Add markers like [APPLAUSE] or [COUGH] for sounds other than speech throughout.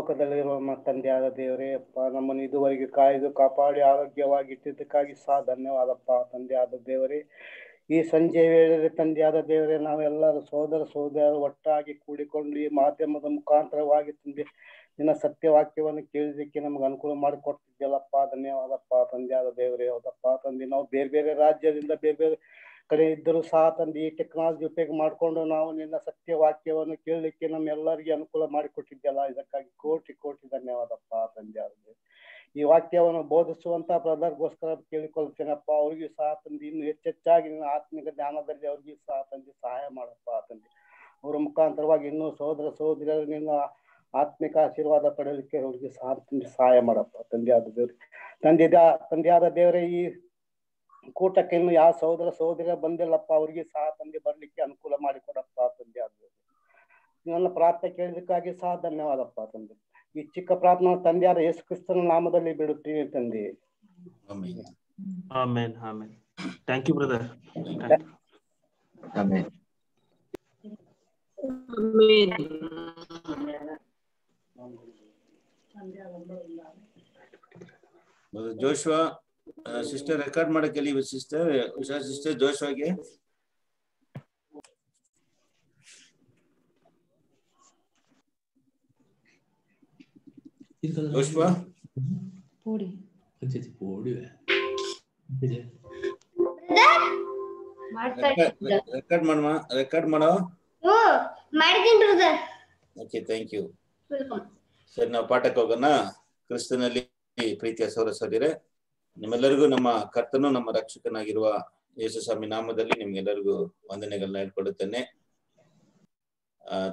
ಲೋಕದಲ್ಲಿರುವ ತಂದೆಯಾದ ದೇವರೇ, ಅಪ್ಪ, ನಮ್ಮನ್ನು ಇದುವರೆಗೆ ಕಾಯ್ದು ಕಾಪಾಡಿ ಆರೋಗ್ಯವಾಗಿ ಇಟ್ಟಿದ್ದಕ್ಕಾಗಿ ಸಹ ಧನ್ಯವಾದಪ್ಪ ತಂದೆಯಾದ ದೇವರೇ. ಈ ಸಂಜೆ ವೇಳೆಯಲ್ಲಿ ತಂದೆಯಾದ ದೇವರೇ, ನಾವೆಲ್ಲರೂ ಸೋದರ ಸೋದರರು ಒಟ್ಟಾಗಿ ಕೂಡಿಕೊಂಡು ಈ ಮಾಧ್ಯಮದ ಮುಖಾಂತರವಾಗಿ ತಂದೆ, ನಿನ್ನ ಸತ್ಯವಾಕ್ಯವನ್ನು ಕೇಳಿದಕ್ಕೆ ನಮ್ಗೆ ಅನುಕೂಲ ಮಾಡಿಕೊಡ್ತಿದ್ಯಲ್ಲಪ್ಪ ಧನ್ಯವಾದಪ್ಪ ತಂದೆಯಾದ ದೇವರೇ, ಹೌದಪ್ಪ ತಂದೆ. ನಾವು ಬೇರೆ ಬೇರೆ ರಾಜ್ಯದಿಂದ ಬೇರೆ ಬೇರೆ ಕಡೆ ಇದ್ದರೂ ಸಹ ತಂದು ಈ ಟೆಕ್ನಾಲಜಿ ಉಪಯೋಗ ಮಾಡಿಕೊಂಡು ನಾವು ನಿನ್ನ ಸತ್ಯ ವಾಕ್ಯವನ್ನು ಕೇಳಲಿಕ್ಕೆ ನಮ್ಮೆಲ್ಲರಿಗೆ ಅನುಕೂಲ ಮಾಡಿಕೊಟ್ಟಿದ್ದೆಲ್ಲ. ಇದಕ್ಕಾಗಿ ಕೋಟಿ ಕೋಟಿ ಧನ್ಯವಾದಪ್ಪ ತಂದೆ ಅವರಿಗೆ. ಈ ವಾಕ್ಯವನ್ನು ಬೋಧಿಸುವಂತ ಬ್ರದರ್ಗೋಸ್ಕರ ಕೇಳಿಕೊಳ್ತೇನಪ್ಪ. ಅವ್ರಿಗೂ ಸಹ ತಂದೆ ಇನ್ನು ಹೆಚ್ಚೆಚ್ಚಾಗಿ ನಿನ್ನ ಆತ್ಮಿಕ ಜ್ಞಾನದಲ್ಲಿ ಅವ್ರಿಗೂ ಸಹ ತಂದೆ ಸಹಾಯ ಮಾಡಪ್ಪ ತಂದೆ. ಅವರ ಮುಖಾಂತರವಾಗಿ ಇನ್ನೂ ಸಹೋದರ ಸಹೋದರಿಯರು ನಿನ್ನ ಆತ್ಮಿಕ ಆಶೀರ್ವಾದ ಪಡೆಯಲಿಕ್ಕೆ ಅವ್ರಿಗೆ ಸಹ ತಂದೆ ಸಹಾಯ ಮಾಡಪ್ಪ ತಂದೆಯಾದ ದೇವ್ರಿ ತಂದೆ ತಂದೆಯಾದ ದೇವರೇ, ಈ ಕೂಟಕ್ಕೆ ಇನ್ನು ಯಾವ ಸಹೋದರ ಸಹೋದರ ಬಂದಿಲ್ಲಪ್ಪ ಅವ್ರಿಗೆ ಸಹ ತಂದೆ ಬರ್ಲಿಕ್ಕೆ ಅನುಕೂಲ ಮಾಡಿಕೊಡಪ್ಪ ತಂದೆ ಅದು ನನ್ನ ಪ್ರಾರ್ಥನೆ ಕೇಳಿದಕ್ಕಾಗಿ ಸಹ ಧನ್ಯವಾದಪ್ಪ ತಂದೆ. ಈ ಚಿಕ್ಕ ಪ್ರಾರ್ಥನೆ ತಂದೆಯಾದ ಯೇಸು ಕ್ರಿಸ್ತನ ನಾಮದಲ್ಲಿ ಬಿಡುತ್ತೀನಿ ತಂದೆ. ಆಮೇನ್. ಆಮೇನ್ ಥ್ಯಾಂಕ್ ಯು ಬ್ರದರ್ ಆಮೇನ್. ಆಮೇನ್. ಜೋಶ್ವಾ ಸಿಸ್ಟರ್ ರೆಕಾರ್ಡ್ ಮಾಡಕ್ಕೆ ಹೇಳಿ ಸಿಸ್ಟರ್ ಹುಷಾರ್ ಸಿಸ್ಟರ್ ದೋಷವಾಗಿ ಜೋಶ್ವಾ? ಪೋಡಿ. ರೆಕಾರ್ಡ್ ಮಾಡಮ್ಮ ರೆಕಾರ್ಡ್ ಮಾಡೋ? ಮಾಡಿದ್ದೀನಿ brother. Okay thank you welcome ಸರಿ ನಾವು ಪಾಠಕ್ಕೆ ಹೋಗೋಣ. ಕ್ರಿಸ್ತನಲ್ಲಿ ಪ್ರೀತಿಯ ಸೌರ ಸೌರ್ಯರೇ ನಿಮ್ಮೆಲ್ಲರಿಗೂ ನಮ್ಮ ಕರ್ತನು ನಮ್ಮ ರಕ್ಷಕನಾಗಿರುವ ಯೇಸು ಸ್ವಾಮಿ ನಾಮದಲ್ಲಿ ನಿಮ್ಗೆಲ್ಲರಿಗೂ ವಂದನೆಗಳನ್ನ ಹೇಳ್ಕೊಡುತ್ತೇನೆ.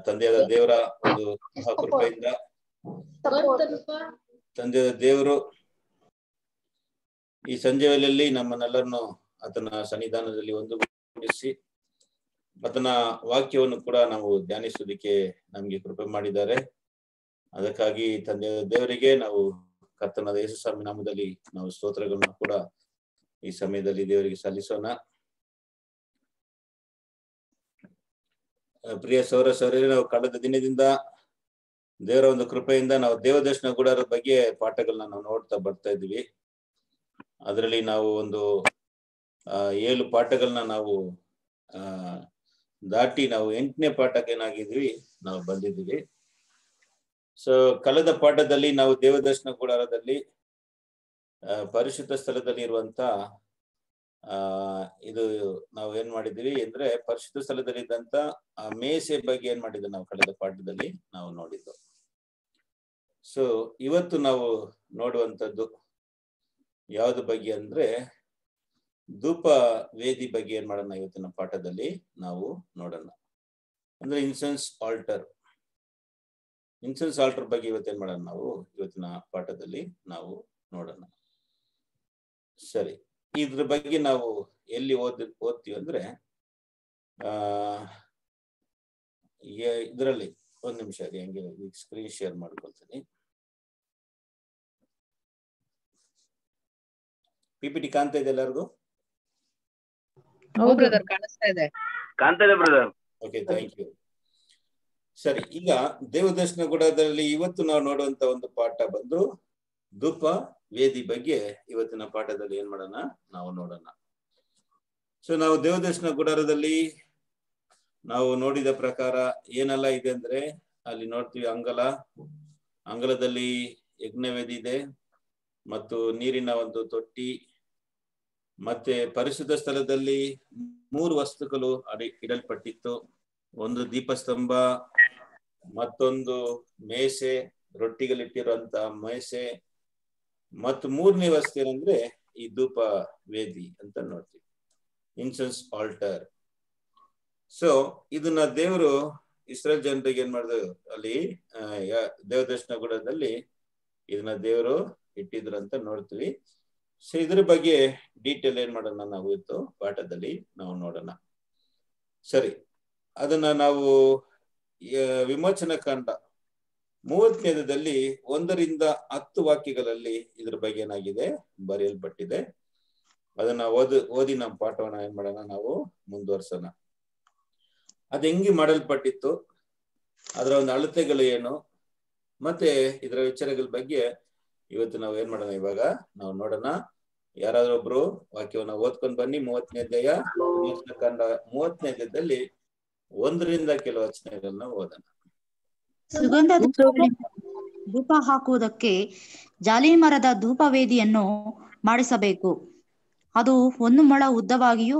ತಂದೆಯಾದ ದೇವರ ಒಂದು ಕೃಪೆಯಿಂದ ತಂದೆಯಾದ ದೇವರು ಈ ಸಂಜೆ ವೇಳೆಯಲ್ಲಿ ನಮ್ಮನ್ನೆಲ್ಲರನ್ನು ಆತನ ಸನ್ನಿಧಾನದಲ್ಲಿ ಒಂದುಗೂಡಿಸಿ ಆತನ ವಾಕ್ಯವನ್ನು ಕೂಡ ನಾವು ಧ್ಯಾನಿಸುವುದಕ್ಕೆ ನಮ್ಗೆ ಕೃಪೆ ಮಾಡಿದ್ದಾರೆ. ಅದಕ್ಕಾಗಿ ತಂದೆಯ ದೇವರಿಗೆ ನಾವು ಕರ್ತನಾದ ಯೇಸು ಸ್ವಾಮಿ ನಾಮದಲ್ಲಿ ನಾವು ಸ್ತೋತ್ರಗಳನ್ನ ಕೂಡ ಈ ಸಮಯದಲ್ಲಿ ದೇವರಿಗೆ ಸಲ್ಲಿಸೋಣ. ಪ್ರಿಯ ಸೌರ ಸೌರ್ಯರೇ ನಾವು ಕಳೆದ ದಿನದಿಂದ ದೇವರ ಒಂದು ಕೃಪೆಯಿಂದ ನಾವು ದೇವದರ್ಶನ ಕೂಡ ಬಗ್ಗೆ ಪಾಠಗಳನ್ನ ನಾವು ನೋಡ್ತಾ ಬರ್ತಾ ಇದ್ವಿ ಅದರಲ್ಲಿ ನಾವು ಒಂದು ಏಳು ಪಾಠಗಳನ್ನ ನಾವು, ಆ, ದಾಟಿ ನಾವು ಎಂಟನೇ ಪಾಠಕ್ಕೆ ಏನಾಗಿದ್ವಿ ನಾವು ಬಂದಿದ್ವಿ ಸೊ ಕಳೆದ ಪಾಠದಲ್ಲಿ ನಾವು ದೇವದರ್ಶನ ಗುಡಾರದಲ್ಲಿ ಪರಿಶುದ್ಧ ಸ್ಥಳದಲ್ಲಿ ಇರುವಂತ, ಆ, ಇದು ನಾವು ಏನ್ ಮಾಡಿದ್ವಿ ಅಂದ್ರೆ ಪರಿಶುದ್ಧ ಸ್ಥಳದಲ್ಲಿ ಇದ್ದಂತ ಆ, ಮೇಸೆ ಬಗ್ಗೆ ಏನ್ ಮಾಡಿದ್ವಿ ನಾವು ಕಳೆದ ಪಾಠದಲ್ಲಿ ನಾವು ನೋಡಿದ್ದು. ಸೊ ಇವತ್ತು ನಾವು ನೋಡುವಂಥದ್ದು ಯಾವ್ದು ಬಗ್ಗೆ ಅಂದ್ರೆ ಧೂಪ ವೇದಿ ಬಗ್ಗೆ ಏನ್ ಮಾಡೋಣ ಇವತ್ತಿನ ಪಾಠದಲ್ಲಿ ನಾವು ನೋಡೋಣ. ಅಂದ್ರೆ, ಇನ್ಸೆನ್ಸ್ ಆಲ್ಟರ್. ಇನ್ಸೆನ್ಸ್ ಸಾಲ್ಟರ್ ಬಗ್ಗೆ ಇವತ್ತೇನ್ ಮಾಡೋಣ ನಾವು? ಇವತ್ತಿನ ಪಾಠದಲ್ಲಿ ನಾವು ನೋಡೋಣ. ಸರಿ ಇದ್ರ ಬಗ್ಗೆ ನಾವು ಎಲ್ಲಿ ಓದ್ ಓದ್ತೀವಿ ಅಂದ್ರೆ ಆ ಇದರಲ್ಲಿ ಒಂದ್ ನಿಮಿಷ ರೀ ಹಂಗೆ ಸ್ಕ್ರೀನ್ ಶೇರ್ ಮಾಡ್ಕೊಳ್ತೀನಿ. ಪಿಪಿಟಿ ಪಿ ಟಿ ಕಾಣ್ತಾ ಇದೆ ಎಲ್ಲರಿಗೂ? ಕಾಣ್ತಾ ಇದೆ ಬ್ರದರ್. ಓಕೆ ಥ್ಯಾಂಕ್ ಯು ಸರಿ, ಈಗ ದೇವದರ್ಶನ ಗುಡದಲ್ಲಿ ಇವತ್ತು ನಾವು ನೋಡುವಂತ ಒಂದು ಪಾಠ ಬಂದು ಧೂಪ ವೇದಿ ಬಗ್ಗೆ ಇವತ್ತಿನ ಪಾಠದಲ್ಲಿ ಏನ್ ಮಾಡೋಣ? ನಾವು ನೋಡೋಣ. ಸೊ ನಾವು ದೇವದರ್ಶನ ಗುಡಾರದಲ್ಲಿ ನಾವು ನೋಡಿದ ಪ್ರಕಾರ ಏನೆಲ್ಲ ಇದೆ ಅಂದ್ರೆ ಅಲ್ಲಿ ನೋಡ್ತೀವಿ ಅಂಗಲ. ಅಂಗಲದಲ್ಲಿ ಯಜ್ಞವೇದಿ ಇದೆ ಮತ್ತು ನೀರಿನ ಒಂದು ತೊಟ್ಟಿ ಮತ್ತೆ ಪರಿಶುದ್ಧ ಸ್ಥಳದಲ್ಲಿ ಮೂರು ವಸ್ತುಗಳು ಅಡಿ ಇಡಲ್ಪಟ್ಟಿತ್ತು. ಒಂದು ದೀಪಸ್ತಂಭ ಮತ್ತೊಂದು ಮೇಸೆ, ರೊಟ್ಟಿಗಳಿಟ್ಟಿರುವಂತ ಮೇಸೆ. ಮತ್ತು ಮೂರನೇ ವಸ್ತು ಏನಂದ್ರೆ ಈ ಧೂಪ ವೇದಿ ಅಂತ ನೋಡ್ತೀವಿ. ಇನ್ಸೆನ್ಸ್ ಆಲ್ಟರ್ ಸೊ ಇದನ್ನ ದೇವರು ಇಸ್ರೇಲ್ ಜನರಿಗೆ ಏನ್ ಮಾಡಿದ್ರು ಅಲ್ಲಿ ದೇವದರ್ಶನ ಗುಡದಲ್ಲಿ ಇದನ್ನ ದೇವರು ಇಟ್ಟಿದ್ರು ಅಂತ ನೋಡ್ತೀವಿ. ಸೊ ಇದ್ರ ಬಗ್ಗೆ ಡೀಟೇಲ್ ಏನ್ ಮಾಡೋಣ ನಾವು ಇವತ್ತು ಪಾಠದಲ್ಲಿ? ನಾವು ನೋಡೋಣ. ಸರಿ. ಅದನ್ನ ನಾವು ವಿಮೋಚನ ಕಾಂಡ. ಮೂವತ್ತನೇದದಲ್ಲಿ ಒಂದರಿಂದ ಹತ್ತು ವಾಕ್ಯಗಳಲ್ಲಿ ಇದ್ರ ಬಗ್ಗೆ ಏನಾಗಿದೆ ಬರೆಯಲ್ಪಟ್ಟಿದೆ. ಅದನ್ನ ಓದಿ ಓದಿ ನಮ್ಮ ಪಾಠವನ್ನ ಏನ್ ಮಾಡೋಣ ನಾವು? ಮುಂದುವರ್ಸೋಣ. ಅದ್ ಹೆಂಗೆ ಮಾಡಲ್ಪಟ್ಟಿತ್ತು? ಅದರ ಒಂದು ಅಳತೆಗಳು ಏನು? ಮತ್ತೆ ಇದರ ವಿಚಾರಗಳ ಬಗ್ಗೆ ಇವತ್ತು ನಾವು ಏನ್ ಮಾಡೋಣ ಇವಾಗ? ನಾವು ನೋಡೋಣ. ಯಾರಾದ್ರೊಬ್ರು ವಾಕ್ಯವನ್ನ ಓದ್ಕೊಂಡ್ ಬನ್ನಿ. ಮೂವತ್ತನೇ ಅಧ್ಯಾಯ ಮೂವತ್ತನೇ ಅಧ್ಯಾಯದಲ್ಲಿ ಒಂದರಿಂದ ಕೆಲವು ವಚನಗಳನ್ನ ಓದೋಣ. ಸುಗಂಧ ಧೂಪ ಹಾಕುವುದಕ್ಕೆ ಜಾಲಿ ಮರದ ಧೂಪವೇದಿಯನ್ನು ಮಾಡಿಸಬೇಕು. ಅದು ಒಂದು ಮೊಳ ಉದ್ದವಾಗಿಯೂ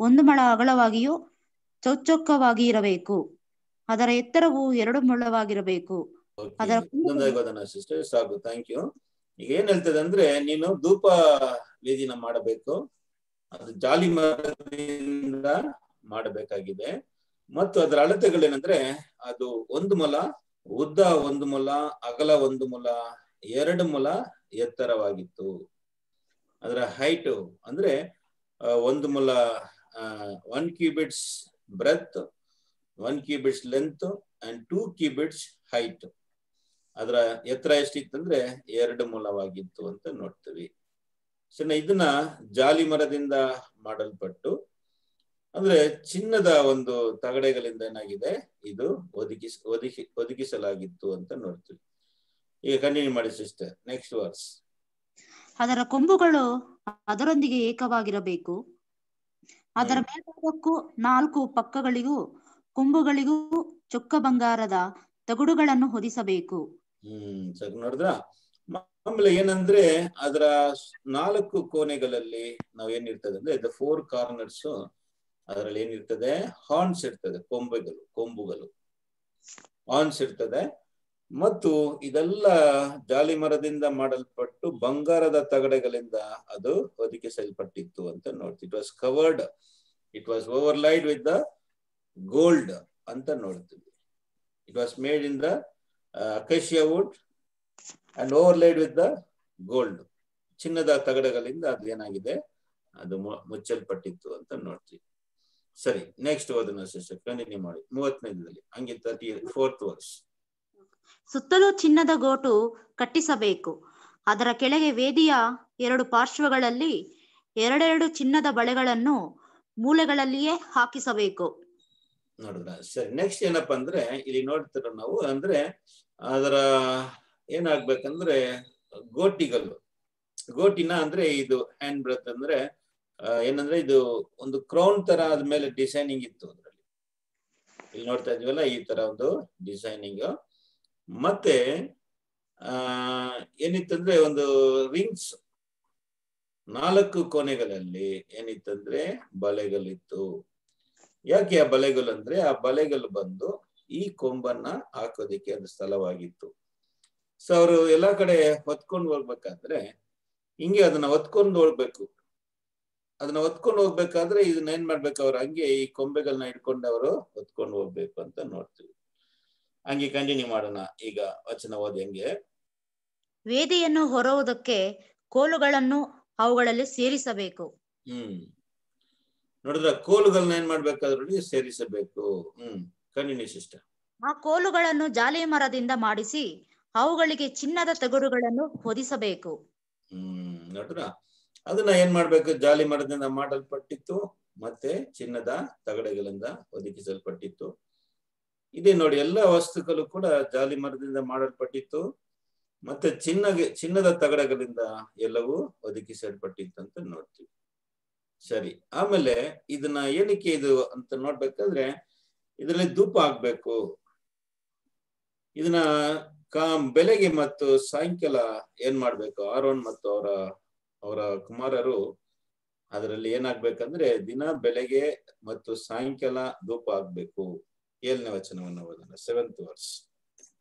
ಒಂದು ಮೊಳ ಅಗಲವಾಗಿಯೂ ಚೌಚೌಕವಾಗಿ ಇರಬೇಕು. ಅದರ ಎತ್ತರವು ಎರಡು ಮೊಳವಾಗಿರಬೇಕು. ಅದರ ಸಿಸ್ಟರ್ ಸಾಕು ಥ್ಯಾಂಕ್ ಯು ಈಗ ಏನ್ ಹೇಳ್ತದೆ ಅಂದ್ರೆ ನೀನು ಧೂಪ ವೇದಿನ ಮಾಡಬೇಕು. ಅದು ಜಾಲಿ ಮರದಿಂದ ಮಾಡಬೇಕಾಗಿದೆ. ಮತ್ತು ಅದರ ಅಳತೆಗಳೇನಂದ್ರೆ ಅದು ಒಂದು ಮೊಲ, ಉದ್ದ ಒಂದು ಮೊಲ, ಅಗಲ ಒಂದು ಮೊಲ, ಎರಡು ಮೊಲ ಎತ್ತರವಾಗಿತ್ತು. ಅದರ ಹೈಟ್ ಅಂದ್ರೆ ಒಂದು ಮೊಲ one cubits breadth one cubits length and two cubits height ಅದರ ಎತ್ತರ ಎಷ್ಟಿತ್ತಂದ್ರೆ, ಎರಡು ಮೊಲವಾಗಿತ್ತು ಅಂತ ನೋಡ್ತೀವಿ. ಸೊ ಇದನ್ನ ಜಾಲಿ ಮರದಿಂದ ಮಾಡಲ್ಪಟ್ಟು ಅಂದ್ರೆ ಚಿನ್ನದ ಒಂದು ತಗಡೆಗಳಿಂದ ಏನಾಗಿದೆ? ಇದು ಒದಗಿಸ್ ಒದಗಿ ಒದಗಿಸಲಾಗಿತ್ತು ಅಂತ ನೋಡ್ತೀವಿ. ಈಗ ಕಂಟಿನ್ಯೂ ಮಾಡಿ ಸಿಸ್ಟರ್ ನೆಕ್ಸ್ಟ್ ವರ್ಸ್ ಅದರ ಕೊಂಬುಗಳು ಅದರೊಂದಿಗೆ ಏಕವಾಗಿರಬೇಕು. ಅದರ ಮೇಲ್ಭಾಗಕ್ಕೂ ನಾಲ್ಕು ಪಕ್ಕಗಳಿಗೂ ಕೊಂಬುಗಳಿಗೂ ಚೊಕ್ಕ ಬಂಗಾರದ ತಗಡುಗಳನ್ನು ಹೊದಿಸಬೇಕು. ಹ್ಮ್ ಸರಿ ನೋಡಿದ್ರ? ಆಮೇಲೆ ಏನಂದ್ರೆ ಅದರ ನಾಲ್ಕು ಕೋಣೆಗಳಲ್ಲಿ ನಾವ್ ಏನಿರ್ತದೆ ಅಂದ್ರೆ ದ ಫೋರ್ ಕಾರ್ನರ್ಸ್ ಅದರಲ್ಲಿ ಏನಿರ್ತದೆ? ಹಾರ್ನ್ಸ್ ಇರ್ತದೆ, ಕೊಂಬೆಗಳು, ಕೊಂಬುಗಳು. ಹಾರ್ನ್ಸ್ ಇರ್ತದೆ. ಮತ್ತು ಇದೆಲ್ಲ ಜಾಲಿ ಮರದಿಂದ ಮಾಡಲ್ಪಟ್ಟು ಬಂಗಾರದ ತಗಡೆಗಳಿಂದ ಅದು ಒದಗಿಸಲ್ಪಟ್ಟಿತ್ತು ಅಂತ ನೋಡ್ತೀವಿ. It was covered it was overlaid with the gold ಅಂತ ನೋಡ್ತೀವಿ. It was made in the acacia wood and overlaid with the gold ಚಿನ್ನದ ತಗಡೆಗಳಿಂದ ಅದು ಏನಾಗಿದೆ? ಅದು ಮುಚ್ಚಲ್ಪಟ್ಟಿತ್ತು ಅಂತ ನೋಡ್ತೀವಿ. ಸರಿ ನೆಕ್ಸ್ಟ್ ಓದನ ಸಿಸ್ಟರ್ ಕಂಟಿನ್ಯೂ ಮಾಡಿ. ಮೂವತ್ತನೇದಲ್ಲಿ ಹಂಗೆ ತರ್ಟಿ ಫೋರ್ತ್ ವರ್ಸ್ ಸುತ್ತಲೂ ಚಿನ್ನದ ಗೋಟು ಕಟ್ಟಿಸಬೇಕು. ಅದರ ಕೆಳಗೆ ವೇದಿಯ ಎರಡು ಪಾರ್ಶ್ವಗಳಲ್ಲಿ ಎರಡೆರಡು ಚಿನ್ನದ ಬಳೆಗಳನ್ನು ಮೂಲೆಗಳಲ್ಲಿಯೇ ಹಾಕಿಸಬೇಕು. ನೋಡಿದ್ರ? ಸರಿ ನೆಕ್ಸ್ಟ್ ಏನಪ್ಪಾ ಅಂದ್ರೆ ಇಲ್ಲಿ ನೋಡ್ತಿರೋ ನಾವು ಅಂದ್ರೆ ಅದರ ಏನಾಗ್ಬೇಕಂದ್ರೆ ಗೋಟಿಗಳು. ಗೋಟಿನ ಅಂದ್ರೆ ಇದು ಹ್ಯಾಂಡ್ ಬ್ರತ್ ಅಂದ್ರೆ ಏನಂದ್ರೆ ಇದು ಒಂದು ಕ್ರೌನ್ ತರ ಆದ್ಮೇಲೆ ಡಿಸೈನಿಂಗ್ ಇತ್ತು ಅದ್ರಲ್ಲಿ. ಇಲ್ಲಿ ನೋಡ್ತಾ ಇದೀವಲ್ಲ ಈ ತರ ಒಂದು ಡಿಸೈನಿಂಗ್ ಮತ್ತೆ, ಆ, ಏನಿತ್ತಂದ್ರೆ ಒಂದು ರಿಂಗ್ಸ್ ನಾಲ್ಕು ಕೊನೆಗಳಲ್ಲಿ ಏನಿತ್ತಂದ್ರೆ ಬಲೆಗಳಿತ್ತು. ಯಾಕೆ ಆ ಬಲೆಗಳು ಅಂದ್ರೆ, ಆ ಬಲೆಗಳು ಬಂದು ಈ ಕೊಂಬನ್ನ ಹಾಕೋದಿಕ್ಕೆ ಒಂದು ಸ್ಥಳವಾಗಿತ್ತು. ಸೊ ಅವರು ಎಲ್ಲಾ ಕಡೆ ಹೊತ್ಕೊಂಡು ಹೋಗ್ಬೇಕಾದ್ರೆ, ಹಿಂಗೆ ಅದನ್ನ ಹೊತ್ಕೊಂಡು ಹೋಗ್ಬೇಕು. ಅದನ್ನ ಹೊತ್ಕೊಂಡು ಹೋಗ್ಬೇಕಾದ್ರೆ ಇದನ್ನ ಏನ್ ಮಾಡ್ಬೇಕು ಅವ್ರು? ಹಂಗೆ ಈ ಕೊಂಬೆಗಳನ್ನ ಇಟ್ಕೊಂಡು ಅವರು ಹೊತ್ಕೊಂಡು ಹೋಗ್ಬೇಕು ಅಂತ ನೋಡ್ತೀವಿ. ಹಂಗೆ ಕಂಟಿನ್ಯೂ ಮಾಡೋಣ ಈಗ ವಚನ ಓದಿ ಹೆಂಗೆ. ವೇದಿಯನ್ನು ಹೊರೋದಕ್ಕೆ ಕೋಲುಗಳನ್ನು ಅವುಗಳಲ್ಲಿ ಸೇರಿಸಬೇಕು. ಹ್ಮ್. ನೋಡಿದ್ರ ಕೋಲುಗಳನ್ನ ಏನ್ ಮಾಡ್ಬೇಕಾದ್ರಲ್ಲಿ ಸೇರಿಸಬೇಕು. ಹ್ಮ್. ಕಂಟಿನ್ಯೂ ಸಿಸ್ಟರ್ ಆ ಕೋಲುಗಳನ್ನು ಜಾಲಿ ಮರದಿಂದ ಮಾಡಿಸಿ ಅವುಗಳಿಗೆ ಚಿನ್ನದ ತಗಡುಗಳನ್ನು ಹೊದಿಸಬೇಕು. ಹ್ಮ್. ನೋಡ್ರ ಅದನ್ನ ಏನ್ ಮಾಡ್ಬೇಕು? ಜಾಲಿ ಮರದಿಂದ ಮಾಡಲ್ಪಟ್ಟಿತ್ತು. ಮತ್ತೆ ಚಿನ್ನದ ತಗಡೆಗಳಿಂದ ಒದಗಿಸಲ್ಪಟ್ಟಿತ್ತು. ಇದೇ ನೋಡಿ, ಎಲ್ಲ ವಸ್ತುಗಳು ಕೂಡ ಜಾಲಿ ಮರದಿಂದ ಮಾಡಲ್ಪಟ್ಟಿತ್ತು. ಮತ್ತೆ ಚಿನ್ನ ಚಿನ್ನದ ತಗಡಗಳಿಂದ ಎಲ್ಲವೂ ಒದಗಿಸಲ್ಪಟ್ಟಿತ್ತು ಅಂತ ನೋಡ್ತೀವಿ. ಸರಿ, ಆಮೇಲೆ ಇದನ್ನ ಏನಕ್ಕೆ ಇದು ಅಂತ ನೋಡ್ಬೇಕಾದ್ರೆ, ಇದರಲ್ಲಿ ಧೂಪ ಆಗ್ಬೇಕು ಇದನ್ನ ಕಾ ಬೆಳಗ್ಗೆ ಮತ್ತು ಸಾಯಂಕಾಲ ಏನ್ ಮಾಡ್ಬೇಕು? ಆರೋನ್ ಮತ್ತು ಅವರ ಅವರ ಕುಮಾರರು ಅದರಲ್ಲಿ ಏನಾಗ್ಬೇಕಂದ್ರೆ ದಿನ ಬೆಳಗ್ಗೆ ಮತ್ತು ಸಾಯಂಕಾಲ ಧೂಪ ಆಗ್ಬೇಕು ಏಳನೇ ವಚನವನ್ನು ಓದೋಣ. ಸೆವೆಂತ್ ವರ್ಸ್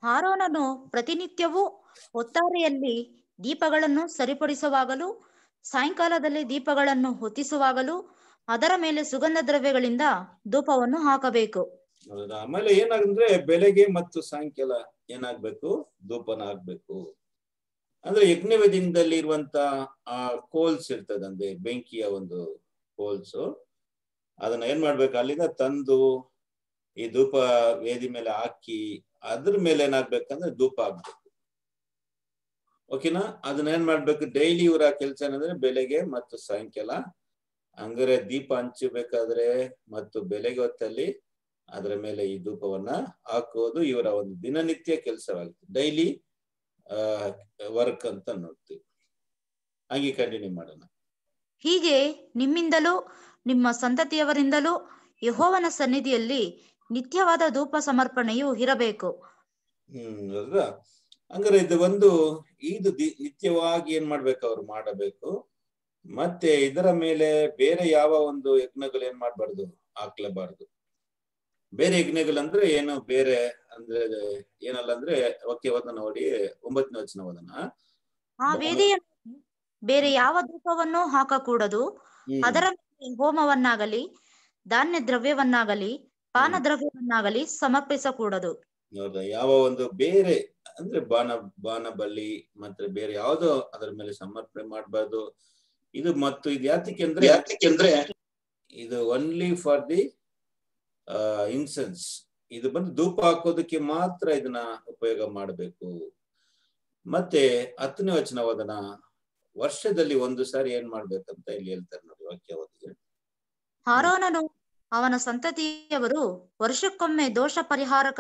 ಹಾರೋನನು ಪ್ರತಿನಿತ್ಯವೂ ಒತ್ತಾರೆಯಲ್ಲಿ ದೀಪಗಳನ್ನು ಸರಿಪಡಿಸುವಾಗಲೂ ಸಾಯಂಕಾಲದಲ್ಲಿ ದೀಪಗಳನ್ನು ಹೊತ್ತಿಸುವಾಗಲೂ ಅದರ ಮೇಲೆ ಸುಗಂಧ ದ್ರವ್ಯಗಳಿಂದ ಧೂಪವನ್ನು ಹಾಕಬೇಕು? ಆಮೇಲೆ ಏನಾಗಂದ್ರೆ ಬೆಳಗ್ಗೆ ಮತ್ತು ಸಾಯಂಕಾಲ ಏನಾಗ್ಬೇಕು? ಧೂಪನ ಆಗ್ಬೇಕು ಅಂದ್ರೆ ಯಜ್ಞವೇದಿಂದಲ್ಲಿ ಇರುವಂತ ಆ ಕೋಲ್ಸ್ ಇರ್ತದಂದ್ರೆ ಬೆಂಕಿಯ ಒಂದು ಕೋಲ್ಸ್ ಅದನ್ನ ಏನ್ ಮಾಡ್ಬೇಕು? ಅಲ್ಲಿಂದ ತಂದು ಈ ಧೂಪ ವೇದಿ ಮೇಲೆ ಹಾಕಿ ಅದ್ರ ಮೇಲೆ ಏನಾಗ್ಬೇಕಂದ್ರೆ ಧೂಪ ಆಗ್ಬೇಕು ಓಕೆನಾ ಅದನ್ನ ಏನ್ ಮಾಡ್ಬೇಕು? ಡೈಲಿ ಇವರ ಕೆಲಸ ಏನಂದ್ರೆ ಬೆಳಗ್ಗೆ ಮತ್ತು ಸಾಯಂಕಾಲ ಹಂಗಾರೆ ದೀಪ ಹಂಚಬೇಕಾದ್ರೆ ಮತ್ತು ಬೆಳಗ್ಗೆ ಹೊತ್ತಲ್ಲಿ ಅದರ ಮೇಲೆ ಈ ಧೂಪವನ್ನ ಹಾಕುವುದು ಇವರ ಒಂದು ದಿನನಿತ್ಯ ಕೆಲಸವಾಗುತ್ತೆ. ಡೈಲಿ ವರ್ಕ್ ಅಂತ ನೋಡ್ತೀವಿ. ಹಾಗೆ ಕಂಟಿನ್ಯೂ ಮಾಡೋಣ. ಹೀಗೆ ನಿಮ್ಮಿಂದಲೂ ನಿಮ್ಮ ಸಂತತಿಯವರಿಂದಲೂ ಯಹೋವನ ಸನ್ನಿಧಿಯಲ್ಲಿ ನಿತ್ಯವಾದ ಧೂಪ ಸಮರ್ಪಣೆಯು ಇರಬೇಕು. ಹ್ಮ್ ಹಂಗಾರೆ ಇದು ಒಂದು ಇದು ನಿತ್ಯವಾಗಿ ಏನ್ ಮಾಡ್ಬೇಕು ಅವ್ರು ಮಾಡಬೇಕು? ಮತ್ತೆ ಇದರ ಮೇಲೆ ಬೇರೆ ಯಾವ ಒಂದು ಯಜ್ಞಗಳು ಏನ್ ಮಾಡ್ಬಾರ್ದು? ಹಾಕ್ಲೇಬಾರ್ದು. ಬೇರೆ ಯಜ್ಞಗಳಂದ್ರೆ ಏನು ಬೇರೆ ಅಂದ್ರೆ ಏನಲ್ಲ ಅಂದ್ರೆ ಓಕೆ ವದನ ನೋಡಿ ಒಂಬತ್ತನೇ ವಚನ ವದನ. ಆ ವೇದಿಯ ಬೇರೆ ಯಾವ ಧೂಪವನ್ನು ಹಾಕಕೂಡದು. ಅದರ ಮೇಲೆ ಹೋಮವನ್ನಾಗಲಿ ಧಾನ್ಯ ದ್ರವ್ಯವನ್ನಾಗಲಿ ಪಾನ ದ್ರವ್ಯವನ್ನಾಗಲಿ ಸಮರ್ಪಿಸಕೂಡದು. ಹೌದಾ? ಯಾವ ಒಂದು ಬೇರೆ ಅಂದ್ರೆ ಬಾನ ಬಾನ ಬಲಿ ಮತ್ತೆ ಬೇರೆ ಯಾವ್ದೋ ಅದರ ಮೇಲೆ ಸಮರ್ಪಣೆ ಮಾಡಬಾರ್ದು. ಇದು ಮತ್ತು ಇದು ಯಾತಕ್ಕೆ ಅಂದ್ರೆ ಯಾತಕ್ಕೆಂದ್ರೆ ಇದು ಓನ್ಲಿ ಫಾರ್ ದಿ ಇನ್ಸೆನ್ಸ್ ಇದು ಬಂದು ಧೂಪ ಹಾಕೋದಕ್ಕೆ ಮಾತ್ರ ಇದನ್ನ ಉಪಯೋಗ ಮಾಡಬೇಕು. ಮತ್ತೆ ಹತ್ತನೇ ವಚನ ಓದನ ವರ್ಷದಲ್ಲಿ ಒಂದು ಸಾರಿ ಏನ್ ಮಾಡ್ಬೇಕಂತ ಇಲ್ಲಿ ಹೇಳ್ತಾರೆ ನೋಡಿ ವಾಕ್ಯ ಓದಿದ್ರೆ ಹಾರೋನನು ಅವನ ಸಂತತಿಯವರು ವರ್ಷಕ್ಕೊಮ್ಮೆ ದೋಷ ಪರಿಹಾರಕ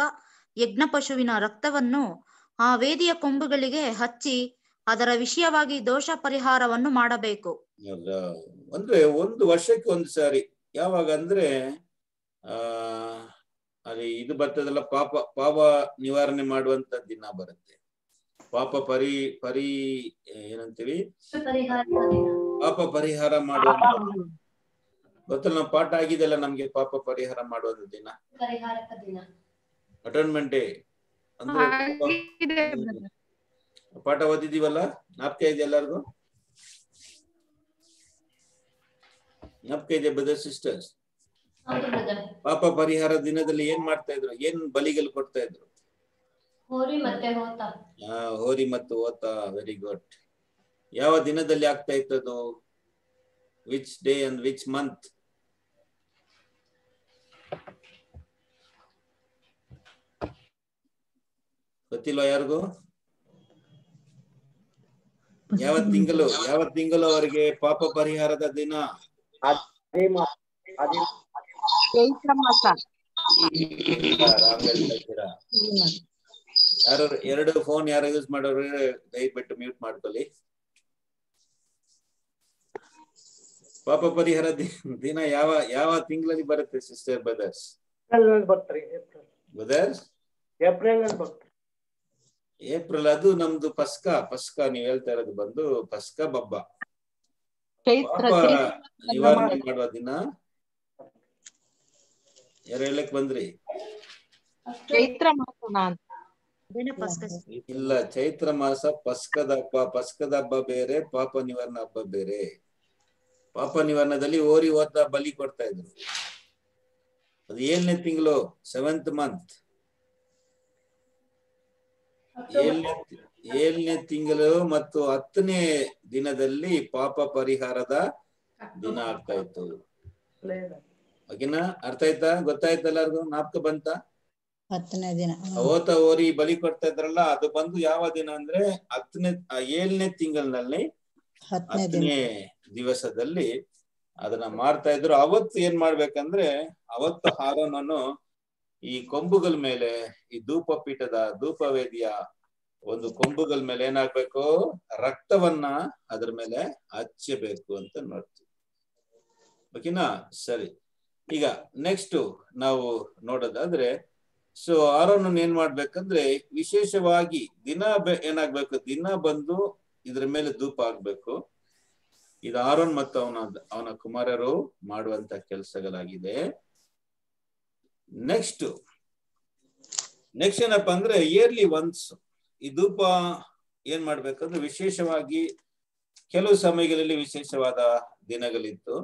ಯಜ್ಞ ಪಶುವಿನ ರಕ್ತವನ್ನು ಆ ವೇದಿಯ ಕೊಂಬುಗಳಿಗೆ ಹಚ್ಚಿ ಅದರ ವಿಷಯವಾಗಿ ದೋಷ ಪರಿಹಾರವನ್ನು ಮಾಡಬೇಕು. ಅಂದ್ರೆ ಒಂದು ವರ್ಷಕ್ಕೆ ಒಂದು ಸಾರಿ. ಯಾವಾಗ ಅಂದ್ರೆ ಅಲ್ಲಿ ಇದು ಬರ್ತದಲ್ಲ, ಪಾಪ ಪಾಪ ನಿವಾರಣೆ ಮಾಡುವಂತ ದಿನ ಬರುತ್ತೆ. ಪಾಪ ಪರಿ ಪರಿ ಏನಂತೀವಿ? ಪಾಪ ಪರಿಹಾರ ಮಾಡುವಂತ ಗೊತ್ತಲ್ಲ, ನಾವು ಪಾಠ ಆಗಿದೆಲ್ಲ ನಮ್ಗೆ ಪಾಪ ಪರಿಹಾರ ಮಾಡುವಂತ ದಿನ. ಅಟೋನ್ಮೆಂಟ್ ಡೇ ಅಂದ್ರೆ ಪಾಠ ಓದಿದೀವಲ್ಲ ಜ್ಞಾಪಕ ಇದೆ ಎಲ್ಲರಿಗೂ? ಜ್ಞಾಪಕ ಇದೆ ಬ್ರದರ್ ಸಿಸ್ಟರ್ಸ್ ಪಾಪ ಪರಿಹಾರ ದಿನದಲ್ಲಿ ಏನ್ ಮಾಡ್ತಾ ಇದ್ರು? ಏನ್ ಬಲಿಗಳು ಕೊಡ್ತಾ ಇದ್ರು? ಹೋರಿ ಮತ್ತೆ ಹೋತ. ಆ, ಹೋರಿ ಮತ್ತು ಓತ ವೆರಿ ಗುಡ್ ಯಾವ ದಿನದಲ್ಲಿ ಆಗ್ತಾ ಇತ್ತದು which day and which month ಗೊತ್ತಿಲ್ವಾ ಯಾರಿಗೂ? ಯಾವ ತಿಂಗಳು? ಯಾವ ತಿಂಗಳು ಅವರಿಗೆ ಪಾಪ ಪರಿಹಾರದ ದಿನ? [LAUGHS] ಯಾರು ಎರಡು ಫೋನ್ ಯಾರು ಯೂಸ್ ಮಾಡೋರು ದಯವಿಟ್ಟು ಮ್ಯೂಟ್ ಮಾಡ್ಕೊಳ್ಳಿ. ಪಾಪ ಪರಿಹಾರ ದಿನ ಯಾವ ಯಾವ ತಿಂಗಳಲ್ಲಿ ಬರುತ್ತೆ sister brothers brothers April. April ಅದು ನಮ್ದು ಪಸ್ಕಾ ಪಸ್ಕಾ ನೀವ್ ಹೇಳ್ತಾ ಇರೋದು ಬಂದು ಪಸ್ಕಾ ಬಬ್ಬ. ನಿವಾರಣೆ ಮಾಡುವ ದಿನ. ಯಾರು ಹೇಳಕ್ ಬಂದ್ರಿ? ಚೈತ್ರ ಇಲ್ಲ ಚೈತ್ರ ಮಾಸ ಪಸ್ಕದ ಹಬ್ಬ. ಪಸ್ಕದ ಹಬ್ಬ ಬೇರೆ ಪಾಪ ನಿವಾರಣ ಹಬ್ಬ ಬೇರೆ. ಪಾಪ ನಿವಾರಣದಲ್ಲಿ ಓರಿ ಓದ ಬಲಿ ಕೊಡ್ತಾ ಇದ್ರು. ಅದು ಏಳನೇ ತಿಂಗಳು ಸೆವೆಂತ್ ಮಂತ್ ಏಳನೇ ಏಳನೇ ತಿಂಗಳು ಮತ್ತು ಹತ್ತನೇ ದಿನದಲ್ಲಿ ಪಾಪ ಪರಿಹಾರದ ದಿನ ಆಗ್ತಾ ಇತ್ತು. ಓಕೆನಾ? ಅರ್ಥ ಆಯ್ತಾ? ಗೊತ್ತಾಯ್ತಾ ಎಲ್ಲಾರ್ಗು? ನಾಪ್ಕ ಬಂತ? ಹತ್ತನೇ ದಿನ. ಓತ ಓರಿ ಬಲಿ ಕೊಡ್ತಾ ಇದ್ರಲ್ಲ ಅದು ಬಂದು ಯಾವ ದಿನ ಅಂದ್ರೆ ಹತ್ತನೇ ಏಳನೇ ತಿಂಗಳಿನಲ್ಲಿ ಹತ್ತನೇ ದಿವಸದಲ್ಲಿ ಅದನ್ನ ಮಾಡ್ತಾ ಇದ್ರು. ಅವತ್ತು ಏನ್ ಮಾಡ್ಬೇಕಂದ್ರೆ ಅವತ್ತು ಹಾರನನ್ನು ಈ ಕೊಂಬುಗಳ ಮೇಲೆ ಈ ಧೂಪ ಪೀಠದ ಧೂಪ ವೇದಿಯ ಒಂದು ಕೊಂಬುಗಳ ಮೇಲೆ ಏನಾಗ್ಬೇಕು? ರಕ್ತವನ್ನ ಅದ್ರ ಮೇಲೆ ಹಚ್ಚಬೇಕು ಅಂತ ನೋಡ್ತೀವಿ. ಓಕೆನಾ? ಸರಿ. ಈಗ ನೆಕ್ಸ್ಟ್ ನಾವು ನೋಡೋದಾದ್ರೆ ಸೊ ಆರೋನನ್ನು ಏನ್ ಮಾಡ್ಬೇಕಂದ್ರೆ ವಿಶೇಷವಾಗಿ ದಿನ ಏನಾಗ್ಬೇಕು? ದಿನ ಬಂದು ಇದ್ರ ಮೇಲೆ ಧೂಪ ಆಗ್ಬೇಕು ಇದು ಆರೋನ್ ಮತ್ತು ಅವನ ಅವನ ಕುಮಾರರು ಮಾಡುವಂತ ಕೆಲಸಗಳಾಗಿದೆ. ನೆಕ್ಸ್ಟ್ ನೆಕ್ಸ್ಟ್ ಏನಪ್ಪಾ ಅಂದ್ರೆ ಇಯರ್ಲಿ ಒನ್ಸ್ ಈ ಧೂಪ ಏನ್ ಮಾಡ್ಬೇಕಂದ್ರೆ ವಿಶೇಷವಾಗಿ ಕೆಲವು ಸಮಯಗಳಲ್ಲಿ ವಿಶೇಷವಾದ ದಿನಗಳಿತ್ತು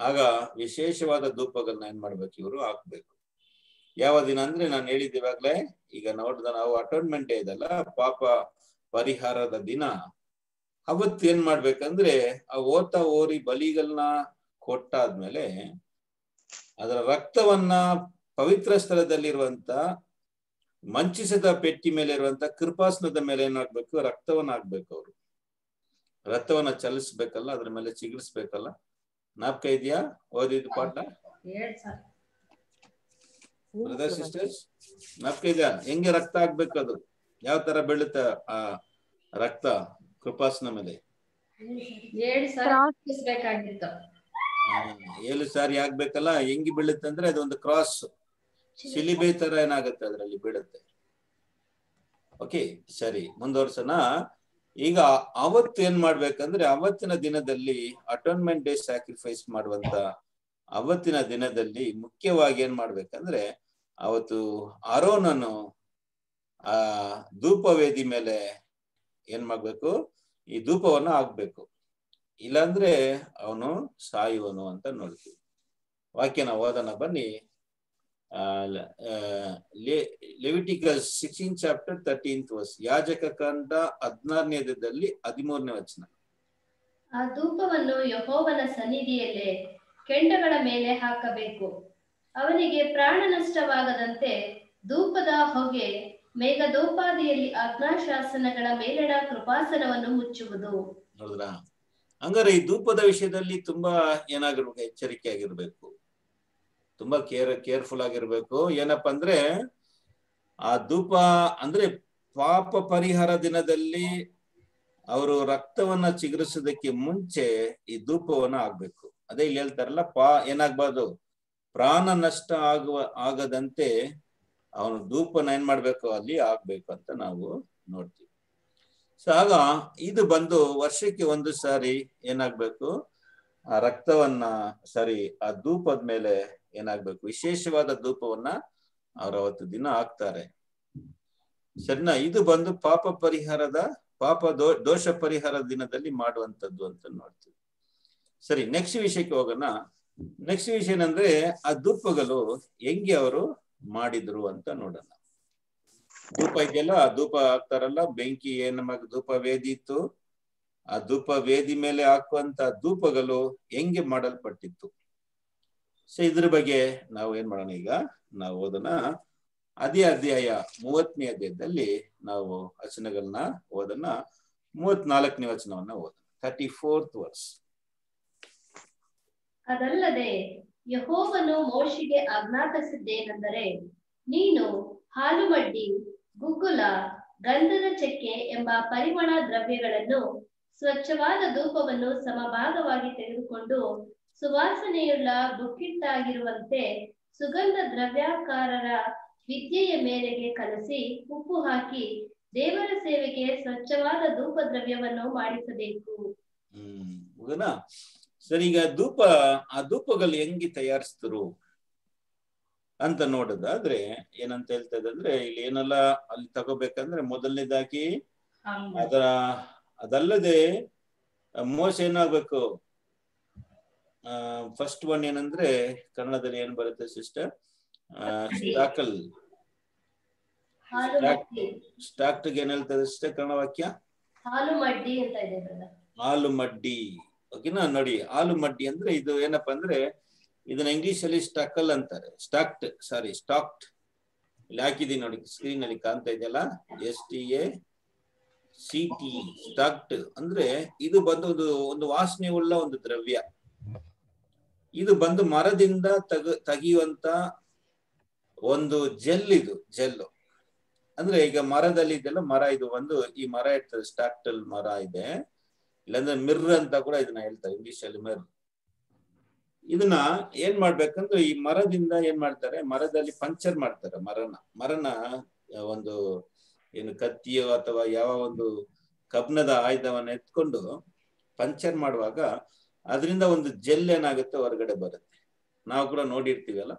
ಆಗ ವಿಶೇಷವಾದ ಧೂಪಗಳನ್ನ ಏನ್ ಮಾಡ್ಬೇಕು ಇವರು? ಹಾಕ್ಬೇಕು. ಯಾವ ದಿನ ಅಂದ್ರೆ ನಾನು ಹೇಳಿದ್ದೀವಾಗ್ಲೇ, ಈಗ ನೋಡಿದ ನಾವು ಅಟೋನ್ಮೆಂಟ್ ಡೇ ಇದಲ್ಲ, ಪಾಪ ಪರಿಹಾರದ ದಿನ. ಅವತ್ತು ಏನ್ ಮಾಡ್ಬೇಕಂದ್ರೆ, ಆ ಓತ ಓರಿ ಬಲಿಗಳನ್ನ ಕೊಟ್ಟಾದ್ಮೇಲೆ, ಅದರ ರಕ್ತವನ್ನ ಪವಿತ್ರ ಸ್ಥಳದಲ್ಲಿರುವಂತ, ಮಂಚಿಸದ ಪೆಟ್ಟಿ ಮೇಲೆ ಇರುವಂತ ಕೃಪಾಸನದ ಮೇಲೆ ಏನಾಗ್ಬೇಕು ರಕ್ತವನ್ನ ಹಾಕ್ಬೇಕು ಅವರು. ರಕ್ತವನ್ನ ಚಲಿಸ್ಬೇಕಲ್ಲ, ಅದ್ರ ಮೇಲೆ ಚಿಗುರಿಸ್ಬೇಕಲ್ಲ. ನಾಪ್ಕ ಇದೆಯಾ? ಓದಿದ ಪಾಠ? ಬ್ರದರ್ ಸಿಸ್ಟರ್ಸ್ ಜ್ಞಾಪಕ ಇದೆಯಾ? ಹೆಂಗೆ ರಕ್ತ ಆಗ್ಬೇಕು ಅದು? ಯಾವ ತರ ಬೀಳುತ್ತೆ ಆ ರಕ್ತ ಕೃಪಾಸನ ಮೇಲೆ? ಏಳು ಸಾರಿ ಆಗ್ಬೇಕಲ್ಲ ಹೆಂಗೆ ಬೀಳುತ್ತೆ ಅಂದ್ರೆ ಅದೊಂದು ಕ್ರಾಸ್ ಸಿಲಿಬೆ ತರ ಏನಾಗುತ್ತೆ ಅದರಲ್ಲಿ ಬೀಳುತ್ತೆ? ಓಕೆ ಸರಿ ಮುಂದುವರ್ಸೋಣ. ಈಗ ಅವತ್ತು ಏನ್ ಮಾಡ್ಬೇಕಂದ್ರೆ ಅವತ್ತಿನ ದಿನದಲ್ಲಿ ಅಟೋನ್ಮೆಂಟ್ ಡೇ ಸ್ಯಾಕ್ರಿಫೈಸ್ ಮಾಡುವಂತ ಅವತ್ತಿನ ದಿನದಲ್ಲಿ ಮುಖ್ಯವಾಗಿ ಏನ್ ಮಾಡ್ಬೇಕಂದ್ರೆ ಅವತ್ತು ಅರೋನನು ಆ ಧೂಪವೇದಿ ಮೇಲೆ ಏನ್ ಮಾಡ್ಬೇಕು? ಈ ಧೂಪವನ್ನು ಹಾಕ್ಬೇಕು. ಇಲ್ಲಾಂದ್ರೆ ಅವನು ಸಾಯುವನು ಅಂತ ನೋಡ್ತೀವಿ. ವಾಕ್ಯನ ಓದನ ಬನ್ನಿ. Leviticus sixteen chapter thirteenth verse ಯಾಜಕ ಕಂಡ ಹದಿನಾರನೇದಲ್ಲಿ ಹದಿಮೂರನೇ ವಚನ. ಆ ಧೂಪವನ್ನು ಯಹೋವನ ಸನ್ನಿಧಿಯಲ್ಲೇ ಕೆಂಡಗಳ ಮೇಲೆ ಹಾಕಬೇಕು. ಅವನಿಗೆ ಪ್ರಾಣ ನಷ್ಟವಾಗದಂತೆ ಧೂಪದ ಹೊಗೆ ಮೇಘದೋಪಾದಿಯಲ್ಲಿ ಆಜ್ಞಾಶಾಸನಗಳ ಮೇಲಿನ ಕೃಪಾಸನವನ್ನು ಮುಚ್ಚುವುದು. ನೋಡಿದ್ರ? ಹಂಗಾರೆ ಈ ಧೂಪದ ವಿಷಯದಲ್ಲಿ ತುಂಬಾ ಏನಾಗಿರ್ಬೇಕು? ಎಚ್ಚರಿಕೆ ಆಗಿರ್ಬೇಕು ತುಂಬಾ ಕೇರ್, ಕೇರ್ಫುಲ್ ಆಗಿರ್ಬೇಕು. ಏನಪ್ಪಾ ಅಂದ್ರೆ, ಆ ಧೂಪ ಅಂದ್ರೆ ಪಾಪ ಪರಿಹಾರ ದಿನದಲ್ಲಿ ಅವರು ರಕ್ತವನ್ನ ಚಿಗುರಿಸೋದಕ್ಕೆ ಮುಂಚೆ ಈ ಧೂಪವನ್ನ ಆಗ್ಬೇಕು ಅದೇ ಇಲ್ಲಿ ಹೇಳ್ತಾರಲ್ಲ, ಪಾ, ಏನಾಗ್ಬಾರ್ದು? ಪ್ರಾಣ ನಷ್ಟ ಆಗುವ, ಆಗದಂತೆ ಅವನು ಧೂಪನ ಏನ್ ಮಾಡ್ಬೇಕು? ಅಲ್ಲಿ ಆಗ್ಬೇಕು ಅಂತ ನಾವು ನೋಡ್ತೀವಿ. ಸೊ ಆಗ ಇದು ಬಂದು ವರ್ಷಕ್ಕೆ ಒಂದು ಸಾರಿ ಏನಾಗ್ಬೇಕು? ಆ ರಕ್ತವನ್ನ, ಸರಿ, ಆ ಧೂಪದ ಮೇಲೆ ಏನಾಗ್ಬೇಕು? ವಿಶೇಷವಾದ ಧೂಪವನ್ನ ಅವ್ರ ಅವತ್ತು ದಿನ ಹಾಕ್ತಾರೆ. ಸರಿನಾ? ಇದು ಬಂದು ಪಾಪ ಪರಿಹಾರದ, ಪಾಪ ದೋ, ದೋಷ ಪರಿಹಾರ ದಿನದಲ್ಲಿ ಮಾಡುವಂತದ್ದು ಅಂತ ನೋಡ್ತೀವಿ. ಸರಿ ನೆಕ್ಸ್ಟ್ ವಿಷಯಕ್ಕೆ ಹೋಗೋಣ. ನೆಕ್ಸ್ಟ್ ವಿಷಯ ಏನಂದ್ರೆ, ಆ ಧೂಪಗಳು ಹೆಂಗೆ ಅವರು ಮಾಡಿದ್ರು ಅಂತ ನೋಡೋಣ. ಧೂಪ ಇದೆಯಲ್ಲ, ಆ ಧೂಪ ಹಾಕ್ತಾರಲ್ಲ, ಬೆಂಕಿ ನಮಗ್ ಧೂಪ ವೇದಿ ಇತ್ತು, ಆ ಧೂಪ ವೇದಿ ಮೇಲೆ ಹಾಕುವಂತ ಧೂಪಗಳು ಹೆಂಗೆ ಮಾಡಲ್ಪಟ್ಟಿತ್ತು? ಸೊ ಇದ್ರ ಬಗ್ಗೆ ನಾವು ಏನ್ ಮಾಡೋಣ ಈಗ? ನಾವು ಅದನ್ನ ಅದೇ ಅಧ್ಯಾಯ ಮೂವತ್ತನೇ ಅಧ್ಯಾಯದಲ್ಲಿ ನಾವು ವಚನಗಳನ್ನ ಓದನ್ನ ಮೂವತ್ನಾಲ್ಕನೇ ವಚನವನ್ನ ಓದೋಣ. Thirty fourth verse. ಅದಲ್ಲದೆ ಯಹೋವನು ಮೋಶಿಗೆ ಆಜ್ಞಾಪಿಸಿದ್ದೇನೆಂದರೆ, ನೀನು ಹಾಲುಮಡ್ಡಿ, ಗುಗ್ಗುಲ, ಗಂಧದ ಚಕ್ಕೆ ಎಂಬ ಪರಿಮಳ ದ್ರವ್ಯಗಳನ್ನು ಸ್ವಚ್ಛವಾದ ಧೂಪವನ್ನು ಸಮಭಾಗವಾಗಿ ತೆಗೆದುಕೊಂಡು ಸುವಾಸನೆಯುಳ್ಳ ಬುಕ್ಕಿಟ್ಟಾಗಿರುವಂತೆ ಸುಗಂಧ ದ್ರವ್ಯಾಕಾರರ ವಿದ್ಯೆಯ ಮೇರೆಗೆ ಕಲಸಿ ಉಪ್ಪು ಹಾಕಿ ದೇವರ ಸೇವೆಗೆ ಸ್ವಚ್ಛವಾದ ಧೂಪ ದ್ರವ್ಯವನ್ನು ಮಾಡಿಸಬೇಕು. ಹ್ಮ್ ಸರಿ ಈಗ ಧೂಪ ಆ ಧೂಪಗಳು ಹೆಂಗೆ ತಯಾರಿಸಿದ್ರು ಅಂತ ನೋಡೋದಾದ್ರೆ ಏನಂತ ಹೇಳ್ತಾ ಇದೆ ಅಂದ್ರೆ ಇಲ್ಲಿ ಏನೆಲ್ಲ ಅಲ್ಲಿ ತಗೋಬೇಕಂದ್ರೆ ಮೊದಲನೇದಾಗಿ ಅದರ ಅದಲ್ಲದೆ ಮೋಸ ಏನಾಗ್ಬೇಕು? ಫಸ್ಟ್ ಒನ್ ಏನಂದ್ರೆ ಕನ್ನಡದಲ್ಲಿ ಏನ್ ಬರುತ್ತೆ ಸಿಸ್ಟರ್ ಸ್ಟಾಕಲ್ ಸ್ಟಾಕ್ಟ್ ಏನ್ ಹೇಳ್ತದೆ ಸಿಸ್ಟರ್ ಕನ್ನಡ ವಾಕ್ಯ? ಹಾಲು ಮಡ್ಡಿ ಅಂತ ಇದೆ ಬ್ರದರ್ ಹಾಲು ಮಡ್ಡಿ. ಓಕೆನಾ ನೋಡಿ ಹಾಲು ಮಡ್ಡಿ ಅಂದ್ರೆ ಇದು ಏನಪ್ಪಾ ಅಂದ್ರೆ ಇದನ್ನ ಇಂಗ್ಲಿಷ್ ಅಲ್ಲಿ ಸ್ಟಾಕಲ್ ಅಂತಾರೆ. ಸ್ಟಾಕ್ಟ್ ಸಾರಿ ಸ್ಟಾಕ್ಟ್ ಇಲ್ಲಿ ಹಾಕಿದೀನಿ ನೋಡಿ ಸ್ಕ್ರೀನ್ ಅಲ್ಲಿ ಕಾಣ್ತಾ ಇದೆಯಲ್ಲ? S T A C T stacte ಅಂದ್ರೆ ಇದು ಬಂದು ಒಂದು ಒಂದು ವಾಸನೆ ಉಳ್ಳ ಒಂದು ದ್ರವ್ಯ. ಇದು ಬಂದು ಮರದಿಂದ ತಗ, ತೆಗೆಯುವಂತ ಒಂದು ಜೆಲ್ ಇದು ಜೆಲ್ ಅಂದ್ರೆ ಈಗ ಮರದಲ್ಲಿ ಇದೆಲ್ಲ ಮರ, ಇದು ಒಂದು ಈ ಮರ ಇರ್ತದೆ ಸ್ಟಾಕ್ಟಲ್ ಮರ ಇದೆ. ಇಲ್ಲಾಂದ್ರೆ ಮಿರ್ ಅಂತ ಕೂಡ ಇದನ್ನ ಹೇಳ್ತಾರೆ ಇಂಗ್ಲಿಷ್ ಅಲ್ಲಿ ಮಿರ್ ಇದನ್ನ ಏನ್ ಮಾಡ್ಬೇಕಂದ್ರೆ ಈ ಮರದಿಂದ ಏನ್ ಮಾಡ್ತಾರೆ, ಮರದಲ್ಲಿ ಪಂಚರ್ ಮಾಡ್ತಾರೆ ಮರನ. ಮರನ ಒಂದು ಏನು ಕತ್ತಿಯೋ ಅಥವಾ ಯಾವ ಒಂದು ಕಬ್ಣದ ಆಯುಧವನ್ನ ಎತ್ಕೊಂಡು ಪಂಚರ್ ಮಾಡುವಾಗ ಅದರಿಂದ ಒಂದು ಜೆಲ್ ಏನಾಗುತ್ತೆ ಹೊರಗಡೆ ಬರುತ್ತೆ. ನಾವು ಕೂಡ ನೋಡಿರ್ತೀವಲ್ಲ,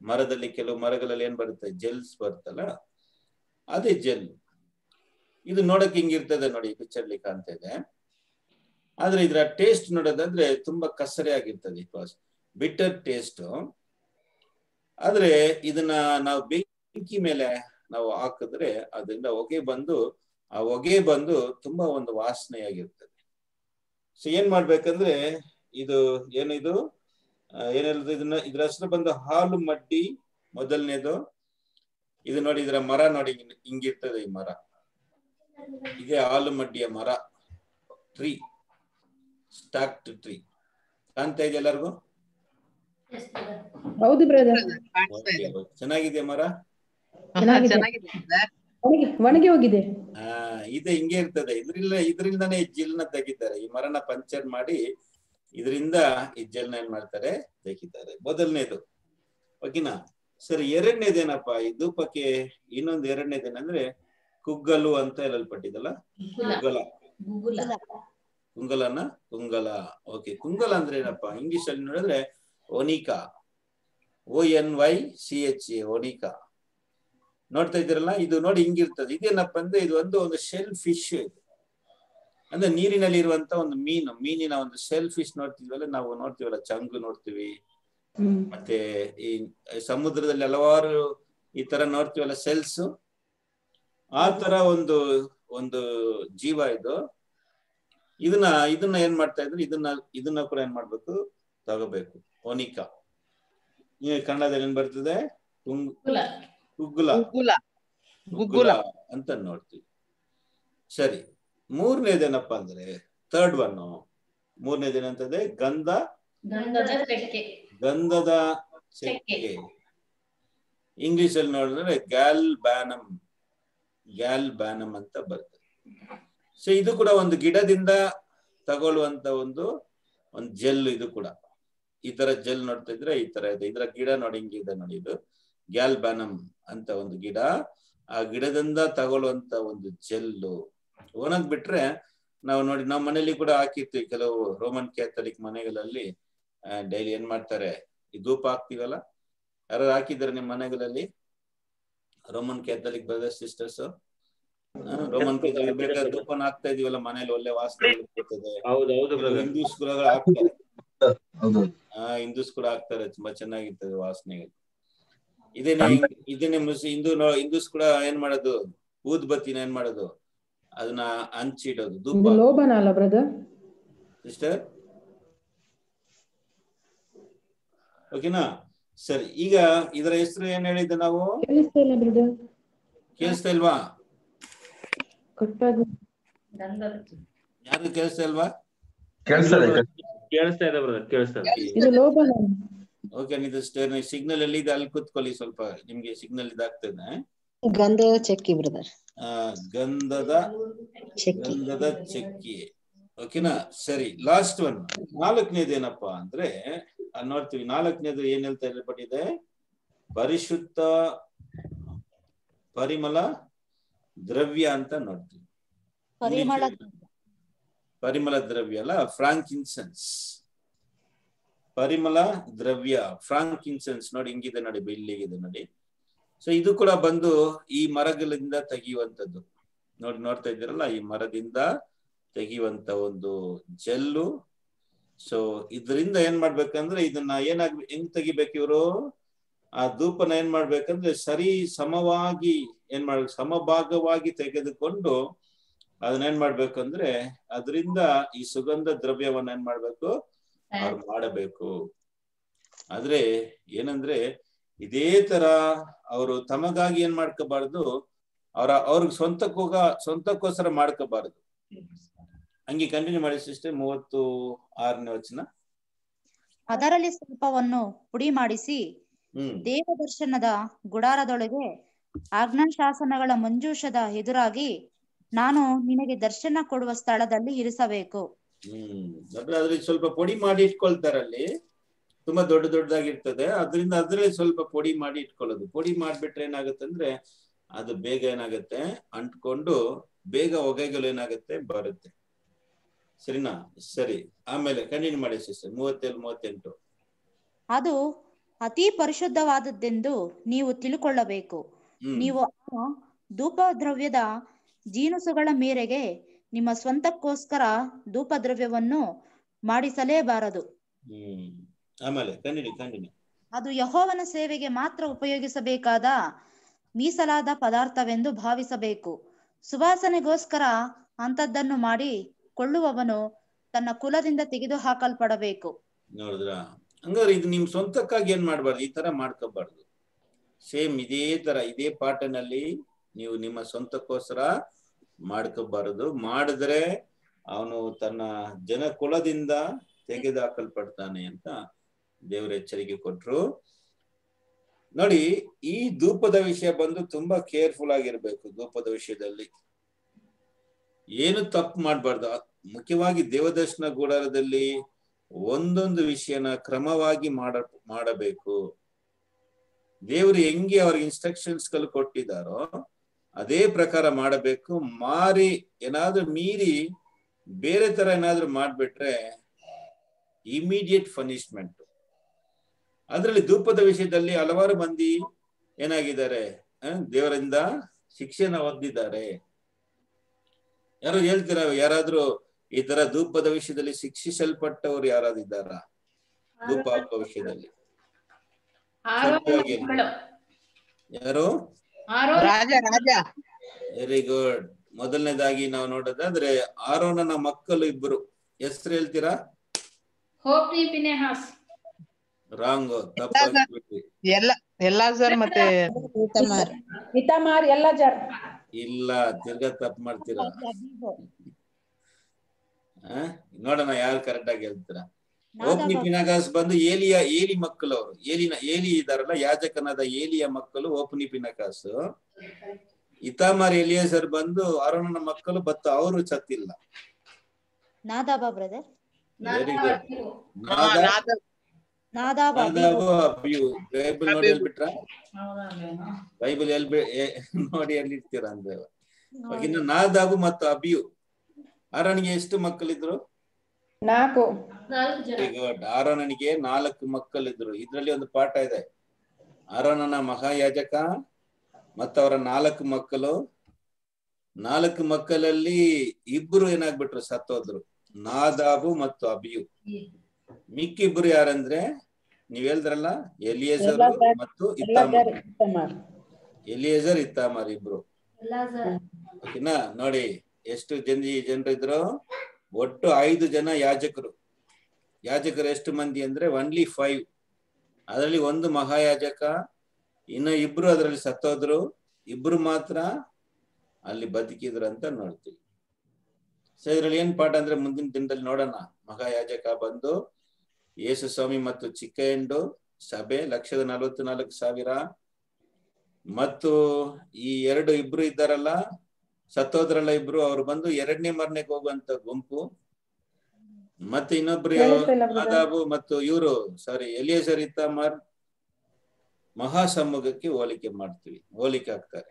ಮರದಲ್ಲಿ ಕೆಲವು ಮರಗಳಲ್ಲಿ ಏನ್ ಬರುತ್ತೆ, ಜೆಲ್ಸ್ ಬರುತ್ತಲ್ಲ, ಅದೇ ಜೆಲ್. ಇದು ನೋಡಕ್ ಹಿಂಗಿರ್ತದೆ ನೋಡಿ ಪಿಕ್ಚರ್ಲಿ ಕಾಣ್ತಾ ಇದೆ ಆದ್ರೆ ಇದರ ಟೇಸ್ಟ್ ನೋಡೋದಂದ್ರೆ ತುಂಬಾ ಕಸರೆ ಆಗಿರ್ತದೆ ಬಿಟರ್ ಟೇಸ್ಟ್ ಆದ್ರೆ ಇದನ್ನ ನಾವು ಬೆಂಕಿ ಮೇಲೆ ನಾವು ಹಾಕಿದ್ರೆ, ಅದರಿಂದ ಹೊಗೆ ಬಂದು, ಆ ಹೊಗೆ ಬಂದು ತುಂಬಾ ಒಂದು ವಾಸನೆಯಾಗಿರ್ತದೆ. ಸೊ ಏನ್ ಮಾಡ್ಬೇಕಂದ್ರೆ ಇದು ಏನಿದು ಏನಿಲ್ಲ ಇದನ್ನ? ಇದ್ರ ಹೆಸರು ಬಂದು ಹಾಲು ಮಡ್ಡಿ ಮೊದಲನೇದು. ಇದು ನೋಡಿ ಇದರ ಮರ ನೋಡಿ ಹಿಂಗಿರ್ತದೆ ಈ ಮರ. ಇದೇ ಹಾಲು ಮಡ್ಡಿಯ ಮರ. ಟ್ರೀ ಸ್ಟಾಕ್ಟ್ ಟ್ರೀ ಕಾಣ್ತಾ ಇದೆ ಎಲ್ಲರಿಗೂ? ಹೌದು ಮರ? ಚೆನ್ನಾಗಿದೆ. brother. ಒಣಗಿ ಹೋಗಿದೆ. ಆ ಇದೆ ಹಿಂಗೆ ಇರ್ತದೆ. ಇದ್ರಿಂದ ಇದರಿಂದಾನೇ ಈ ಜಿಲ್ನ ತೆಗಿತಾರೆ. ಈ ಮರಣ ಪಂಚರ್ ಮಾಡಿ ಇದರಿಂದ ಈ ಜೆಲ್ನ ಏನ್ ಮಾಡ್ತಾರೆ? ತೆಗಿತಾರೆ. ಮೊದಲನೇದು. ಓಕೆನಾ? ಸರಿ ಎರಡನೇದೇನಪ್ಪ? ಈ ಧೂಪಕ್ಕೆ ಇನ್ನೊಂದು ಎರಡನೇದೇನಂದ್ರೆ ಕುಗ್ಗಲು ಅಂತ ಹೇಳಲ್ಪಟ್ಟಿದಲ್ಲ ಕುಗ್ಗಲ. ಕುಂಗಲನ? ಕುಂಗಲ. ಓಕೆ ಕುಂಗಲ ಅಂದ್ರೆ ಏನಪ್ಪಾ? ಇಂಗ್ಲಿಷ್ ಅಲ್ಲಿ ನೋಡಿದ್ರೆ onycha O N Y C H A onycha ನೋಡ್ತಾ ಇದ್ದೀರಲ್ಲ? ಇದು ನೋಡಿ ಹಿಂಗಿರ್ತದೆ. ಇದೇನಪ್ಪ ಅಂದ್ರೆ ಇದು ಒಂದು ಒಂದು ಶೆಲ್ ಫಿಶ್ ಇದು. ಅಂದ್ರೆ ನೀರಿನಲ್ಲಿ ಇರುವಂತ ಒಂದು ಮೀನು. ಮೀನಿನ ಒಂದು ಶೆಲ್ ಫಿಶ್ ನೋಡ್ತಿದ್ವಲ್ಲ? ನಾವು ನೋಡ್ತೀವಲ್ಲ ಚಂಗು ನೋಡ್ತೀವಿ. ಮತ್ತೆ ಈ ಸಮುದ್ರದಲ್ಲಿ ಹಲವಾರು ಈ ತರ ನೋಡ್ತೀವಲ್ಲ ಸೆಲ್ಸ್ ಆ ತರ ಒಂದು ಒಂದು ಜೀವ ಇದು. ಇದನ್ನ ಇದನ್ನ ಏನ್ ಮಾಡ್ತಾ ಇದ್ರು? ಇದನ್ನ ಇದನ್ನ ಕೂಡ ಏನ್ ಮಾಡ್ಬೇಕು? ತಗೋಬೇಕು. ಓನಿಕಾ ಈಗ ಕನ್ನಡದಲ್ಲಿ ಏನ್ ಬರ್ತದೆ? ಕುಂಗ್ ಗುಗ್ಗುಲ. ಗುಗ್ಗುಲ. ಗುಗ್ಗುಲ. ಅಂತ ನೋಡ್ತೀವಿ. ಸರಿ ಮೂರನೇದೇನಪ್ಪ ಅಂದ್ರೆ ಥರ್ಡ್ ಒನ್ ಮೂರನೇದೇನಂತಂದ್ರೆ ಗಂಧ. ಗಂಧದ ಸೆಕ್ಕೆ. ಗಂಧದ ಚೆಕ್ಕೆ ಇಂಗ್ಲಿಷ್ ಅಲ್ಲಿ ನೋಡಿದ್ರೆ ಗ್ಯಾಲ್ ಬ್ಯಾನಮ್ ಗ್ಯಾಲ್ ಬ್ಯಾನಮ್ ಅಂತ ಬರ್ತದೆ. ಸೊ ಇದು ಕೂಡ ಒಂದು ಗಿಡದಿಂದ ತಗೊಳ್ಳುವಂತ ಒಂದು ಒಂದು ಜೆಲ್ ಇದು ಕೂಡ. ಈ ತರ ಜೆಲ್ ನೋಡ್ತಾ ಇದ್ರೆ ಈ ತರ ಇದೆ. ಇದರ ಗಿಡ ನೋಡಿ ಹಿಂಗಿದೆ ನೋಡಿ ಇದು. ಗ್ಯಾಲ್ ಬ್ಯಾನಮ್ ಅಂತ ಒಂದು ಗಿಡ ಆ ಗಿಡದಿಂದ ತಗೊಳ್ಳುವಂತ ಒಂದು ಜೆಲ್ಲು. ಒಣಗ್ ಬಿಟ್ರೆ ನಾವು ನೋಡಿ ನಮ್ಮ ಮನೇಲಿ ಕೂಡ ಹಾಕಿತ್ತು ಕೆಲವು ರೋಮನ್ ಕ್ಯಾಥೋಲಿಕ್ ಮನೆಗಳಲ್ಲಿ. ಡೈಲಿ ಏನ್ ಮಾಡ್ತಾರೆ? ಈ ಧೂಪ ಹಾಕ್ತಿವಲ್ಲ? ಯಾರು ಹಾಕಿದ್ದಾರೆ ನಿಮ್ಮ ಮನೆಗಳಲ್ಲಿ? Roman Catholic brothers sisters? Roman Catholic [LAUGHS] ಬೇಕಾದ್ರೆ ಧೂಪನ ಹಾಕ್ತಾ ಇದೀವಲ್ಲ ಮನೇಲಿ ಒಳ್ಳೆ ವಾಸನೆ ಬರ್ತದೆ ಹೌದು ಹೌದು ಬ್ರದರ್ ಹಿಂದೂಸ್ ಕೂಡ ಹಾಕ್ತಾರೆ. ಹೌದು. ಆ ಹಿಂದೂಸ್ ಕೂಡ ಹಾಕ್ತಾರೆ ತುಂಬಾ ಚೆನ್ನಾಗಿರ್ತದೆ ವಾಸನೆಗೆ ಇದೇನೆ ಇದನ್ನ ಹಿಂದೂ ಹಿಂದೂಸ್ ಕೂಡ ಏನ್ ಮಾಡೋದು? ಊದ್ಬತ್ತಿನ ಏನ್ ಮಾಡೋದು? ಅದನ್ನ ಹಂಚಿಡೋದು ಧೂಪ. ಲೋಬನ ಅಲ್ಲ ಬ್ರದರ್? ಸಿಸ್ಟರ್? ಓಕೆನಾ? ಸರಿ ಈಗ ಇದರ ಹೆಸರು ಏನ್ ಹೇಳಿದ್ದೆ ನಾವು? ಕೇಳಿಸ್ತಾ ಇಲ್ವಾ? ಯಾರು ಕೇಳಿಸ್ತಾ ಇಲ್ವಾ? ಕೇಳಿಸ್ತಾ ಇದೆ ಬ್ರದರ್ ಕೇಳಿಸ್ತಾ ಇದೆ. ಇದು ಲೋಬನ ಓಕೆ ಇದು ಸಿಗ್ನಲ್ ಅಲ್ಲಿ ಇದೆ ಅಲ್ಲಿ ಕೂತ್ಕೊಳ್ಳಿ ಸ್ವಲ್ಪ ನಿಮ್ಗೆ ಸಿಗ್ನಲ್ ಇದಾಗ್ತದೆ ಗಂಧದ ಚಕ್ಕಿ ಬ್ರದರ್ ಆ, ಗಂಧದ ಚಕ್ಕಿ. ಗಂಧದ ಚಕ್ಕಿ. ಓಕೆನಾ ಸರಿ ಲಾಸ್ಟ್ ಒನ್ ನಾಲ್ಕನೇದೇನಪ್ಪಾ ಅಂದ್ರೆ ಆ, ನೋಡ್ತೀವಿ ನಾಲ್ಕನೇದು ಏನ್ ಹೇಳ್ತಾ ಇರಲ್ಪಟ್ಟಿದೆ ಪರಿಶುದ್ಧ ಪರಿಮಳ ದ್ರವ್ಯ ಅಂತ ನೋಡ್ತೀವಿ. ಪರಿಮಳ ಪರಿಮಳ ದ್ರವ್ಯ ಅಲ್ಲ ಫ್ರಾಂಕಿನ್ಸೆನ್ಸ್ ಪರಿಮಳ ದ್ರವ್ಯ ಫ್ರಾಂಕಿನ್ಸೆನ್ಸ್ ನೋಡಿ ಹಿಂಗಿದೆ ನೋಡಿ, ಬೆಳ್ಳಿಗಿದೆ ನೋಡಿ. ಸೊ ಇದು ಕೂಡ ಬಂದು ಈ ಮರಗಳಿಂದ ತೆಗೆಯುವಂಥದ್ದು. ನೋಡಿ, ನೋಡ್ತಾ ಇದ್ದೀರಲ್ಲ, ಈ ಮರದಿಂದ ತೆಗೆಯುವಂತ ಒಂದು ಜೆಲ್ಲು. ಸೊ ಇದರಿಂದ ಏನ್ ಮಾಡ್ಬೇಕಂದ್ರೆ, ಇದನ್ನ ಏನಾಗ್, ಹೆಂಗ್ ತೆಗಿಬೇಕು ಇವರು? ಆ ಧೂಪನ ಏನ್ ಮಾಡ್ಬೇಕಂದ್ರೆ, ಸರಿ ಸಮವಾಗಿ ಏನ್ ಮಾಡ್ಬೇಕು ಸಮಭಾಗವಾಗಿ ತೆಗೆದುಕೊಂಡು ಅದನ್ನ ಏನ್ ಮಾಡ್ಬೇಕಂದ್ರೆ, ಅದರಿಂದ ಈ ಸುಗಂಧ ದ್ರವ್ಯವನ್ನ ಏನ್ ಮಾಡ್ಬೇಕು? ಅವ್ರು ಮಾಡಬೇಕು. ಆದ್ರೆ ಏನಂದ್ರೆ ಇದೇ ತರ ಅವರು ತಮಗಾಗಿ ಏನ್ ಮಾಡ್ಕೋಬಾರ್ದು? ಅವರ ಅವ್ರಿಗೆ ಸ್ವಂತಕ್ಕೋಗ ಸ್ವಂತಕ್ಕೋಸ್ಕರ ಮಾಡ್ಕೋಬಾರ್ದು. ಹಂಗೆ ಕಂಟಿನ್ಯೂ ಮಾಡಿ ಸಿಸ್ಟರ್ ಮೂವತ್ತು ಆರನೇ ವಚನ. ಅದರಲ್ಲಿ ಸ್ವಲ್ಪವನ್ನು ಪುಡಿ ಮಾಡಿಸಿ ದೇವ ದೇವದರ್ಶನದ ಗುಡಾರದೊಳಗೆ ಆಜ್ಞಾಶಾಸನಗಳ ಮಂಜೂಷದ ಎದುರಾಗಿ ನಾನು ನಿನಗೆ ದರ್ಶನ ಕೊಡುವ ಸ್ಥಳದಲ್ಲಿ ಇರಿಸಬೇಕು. ಹ್ಮ್. ಅಂದ್ರೆ ಅದ್ರಲ್ಲಿ ಸ್ವಲ್ಪ ಪೊಡಿ ಮಾಡಿ ಇಟ್ಕೊಳ್ತಾರಲ್ಲಿ ತುಂಬಾ ದೊಡ್ಡ ದೊಡ್ಡದಾಗಿರ್ತದೆ. ಅದರಿಂದ ಅದ್ರಲ್ಲಿ ಸ್ವಲ್ಪ ಪೊಡಿ ಮಾಡಿ ಇಟ್ಕೊಳ್ಳೋದು. ಪುಡಿ ಮಾಡ್ಬಿಟ್ರೆ ಏನಾಗುತ್ತೆ ಅಂದ್ರೆ ಅದು ಬೇಗ ಏನಾಗುತ್ತೆ? ಅಂಟ್ಕೊಂಡು ಬೇಗ ಹೊಗೆಗಳು ಏನಾಗುತ್ತೆ? ಬರುತ್ತೆ. ಸರಿನಾ? ಸರಿ. ಆಮೇಲೆ ಕಂಟಿನ್ಯೂ ಮಾಡಿ ಸಿಸ್ಟರ್. ಮೂವತ್ತೇಳು ಮೂವತ್ತೆಂಟು. ಅದು ಅತಿ ಪರಿಶುದ್ಧವಾದದ್ದೆಂದು ನೀವು ತಿಳ್ಕೊಳ್ಳಬೇಕು. ನೀವು ಧೂಪ ದ್ರವ್ಯದ ಜೀನಸುಗಳ ಮೇರೆಗೆ ನಿಮ್ಮ ಸ್ವಂತಕ್ಕೋಸ್ಕರ ಧೂಪ ದ್ರವ್ಯವನ್ನು ಮಾಡಿಸಲೇಬಾರದು ಅದು ಯಹೋವನ ಸೇವೆಗೆ ಮಾತ್ರ ಉಪಯೋಗಿಸಬೇಕಾದ ಮೀಸಲಾದ ಪದಾರ್ಥವೆಂದು ಭಾವಿಸಬೇಕು. ಸುವಾಸನೆಗೋಸ್ಕರ ಅಂತದ್ದನ್ನು ಮಾಡಿ ಕೊಳ್ಳುವವನು ತನ್ನ ಕುಲದಿಂದ ತೆಗೆದು ಹಾಕಲ್ಪಡಬೇಕು ನೋಡಿದ್ರ? ಹಂಗಾದ್ರೆ ಇದು ನಿಮ್ ಸ್ವಂತಕ್ಕಾಗಿ ಏನ್ ಮಾಡಬಾರ್ದು? ಈ ತರ ಮಾಡ್ಕೋಬಾರ್ದು. ಸೇಮ್ ಇದೇ ತರ ಇದೇ ಪಾಠನಲ್ಲಿ ನೀವು ನಿಮ್ಮ ಸ್ವಂತಕ್ಕೋಸ್ಕರ ಮಾಡ್ಕೋಬಾರದು. ಮಾಡಿದ್ರೆ ಅವನು ತನ್ನ ಜನ ಕುಲದಿಂದ ತೆಗೆದಾಕಲ್ಪಡ್ತಾನೆ ಅಂತ ದೇವರ ಎಚ್ಚರಿಕೆ ಕೊಟ್ರು. ನೋಡಿ, ಈ ಧೂಪದ ವಿಷಯ ಬಂದು ತುಂಬಾ ಕೇರ್ಫುಲ್ ಆಗಿರ್ಬೇಕು ಧೂಪದ ವಿಷಯದಲ್ಲಿ. ಏನು ತಪ್ಪು ಮಾಡಬಾರ್ದು. ಮುಖ್ಯವಾಗಿ ದೇವದರ್ಶನ ಗುಡಾರದಲ್ಲಿ ಒಂದೊಂದು ವಿಷಯನ ಕ್ರಮವಾಗಿ ಮಾಡ, ಮಾಡಬೇಕು. ದೇವರು ಹೆಂಗೆ ಅವ್ರಿಗೆ ಇನ್ಸ್ಟ್ರಕ್ಷನ್ಸ್ ಕೊಟ್ಟಿದ್ದಾರೋ ಅದೇ ಪ್ರಕಾರ ಮಾಡಬೇಕು. ಮಾರಿ ಏನಾದ್ರೂ ಮೀರಿ ಬೇರೆ ತರ ಏನಾದ್ರೂ ಮಾಡ್ಬಿಟ್ರೆ ಇಮಿಡಿಯೇಟ್ ಪನಿಷ್ಮೆಂಟ್ ಅದರಲ್ಲಿ ಧೂಪದ ವಿಷಯದಲ್ಲಿ ಹಲವಾರು ಮಂದಿ ಏನಾಗಿದ್ದಾರೆ ದೇವರಿಂದ ಶಿಕ್ಷೆನ ಹೊಂದಿದ್ದಾರೆ. ಯಾರು ಹೇಳ್ತೀರಾ ಯಾರಾದ್ರೂ ಈ ತರ ಧೂಪದ ವಿಷಯದಲ್ಲಿ ಶಿಕ್ಷಿಸಲ್ಪಟ್ಟವರು ಯಾರಾದಿದ್ದಾರ ಇದ್ದಾರಾ ಧೂಪ ಹಾಕುವ ವಿಷಯದಲ್ಲಿ. ಯಾರು? ರಾಜ ರಾಜ. ವೆರಿ ಗುಡ್ ಮೊದಲನೇದಾಗಿ ನಾವು ನೋಡೋದಾದ್ರೆ ಆರೋನನ ಮಕ್ಕಳು ಇಬ್ಬರು ಹೆಸರು ಹೇಳ್ತೀರಾ? ಹೋಪ್ನಿ ರಾಂಗ್ ತಪ್ಪಾಗ್ಬಿಟ್ರಿ ಎಲ್ಲ ಎಲ್ಲಾಜರ್ ಮತ್ತೆ ಇತಮಾರ್ ಇಲ್ಲ ತಿರ್ಗಾ ತಪ್ಪು ಮಾಡ್ತೀರಾ? ಆ? ನೋಡೋಣ ಯಾರು ಕರೆಕ್ಟ್ ಆಗಿ ಹೇಳ್ತೀರಾ. ಓಪ್ನಿ ಪಿನಗಾಸ್ ಬಂದು ಏಲಿಯ ಏಲಿ ಮಕ್ಕಳು ಅವರು. ಏಲಿನ ಏಲಿ ಇದಾರಲ್ಲ ಯಾಜಕನಾದ ಏಲಿಯ ಮಕ್ಕಳು ಓಪ್ನಿ ಪಿನಕಾಸ್ ಇತಾಮರ್ ಎಲಿಯಸರ್ ಬಂದು ಅರುಣನ ಮಕ್ಕಳು ಬತ್ತ ಅವರು ಚತ್ತಿಲ್ಲ. Nadab brother? ವೆರಿ ಗುಡ್ ನಾದಾ ನಾದ- ನಾದಾಬ. ಬೈಬಲ್ ನೋಡಿ ಹೇಳ್ಬಿಟ್ರ? ಹೌದಾ ಬೈಬಲ್ ಎಲ್ಬಿ ನೋಡಿ ಎಲ್ಲಿ ಇರ್ತೀರಾ ಅಂದ್ರೆ ಇನ್ನು ನಾದಾಬು ಮತ್ತು ಅಭಿಯು ಆರೋನಿಗೆ ಎಷ್ಟು ಮಕ್ಕಳಿದ್ರು? ನಾಲ್ಕು. ನಾಲ್ಕು ಜನ. ವೆರಿ ಗುಡ್ ಆರೋನನಿಗೆ ನಾಲ್ಕು ಮಕ್ಕಳಿದ್ರು. ಇದ್ರಲ್ಲಿ ಒಂದು ಪಾಠ ಇದೆ. ಆರೋನನ ಮಹಾಯಾಜಕ ಮತ್ತು ಅವರ ನಾಲ್ಕು ಮಕ್ಕಳು. ನಾಲ್ಕು ಮಕ್ಕಳಲ್ಲಿ ಇಬ್ರು ಏನಾಗ್ಬಿಟ್ರು? ಸತ್ತೋದ್ರು. ನಾದಾಬು ಮತ್ತು ಅಬಿಯು. ಮಿಕ್ಕಿಬ್ರು ಯಾರಂದ್ರೆ? ನೀವ್ ಹೇಳಿದ್ರಲ್ಲ? ಎಲಿಯೇಸರ್. ಮತ್ತು ಇತ್ತಾಮರ್. ಜರ್ ಇತಮಾರ್ ಎಲಿಯೇಸರ್ ಇತ್ತಾಮರ್ ಇಬ್ರು. ಓಕೆನಾ? ನೋಡಿ ಎಷ್ಟು ಜನ ಜನರಿದ್ರು? ಒಟ್ಟು ಐದು ಜನ ಯಾಜಕರು. ಯಾಜಕರು ಎಷ್ಟು ಮಂದಿ ಅಂದ್ರೆ ಒನ್ಲಿ ಫೈವ್ ಅದರಲ್ಲಿ ಒಂದು ಮಹಾಯಾಜಕ, ಇನ್ನು ಇಬ್ರು ಅದರಲ್ಲಿ ಸತ್ತೋದ್ರು. ಇಬ್ರು ಮಾತ್ರ ಅಲ್ಲಿ ಬದುಕಿದ್ರು ಅಂತ ನೋಡ್ತೀವಿ. ಸೊ ಇದ್ರಲ್ಲಿ ಏನ್ ಪಾಠ ಅಂದ್ರೆ ಮುಂದಿನ ದಿನದಲ್ಲಿ ನೋಡೋಣ. ಮಹಾಯಾಜಕ ಬಂದು ಯೇಸು ಸ್ವಾಮಿ ಮತ್ತು ಚಿಕ್ಕ ಹೆಂಡು ಸಭೆ, ಲಕ್ಷದ ನಲವತ್ತು ನಾಲ್ಕು ಸಾವಿರ. ಮತ್ತು ಈ ಎರಡು ಇಬ್ರು ಇದ್ದಾರಲ್ಲ ಸತ್ತೋದ್ರಲ್ಲ ಇಬ್ರು ಅವ್ರು ಬಂದು ಎರಡನೇ ಮರನೆಗೆ ಹೋಗುವಂತ ಗುಂಪು. ಮತ್ತೆ ಇನ್ನೊಬ್ರು ಆದಾಬು ಮತ್ತು ಇವರು ಸಾರಿ ಎಲಿಯಸರ್ ಇತ್ತಾಮರ್ ಮಹಾಸಮೂಹಕ್ಕೆ ಹೋಲಿಕೆ ಮಾಡ್ತೀವಿ ಹೋಲಿಕೆ ಆಗ್ತಾರೆ.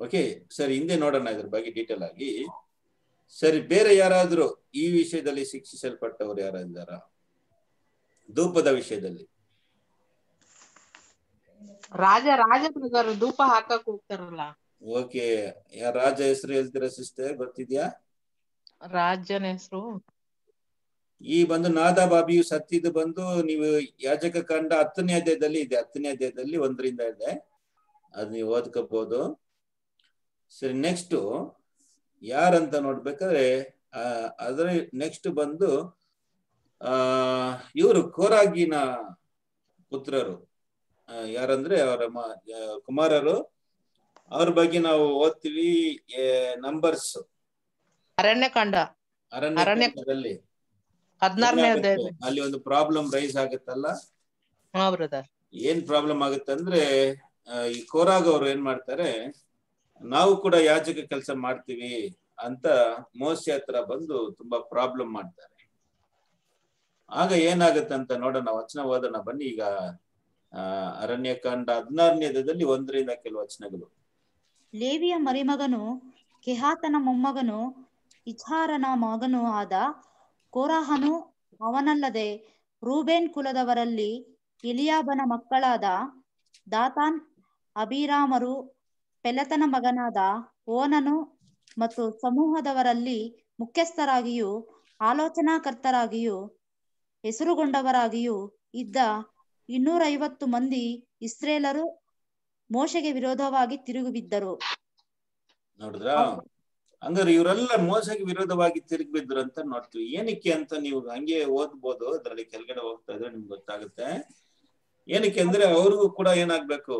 ಓಕೆ ಸರಿ ಹಿಂದೆ ನೋಡೋಣ ಇದ್ರ ಬಗ್ಗೆ ಡೀಟೇಲ್ ಆಗಿ. ಸರಿ ಬೇರೆ ಯಾರಾದ್ರೂ ಈ ವಿಷಯದಲ್ಲಿ ಶಿಕ್ಷಿಸಲ್ಪಟ್ಟವರು ಯಾರಿದ್ದಾರ ಧೂಪದ ವಿಷಯದಲ್ಲಿ. ರಾಜ ರಾಜ ಧೂಪ ಹಾಕಕ್ ಹೋಗ್ತಾರಲ್ಲ. ಓಕೆ ಯಾರ ರಾಜ ಹೆಸರು ಹೇಳ್ತೀರಾ ಸಿಸ್ಟರ್ ಗೊತ್ತಿದ್ಯಾ? ರಾಜನ ಹೆಸರು? ಈ ಬಂದು ನಾದಾಬಾಬಿಯು ಸತ್ತಿದ್ದು ಬಂದು ನೀವು ಯಾಜಕ ಕಂಡ ಹತ್ತನೇ ಅಧ್ಯಾಯದಲ್ಲಿ ಇದೆ. ಹತ್ತನೇ ಅಧ್ಯಾಯದಲ್ಲಿ ಒಂದರಿಂದ ಇದೆ. ಅದ್ ನೀವು ಓದ್ಕೋಬಹುದು ಸರಿ ನೆಕ್ಸ್ಟ್ ಯಾರಂತ ನೋಡ್ಬೇಕಾದ್ರೆ ಆ ಅದ್ರ ನೆಕ್ಸ್ಟ್ ಬಂದು ಆ ಇವರು ಕೋರಾಗಿನ ಪುತ್ರರು. ಯಾರಂದ್ರೆ ಅವರ ಕುಮಾರರು. ಅವ್ರ ಬಗ್ಗೆ ನಾವು ಓದ್ತೀವಿ ನಂಬರ್ಸ್ ಅರಣ್ಯಕಾಂಡ. ಅರಣ್ಯ- ಅರಣ್ಯದಲ್ಲಿ ಹದಿನಾರನೇ ಏನಾಗುತ್ತೆ? ಅಲ್ಲಿ ಒಂದು ಪ್ರಾಬ್ಲಮ್ ರೈಸ್ ಆಗುತ್ತಲ್ಲ? ಏನ್ ಪ್ರಾಬ್ಲಮ್ ಆಗುತ್ತೆ ಅಂದ್ರೆ ಈ ಕೋರಾಗ್ ಅವ್ರು ಏನ್ ಮಾಡ್ತಾರೆ ನಾವು ಕೂಡ ಯಾಜಕ ಕೆಲಸ ಮಾಡ್ತೀವಿ ಅಂತ ಮೋಸಿ ಹತ್ರ ಬಂದು ತುಂಬಾ ಪ್ರಾಬ್ಲಮ್ ಮಾಡ್ತಾರೆ. ಆಗ ಏನಾಗುತ್ತೆ ಅಂತ ನೋಡೋಣ ವಚನ ಓದೋಣ ಬನ್ನಿ ಈಗ. ಅರಣ್ಯಕಾಂಡ ಹದಿನಾರನೇದಲ್ಲಿ ಒಂದರಿಂದ ಕೆಲವು ವಚನಗಳು. ಲೇವಿಯ ಮರಿಮಗನು, ಕೆಹಾತನ ಮೊಮ್ಮಗನು ಇಚಾರನ ಮಗನೂ ಆದ ಕೋರಾಹನು ಅವನಲ್ಲದೆ ರೂಬೇನ್ ಕುಲದವರಲ್ಲಿ ಇಲಿಯಾಬನ ಮಕ್ಕಳಾದ ದಾತಾನ್ ಅಭಿರಾಮರು ಪೆಲತನ ಮಗನಾದ ಓನನು ಮತ್ತು ಸಮೂಹದವರಲ್ಲಿ ಮುಖ್ಯಸ್ಥರಾಗಿಯೂ ಆಲೋಚನಾಕರ್ತರಾಗಿಯೂ ಹೆಸರುಗೊಂಡವರಾಗಿಯೂ ಇದ್ದ ಇನ್ನೂರೈವತ್ತು ಮಂದಿ ಇಸ್ರೇಲರು ಮೋಶೆಗೆ ವಿರೋಧವಾಗಿ ತಿರುಗಿಬಿದ್ದರು. ನೋಡಿದ್ರ? ಹಂಗಾರೆ ಇವರೆಲ್ಲ ಮೋಸಕ್ಕೆ ವಿರೋಧವಾಗಿ ತಿರುಗಿ ಬಿದ್ರು ಅಂತ ನೋಡ್ತೀವಿ. ಏನಕ್ಕೆ ಅಂತ ನೀವು ಹಂಗೆ ಓದ್ಬೋದು, ಅದ್ರಲ್ಲಿ ಕೆಳಗಡೆ ಹೋಗ್ತಾ ಇದ್ರೆ ನಿಮ್ಗೆ ಗೊತ್ತಾಗುತ್ತೆ. ಏನಕ್ಕೆ ಅಂದ್ರೆ ಅವ್ರಿಗೂ ಕೂಡ ಏನಾಗ್ಬೇಕು?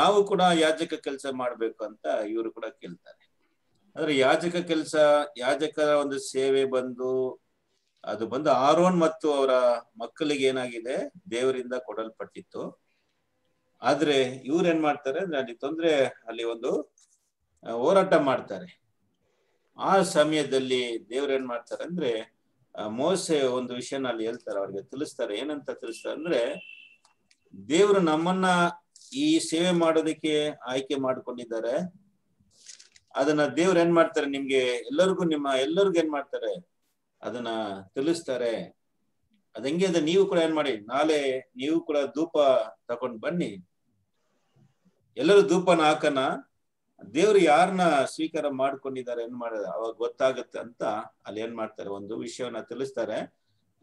ನಾವು ಕೂಡ ಯಾಜಕ ಕೆಲಸ ಮಾಡ್ಬೇಕು ಅಂತ ಇವರು ಕೂಡ ಕೇಳ್ತಾರೆ. ಆದ್ರೆ ಯಾಜಕ ಕೆಲಸ, ಯಾಜಕರ ಒಂದು ಸೇವೆ ಬಂದು, ಅದು ಬಂದು ಆರೋನ್ ಮತ್ತು ಅವರ ಮಕ್ಕಳಿಗೆ ಏನಾಗಿದೆ? ದೇವರಿಂದ ಕೊಡಲ್ಪಟ್ಟಿತ್ತು. ಆದ್ರೆ ಇವ್ರು ಮಾಡ್ತಾರೆ ಅಂದ್ರೆ ಅಲ್ಲಿ ತೊಂದ್ರೆ, ಅಲ್ಲಿ ಒಂದು ಹೋರಾಟ ಮಾಡ್ತಾರೆ. ಆ ಸಮಯದಲ್ಲಿ ದೇವ್ರು ಏನ್ ಮಾಡ್ತಾರೆ ಅಂದ್ರೆ ಮೋಸೆ ಒಂದು ವಿಷಯನ ಅಲ್ಲಿ ಹೇಳ್ತಾರೆ, ಅವ್ರಿಗೆ ತಿಳಿಸ್ತಾರೆ. ಏನಂತ ತಿಳಿಸ್ತಾರೆ ಅಂದ್ರೆ, ದೇವ್ರು ನಮ್ಮನ್ನ ಈ ಸೇವೆ ಮಾಡೋದಕ್ಕೆ ಆಯ್ಕೆ ಮಾಡ್ಕೊಂಡಿದ್ದಾರೆ. ಅದನ್ನ ದೇವ್ರು ಏನ್ ಮಾಡ್ತಾರೆ ನಿಮ್ಗೆ ಎಲ್ಲರಿಗೂ ನಿಮ್ಮ ಎಲ್ಲರಿಗೂ ಏನ್ ಮಾಡ್ತಾರೆ? ಅದನ್ನ ತಿಳಿಸ್ತಾರೆ. ಅದಂಗೆ ಅದ ನೀವು ಕೂಡ ಏನ್ ಮಾಡಿ, ನಾಳೆ ನೀವು ಕೂಡ ಧೂಪ ತಕೊಂಡ್ ಬನ್ನಿ. ಎಲ್ಲರೂ ಧೂಪನ ಹಾಕನ, ದೇವ್ರು ಯಾರನ್ನ ಸ್ವೀಕಾರ ಮಾಡ್ಕೊಂಡಿದ್ದಾರೆ ಏನ್ ಮಾಡ ಅವಾಗ ಗೊತ್ತಾಗತ್ತೆ ಅಂತ ಅಲ್ಲಿ ಏನ್ ಮಾಡ್ತಾರೆ? ಒಂದು ವಿಷಯವನ್ನ ತಿಳಿಸ್ತಾರೆ.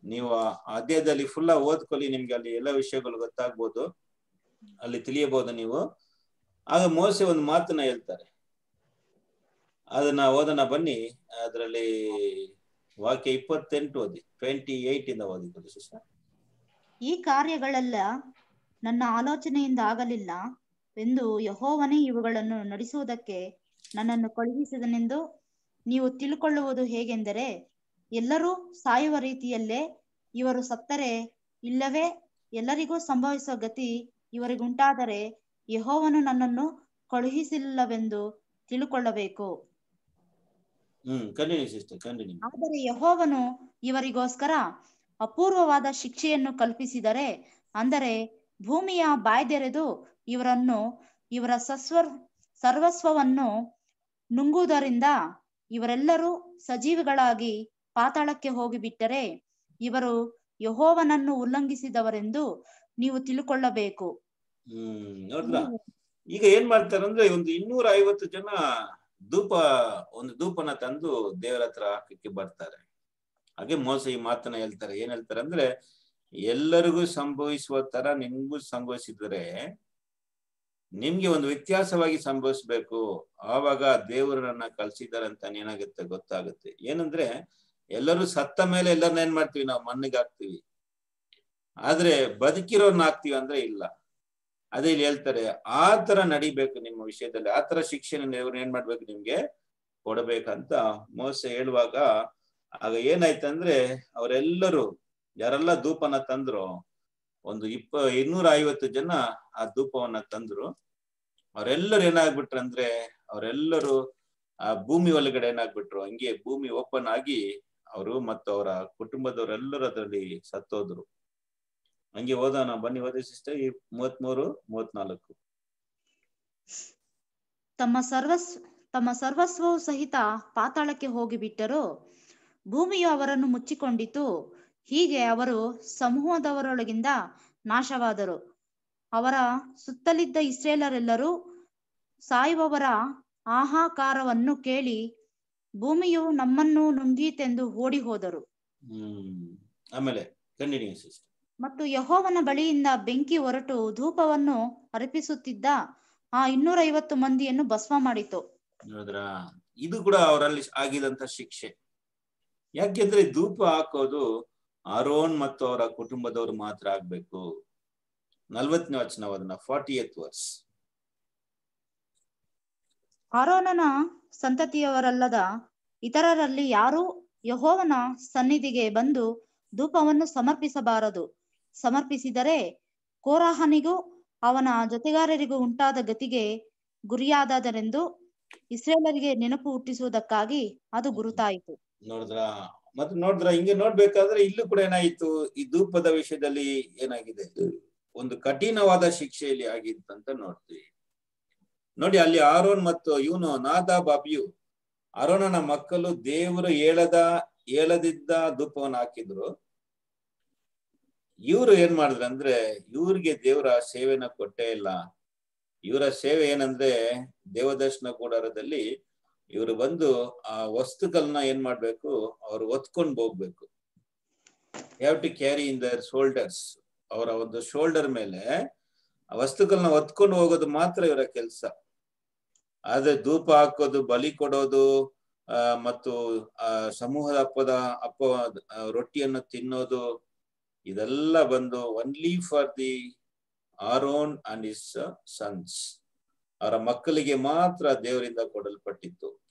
ನೀವು ಅಧ್ಯಾಯದಲ್ಲಿ ಫುಲ್ಲ ಓದ್ಕೊಳ್ಳಿ, ನಿಮ್ಗೆ ಅಲ್ಲಿ ಎಲ್ಲ ವಿಷಯಗಳು ಗೊತ್ತಾಗ್ಬೋದು. ಅಲ್ಲಿ ತಿಳಿಯಬಹುದು ನೀವು. ಆಗ ಮೋಸೆ ಒಂದು ಮಾತನ್ನ ಹೇಳ್ತಾರೆ. ಅದನ್ನ ಓದನ ಬನ್ನಿ. ಅದರಲ್ಲಿ ವಾಕ್ಯ ಇಪ್ಪತ್ತೆಂಟು ಓದಿ ಟ್ವೆಂಟಿ ಏಟ್ ಇಂದ ಓದಿ ಈ ಕಾರ್ಯಗಳೆಲ್ಲ ನನ್ನ ಆಲೋಚನೆಯಿಂದ ಆಗಲಿಲ್ಲ. ಎಂದು ಯಹೋವನೇ ಇವುಗಳನ್ನು ನಡೆಸುವುದಕ್ಕೆ ನನ್ನನ್ನು ಕಳುಹಿಸಿದನೆಂದು ನೀವು ತಿಳ್ಕೊಳ್ಳುವುದು ಹೇಗೆಂದರೆ ಎಲ್ಲರೂ ಸಾಯುವ ರೀತಿಯಲ್ಲೇ ಇವರು ಸತ್ತರೆ ಇಲ್ಲವೇ ಎಲ್ಲರಿಗೂ ಸಂಭವಿಸುವ ಗತಿ ಇವರಿಗುಂಟಾದರೆ ಯಹೋವನು ನನ್ನನ್ನು ಕಳುಹಿಸಿಲ್ಲವೆಂದು ತಿಳುಕೊಳ್ಳಬೇಕು. ಆದರೆ ಯಹೋವನು ಇವರಿಗೋಸ್ಕರ ಅಪೂರ್ವವಾದ ಶಿಕ್ಷೆಯನ್ನು ಕಲ್ಪಿಸಿದರೆ ಅಂದರೆ ಭೂಮಿಯ ಬಾಯ್ದೆರೆದು ಇವರನ್ನು, ಇವರ ಸಸ್ವರ್, ಸರ್ವಸ್ವವನ್ನು ನುಂಗುವುದರಿಂದ ಇವರೆಲ್ಲರೂ ಸಜೀವಿಗಳಾಗಿ ಪಾತಾಳಕ್ಕೆ ಹೋಗಿಬಿಟ್ಟರೆ ಇವರು ಯಹೋವನನ್ನು ಉಲ್ಲಂಘಿಸಿದವರೆಂದು ನೀವು ತಿಳ್ಕೊಳ್ಳಬೇಕು. ಈಗ ಏನ್ ಮಾಡ್ತಾರೆ ಅಂದ್ರೆ ಒಂದು ಇನ್ನೂರ ಐವತ್ತು ಜನ ಧೂಪ, ಒಂದು ಧೂಪನ ತಂದು ದೇವರ ಹತ್ರ ಹಾಕಕ್ಕೆ ಬರ್ತಾರೆ. ಹಾಗೆ ಮೋಸ ಈ ಮಾತನ್ನ ಹೇಳ್ತಾರೆ. ಏನ್ ಹೇಳ್ತಾರೆ ಅಂದ್ರೆ, ಎಲ್ಲರಿಗೂ ಸಂಭವಿಸುವ ತರ ನಿಮಗೂ ಸಂಭವಿಸಿದ್ರೆ ನಿಮ್ಗೆ ಒಂದು ವ್ಯತ್ಯಾಸವಾಗಿ ಸಂಭವಿಸ್ಬೇಕು. ಆವಾಗ ದೇವರನ್ನ ಅಂತ ಏನಾಗುತ್ತೆ ಗೊತ್ತಾಗುತ್ತೆ. ಏನಂದ್ರೆ, ಎಲ್ಲರೂ ಸತ್ತ ಮೇಲೆ ಎಲ್ಲರನ್ನ ಏನ್ ಮಾಡ್ತೀವಿ? ನಾವು ಮಣ್ಣಿಗೆ ಹಾಕ್ತಿವಿ. ಆದ್ರೆ ಬದುಕಿರೋರ್ನ ಹಾಕ್ತಿವಿ ಅಂದ್ರೆ ಇಲ್ಲ. ಅದೇ ಇಲ್ಲಿ ಹೇಳ್ತಾರೆ, ಆ ತರ ನಡಿಬೇಕು ನಿಮ್ಮ ವಿಷಯದಲ್ಲಿ. ಆ ತರ ಶಿಕ್ಷಣ ದೇವ್ರು ಏನ್ ಮಾಡ್ಬೇಕು ನಿಮ್ಗೆ? ಕೊಡಬೇಕಂತ ಮೋಸ ಹೇಳುವಾಗ, ಆಗ ಏನಾಯ್ತಂದ್ರೆ, ಅವರೆಲ್ಲರೂ, ಯಾರೆಲ್ಲ ಧೂಪನ ತಂದ್ರು ಒಂದು ಇಪ್ಪ ಇನ್ನೂರ ಐವತ್ತು ಜನ ಆ ಧೂಪವನ್ನ ತಂದ್ರು. ಅವರೆಲ್ಲರೂ ಏನಾಗ್ಬಿಟ್ರು ಅಂದ್ರೆ, ಅವರೆಲ್ಲರೂ ಆ ಭೂಮಿ ಒಳಗಡೆ ಏನಾಗ್ಬಿಟ್ರು, ಹಂಗೆ ಭೂಮಿ ಓಪನ್ ಆಗಿ ಅವರು ಮತ್ತು ಅವರ ಕುಟುಂಬದವರೆಲ್ಲರೂ ಅದರಲ್ಲಿ ಸತ್ತೋದ್ರು. ಹಂಗೆ ಓದೋಣ, ಬನ್ನಿ, ಓದಿ ಸಿಸ್ಟರ್ ಈ ಮೂವತ್ಮೂರು ಮೂವತ್ನಾಲ್ಕು ತಮ್ಮ ಸರ್ವಸ್, ತಮ್ಮ ಸರ್ವಸ್ವವು ಸಹಿತ ಪಾತಾಳಕ್ಕೆ ಹೋಗಿಬಿಟ್ಟರು. ಭೂಮಿಯು ಅವರನ್ನು ಮುಚ್ಚಿಕೊಂಡಿತು. ಹೀಗೆ ಅವರು ಸಮೂಹದವರೊಳಗಿಂದ ನಾಶವಾದರು. ಅವರ ಸುತ್ತಲಿದ್ದ ಇಸ್ರೇಲರೆಲ್ಲರೂ ಸಾಯುವವರ ಆಹಾಕಾರವನ್ನು ಕೇಳಿ ಭೂಮಿಯು ನಮ್ಮನ್ನು ನುಂಗೀತೆಂದು ಓಡಿ ಹೋದರು ಆಮೇಲೆ ಮತ್ತು ಯಹೋವನ ಬಳಿಯಿಂದ ಬೆಂಕಿ ಹೊರಟು ಧೂಪವನ್ನು ಅರ್ಪಿಸುತ್ತಿದ್ದ ಆ ಇನ್ನೂರೈವತ್ತು ಮಂದಿಯನ್ನು ಭಸ್ಮ ಮಾಡಿತು. ಇದು ಕೂಡ ಅವರಲ್ಲಿ ಆಗಿದಂತ ಶಿಕ್ಷೆ. ಯಾಕೆಂದ್ರೆ ಧೂಪ ಹಾಕೋದು ಆರೋನ್ ಮತ್ತು ಅವರ ಕುಟುಂಬದವರು ಮಾತ್ರ ಆಗ್ಬೇಕು. ನಲ್ವತ್ತನೇ ವಚನ ಅದನ್ನ ಫಾರ್ಟಿ ಏತ್ ವರ್ಸ್ ಆರೋನನ ಸಂತತಿಯವರಲ್ಲದ ಇತರರಲ್ಲಿ ಯಾರು ಯಹೋವನ ಸನ್ನಿಧಿಗೆ ಬಂದು ಧೂಪವನ್ನು ಸಮರ್ಪಿಸಬಾರದು. ಸಮರ್ಪಿಸಿದರೆ ಕೋರಾಹನಿಗೂ ಅವನ ಜೊತೆಗಾರರಿಗೂ ಉಂಟಾದ ಗತಿಗೆ ಗುರಿಯಾದರೆಂದು ಇಸ್ರೇಲರಿಗೆ ನೆನಪು ಹುಟ್ಟಿಸುವುದಕ್ಕಾಗಿ ಅದು ಗುರುತಾಯಿತು. ನೋಡಿದ್ರ? ಮತ್ತೆ ನೋಡಿದ್ರ ಹಿಂಗೆ ನೋಡ್ಬೇಕಾದ್ರೆ ಇಲ್ಲೂ ಕೂಡ ಏನಾಯ್ತು? ಈ ಧೂಪದ ವಿಷಯದಲ್ಲಿ ಏನಾಗಿದೆ? ಒಂದು ಕಠಿಣವಾದ ಶಿಕ್ಷೆಯಲ್ಲಿ ಆಗಿತ್ತಂತ ನೋಡ್ತೀವಿ. ನೋಡಿ, ಅಲ್ಲಿ ಆರೋನ್ ಮತ್ತು ಇವನು ನಾದಾ, ಬಾಬಿಯು ಅರೋಣನ ಮಕ್ಕಳು ದೇವರು ಹೇಳದ, ಹೇಳದಿದ್ದ ಧೂಪವನ್ನು ಹಾಕಿದ್ರು. ಇವ್ರು ಏನ್ ಮಾಡಿದ್ರು ಅಂದ್ರೆ, ಇವ್ರಿಗೆ ದೇವರ ಸೇವೆನ ಕೊಟ್ಟೇ ಇಲ್ಲ. ಇವರ ಸೇವೆ ಏನಂದ್ರೆ, ದೇವದರ್ಶನ ಕೂಡಾರದಲ್ಲಿ ಇವರು ಬಂದು ಆ ವಸ್ತುಗಳನ್ನ ಏನ್ ಮಾಡ್ಬೇಕು? ಅವ್ರು ಒತ್ಕೊಂಡು ಹೋಗ್ಬೇಕು. Have to carry in their shoulders ಅವರ ಒಂದು ಶೋಲ್ಡರ್ ಮೇಲೆ ಆ ವಸ್ತುಗಳನ್ನ ಒತ್ಕೊಂಡು ಹೋಗೋದು ಮಾತ್ರ ಇವರ ಕೆಲಸ. ಆದ್ರೆ ಧೂಪ ಹಾಕೋದು, ಬಲಿ ಕೊಡೋದು, ಆ, ಮತ್ತು, ಆ, ಸಮೂಹದ ಹಬ್ಬದ ಹಬ್ಬ ರೊಟ್ಟಿಯನ್ನು ತಿನ್ನೋದು, ಇದೆಲ್ಲ ಬಂದು only for the Aaron and his sons ಅವರ ಮಕ್ಕಳಿಗೆ ಮಾತ್ರ ದೇವರಿಂದ ಕೊಡಲ್ಪಟ್ಟಿತ್ತು.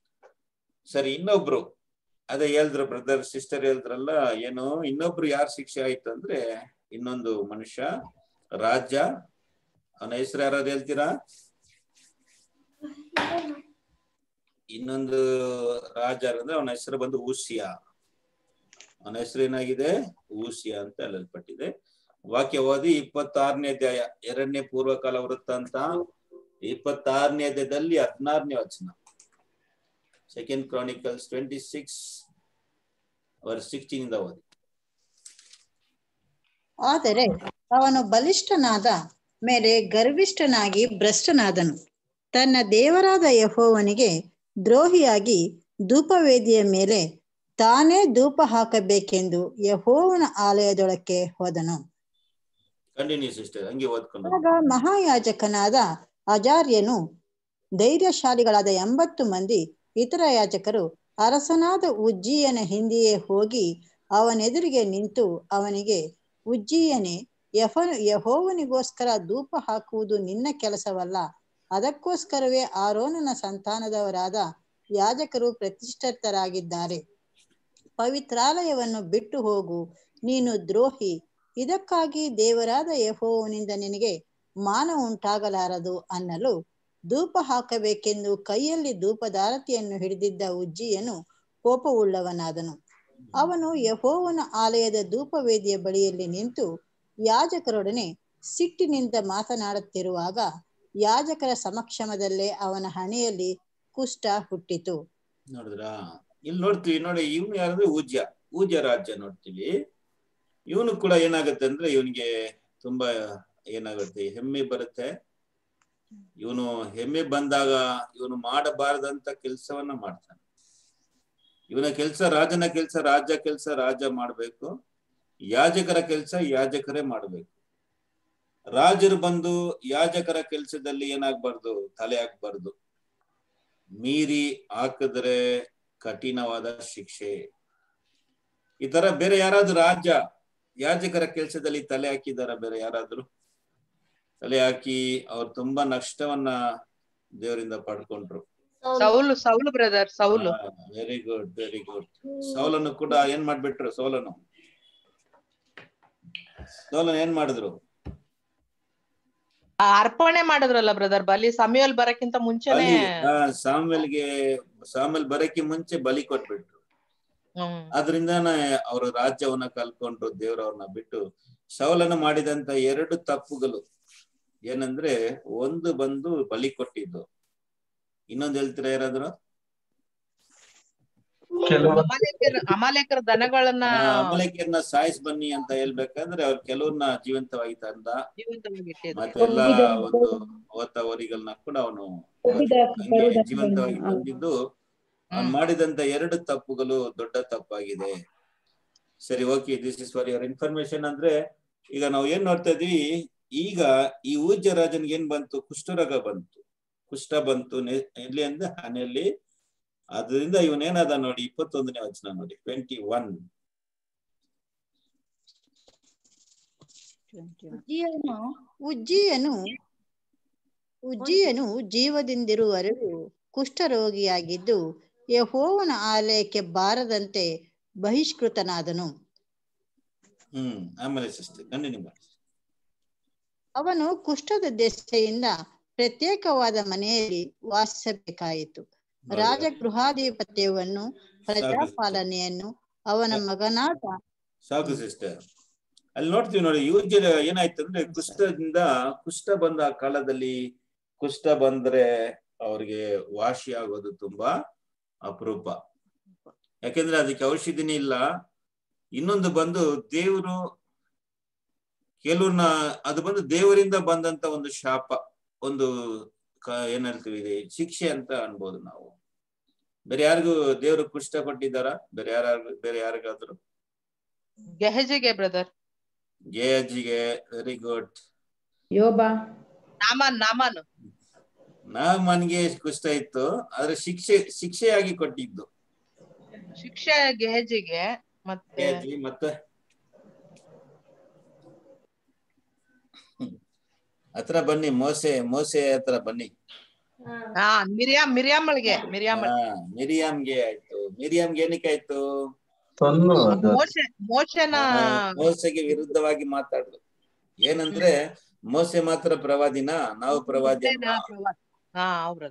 ಸರಿ, ಇನ್ನೊಬ್ರು, ಅದೇ ಹೇಳಿದ್ರು ಬ್ರದರ್ ಸಿಸ್ಟರ್ ಹೇಳಿದ್ರಲ್ಲ ಏನು, ಇನ್ನೊಬ್ರು ಯಾರು ಶಿಕ್ಷೆ ಆಯ್ತು ಅಂದ್ರೆ, ಇನ್ನೊಂದು ಮನುಷ್ಯ, ರಾಜ. ಅವನ ಹೆಸರು ಯಾರಾದ್ರು ಹೇಳ್ತೀರಾ? ಇನ್ನೊಂದು ರಾಜ ಅಂದ್ರೆ, ಅವನ ಹೆಸರು ಬಂದು ಊಸಿಯಾ. ಅವನ ಹೆಸರು ಏನಾಗಿದೆ? ಊಸಿಯಾ ಅಂತ ಹೇಳಲ್ಪಟ್ಟಿದೆ. ವಾಕ್ಯ ಓದಿ ಇಪ್ಪತ್ತಾರನೇ ಅಧ್ಯಾಯ, ಎರಡನೇ ಪೂರ್ವಕಾಲ ವೃತ್ತ ಅಂತ. ಇಪ್ಪತ್ತಾರನೇ ಅಧ್ಯಾಯದಲ್ಲಿ ಹದಿನಾರನೇ ವಚನ. Second Chronicles twenty six our sixteen ಇಂದ ಓದಿ. ಆದರೆ ಅವನು ಬಲಿಷ್ಠನಾದ ಮೇಲೆ ಗರ್ವಿಷ್ಠನಾಗಿ ಭ್ರಷ್ಟನಾದನು. ತನ್ನ ದೇವರಾದ ಯಹೋವನಿಗೆ ದ್ರೋಹಿಯಾಗಿ ಧೂಪವೇದಿಯ ಮೇಲೆ ತಾನೇ ಧೂಪ ಹಾಕಬೇಕೆಂದು ಯಹೋವನ ಆಲಯದೊಳಕ್ಕೆ ಹೋದನು. ಕಂಟಿನ್ಯೂ ಸಿಸ್ಟರ್ ಹಂಗೆ ಓದ್ಕೊಂಡು. ಆಗ ಮಹಾಯಾಜಕನಾದ ಅಜಾರ್ಯನು ಧೈರ್ಯಶಾಲಿಗಳಾದ ಎಂಬತ್ತು ಮಂದಿ ಇತರ ಯಾಜಕರು ಅರಸನಾದ ಉಜ್ಜೀಯನ ಹಿಂದೆಯೇ ಹೋಗಿ ಅವನೆದುರಿಗೆ ನಿಂತು ಅವನಿಗೆ, ಉಜ್ಜೀಯನೇ ಯಫನು ಯಹೋವನಿಗೋಸ್ಕರ ಧೂಪ ಹಾಕುವುದು ನಿನ್ನ ಕೆಲಸವಲ್ಲ. ಅದಕ್ಕೋಸ್ಕರವೇ ಆರೋನನ ಸಂತಾನದವರಾದ ಯಾಜಕರು ಪ್ರತಿಷ್ಠಿತರಾಗಿದ್ದಾರೆ. ಪವಿತ್ರಾಲಯವನ್ನು ಬಿಟ್ಟು ಹೋಗು. ನೀನು ದ್ರೋಹಿ. ಇದಕ್ಕಾಗಿ ದೇವರಾದ ಯಹೋವನಿಂದ ನಿನಗೆ ಮಾನ ಉಂಟಾಗಲಾರದು ಅನ್ನಲು ಧೂಪ ಹಾಕಬೇಕೆಂದು ಕೈಯಲ್ಲಿ ಧೂಪದಾರತಿಯನ್ನು ಹಿಡಿದಿದ್ದ ಉಜ್ಜಿಯನು ಕೋಪವುಳ್ಳವನಾದನು. ಅವನು ಯಹೋವನ ಆಲಯದ ಧೂಪವೇದಿಯ ಬಳಿಯಲ್ಲಿ ನಿಂತು ಯಾಜಕರೊಡನೆ ಸಿಟ್ಟಿನಿಂದ ಮಾತನಾಡುತ್ತಿರುವಾಗ ಯಾಜಕರ ಸಮಕ್ಷಮದಲ್ಲೇ ಅವನ ಹಣೆಯಲ್ಲಿ ಕುಷ್ಠ ಹುಟ್ಟಿತು. ನೋಡಿದ್ರಾ? ಇಲ್ಲಿ ನೋಡ್ತೀವಿ, ನೋಡಿ, ಇವನು ಯಾರಂದ್ರೆ ಊಜ್ಯ ಊಜ್ಯ ರಾಜ್ಯ ನೋಡ್ತೀವಿ. ಇವನು ಕೂಡ ಏನಾಗುತ್ತೆ ಅಂದ್ರೆ ಇವನಿಗೆ ತುಂಬಾ ಏನಾಗುತ್ತೆ? ಹೆಮ್ಮೆ ಬರುತ್ತೆ. ಇವನು ಹೆಮ್ಮೆ ಬಂದಾಗ ಇವನು ಮಾಡಬಾರದಂತ ಕೆಲಸವನ್ನ ಮಾಡ್ತಾನೆ. ಇವನ ಕೆಲಸ ರಾಜನ ಕೆಲಸ, ರಾಜ ಕೆಲಸ, ರಾಜ ಮಾಡ್ಬೇಕು. ಯಾಜಕರ ಕೆಲಸ ಯಾಜಕರೇ ಮಾಡ್ಬೇಕು. ರಾಜರು ಬಂದು ಯಾಜಕರ ಕೆಲಸದಲ್ಲಿ ಏನಾಗ್ಬಾರ್ದು? ತಲೆ ಹಾಕ್ಬಾರ್ದು. ಮೀರಿ ಹಾಕಿದ್ರೆ ಕಠಿಣವಾದ ಶಿಕ್ಷೆ. ಈ ತರ ಬೇರೆ ಯಾರಾದ್ರೂ ರಾಜ ಯಾಜಕರ ಕೆಲಸದಲ್ಲಿ ತಲೆ ಹಾಕಿದಾರ ಬೇರೆ ಯಾರಾದ್ರೂ? ತಲೆ ಹಾಕಿ ಅವ್ರು ತುಂಬಾ ನಷ್ಟವನ್ನ ದೇವರಿಂದ ಪಡ್ಕೊಂಡ್ರು. Saul Saul brother Saul. Very good very good ಸೌಲನ್ನು ಕೂಡ ಏನ್ ಮಾಡ್ಬಿಟ್ರು ಸೌಲನು? ಸೌಲನ್ ಏನ್ ಮಾಡಿದ್ರು? ಆ, ಅರ್ಪಣೆ ಮಾಡಿದ್ರಲ್ಲ ಬ್ರದರ್ ಬಲಿ ಸಮಯಲ್ ಬರಕ್ಕಿಂತ ಮುಂಚೆನೆ ಸಾಮ್ಯಲ್ಗೆ ಸಾಮ್ಯಲ್ ಬರಕ್ಕೆ ಮುಂಚೆ ಬಲಿ ಕೊಟ್ಬಿಟ್ರು. ಅದರಿಂದ ಅವರು ರಾಜ್ಯವನ್ನ ಕಲ್ಕೊಂಡ್ರು ದೇವ್ರವ್ರನ್ನ ಬಿಟ್ಟು ಸೌಲನ್ನು ಮಾಡಿದಂತ ಎರಡು ತಪ್ಪುಗಳು. ಏನಂದ್ರೆ ಒಂದು ಬಂದು ಬಲಿ ಕೊಟ್ಟಿದ್ದು. ಇನ್ನೊಂದ್ ಹೇಳ್ತೀರಾ ಯಾರಾದ್ರು? ಅಮಾಲೇಕರ ದನಗಳನ್ನ ಸಾಯಿಸ್ ಬನ್ನಿ ಅಂತ ಹೇಳ್ಬೇಕಂದ್ರೆ ಅವ್ರು ಕೆಲವ್ರನ್ನ ಜೀವಂತವಾಗಿ ತಂದ ಮತ್ತೆಲ್ಲ ಒಂದು ಅವತ್ತ ವರಿಗಳನ್ನ ಕೂಡ ಅವನು ಜೀವಂತವಾಗಿ ತಂದಿದ್ದು ಅವ್ನು ಮಾಡಿದಂತ ಎರಡು ತಪ್ಪುಗಳು ದೊಡ್ಡ ತಪ್ಪಾಗಿದೆ. ಸರಿ okay this is for your information ಅಂದ್ರೆ ಈಗ ನಾವು ಏನ್ ನೋಡ್ತಾ ಇದೀವಿ? ಈಗ ಈ ಊಜ್ಯ ರಾಜನ್ಗೆ ಏನ್ ಬಂತು? ಕುಷ್ಠರೋಗ ಬಂತು. ಕುಷ್ಠ ಬಂತು. ಎಲ್ಲಿ ಅಂದ್ರೆ ಹನೆಯಲ್ಲಿ ಅದರಿಂದ ಇವನೇನಾದ ನೋಡಿ? ಇಪ್ಪತ್ತೊಂದನೇ ವಚನ ನೋಡಿ. ಟ್ವೆಂಟಿ ಒನ್ ಉಜ್ಜಿಯನು ಉಜ್ಜಿಯನು ಜೀವದಿಂದಿರುವರೆಗೂ ಕುಷ್ಠರೋಗಿಯಾಗಿದ್ದು ಯಹೋವನ ಆಲಯಕ್ಕೆ ಬಾರದಂತೆ ಬಹಿಷ್ಕೃತನಾದನು. ಹ್ಮ್. ಆಮೇಲೆ ಸಿಸ್ಟರ್ ಕಂಟಿನ್ಯೂ ಮಾಡಿ ಅವನು ಕುಷ್ಠದ ದೆಸೆಯಿಂದ ಪ್ರತ್ಯೇಕವಾದ ಮನೆಯಲ್ಲಿ ವಾಸಿಸಬೇಕಾಯಿತು. ರಾಜಗೃಹಾಧಿಪತ್ಯವನ್ನು ಪ್ರಜಾಪಾಲನೆಯನ್ನು ಅವನ ಮಗನಾದ ಸಾಕು ಸಿಸ್ಟರ್. ಅಲ್ಲಿ ನೋಡ್ತೀವಿ ನೋಡಿ ಯೂಜ್ ಏನಾಯ್ತು ಅಂದ್ರೆ ಕುಷ್ಠದಿಂದ ಕುಷ್ಠ ಬಂದ ಕಾಲದಲ್ಲಿ ಕುಷ್ಠ ಬಂದ್ರೆ ಅವ್ರಿಗೆ ವಾಸಿ ಆಗೋದು ತುಂಬಾ ಅಪರೂಪ. ಯಾಕೆಂದ್ರೆ ಅದಕ್ಕೆ ಔಷಧಿನೇ ಇಲ್ಲ. ಇನ್ನೊಂದು ಬಂದು ದೇವರು ಕೆಲವ್ರನ್ನ ಅದು ಬಂದು ದೇವರಿಂದ ಬಂದಂತ ಒಂದು ಶಾಪ ಒಂದು ಏನ್ ಹೇಳ್ತೀವಿ ಶಿಕ್ಷೆ ಅಂತ ಅನ್ಬೋದು ನಾವು. ಬೇರೆ ಯಾರಿಗೂ ದೇವರು ಕುಷ್ಟ ಕೊಟ್ಟಿದ್ದಾರಾ ಬೇರೆ ಯಾರು ಬೇರೆ ಯಾರಿಗಾದ್ರು? ಗೆಹಜಿಗೆ ಬ್ರದರ್ ಗೆಹಜಿಗೆ ವೆರಿ ಗುಡ್ ಯೋಬ. Naaman Naaman. ನಾಮನ್ಗೆ ಕುಷ್ಟ ಇತ್ತು ಆದ್ರೆ ಶಿಕ್ಷೆ ಶಿಕ್ಷೆಯಾಗಿ ಕೊಟ್ಟಿದ್ದು. ಶಿಕ್ಷೆ ಗೆಹಜಿಗೆ ಮತ್ತೆ ಮತ್ತೆ? ಹತ್ರ ಬನ್ನಿ ಮೋಸೆ ಮೋಸೆ ಹತ್ರ ಬನ್ನಿ. ಹಾ ಮಿರಿಯಾಮ್ ಮಿರಿಯಾಮಳ್ಗೆ ಮಿರಿಯಾಮ್ ಮಿರಿಯಾಮ್ಗೆ ಆಯ್ತು. ಮಿರಿಯಾಮ್ಗೆ ಏನಕ್ಕೆ ಆಯ್ತು? ಮೋಸೆಗೆ ವಿರುದ್ಧವಾಗಿ ಮಾತಾಡುದು. ಏನಂದ್ರೆ ಮೋಸೆ ಮಾತ್ರ ಪ್ರವಾದಿನ? ನಾವು ಪ್ರವಾದಿ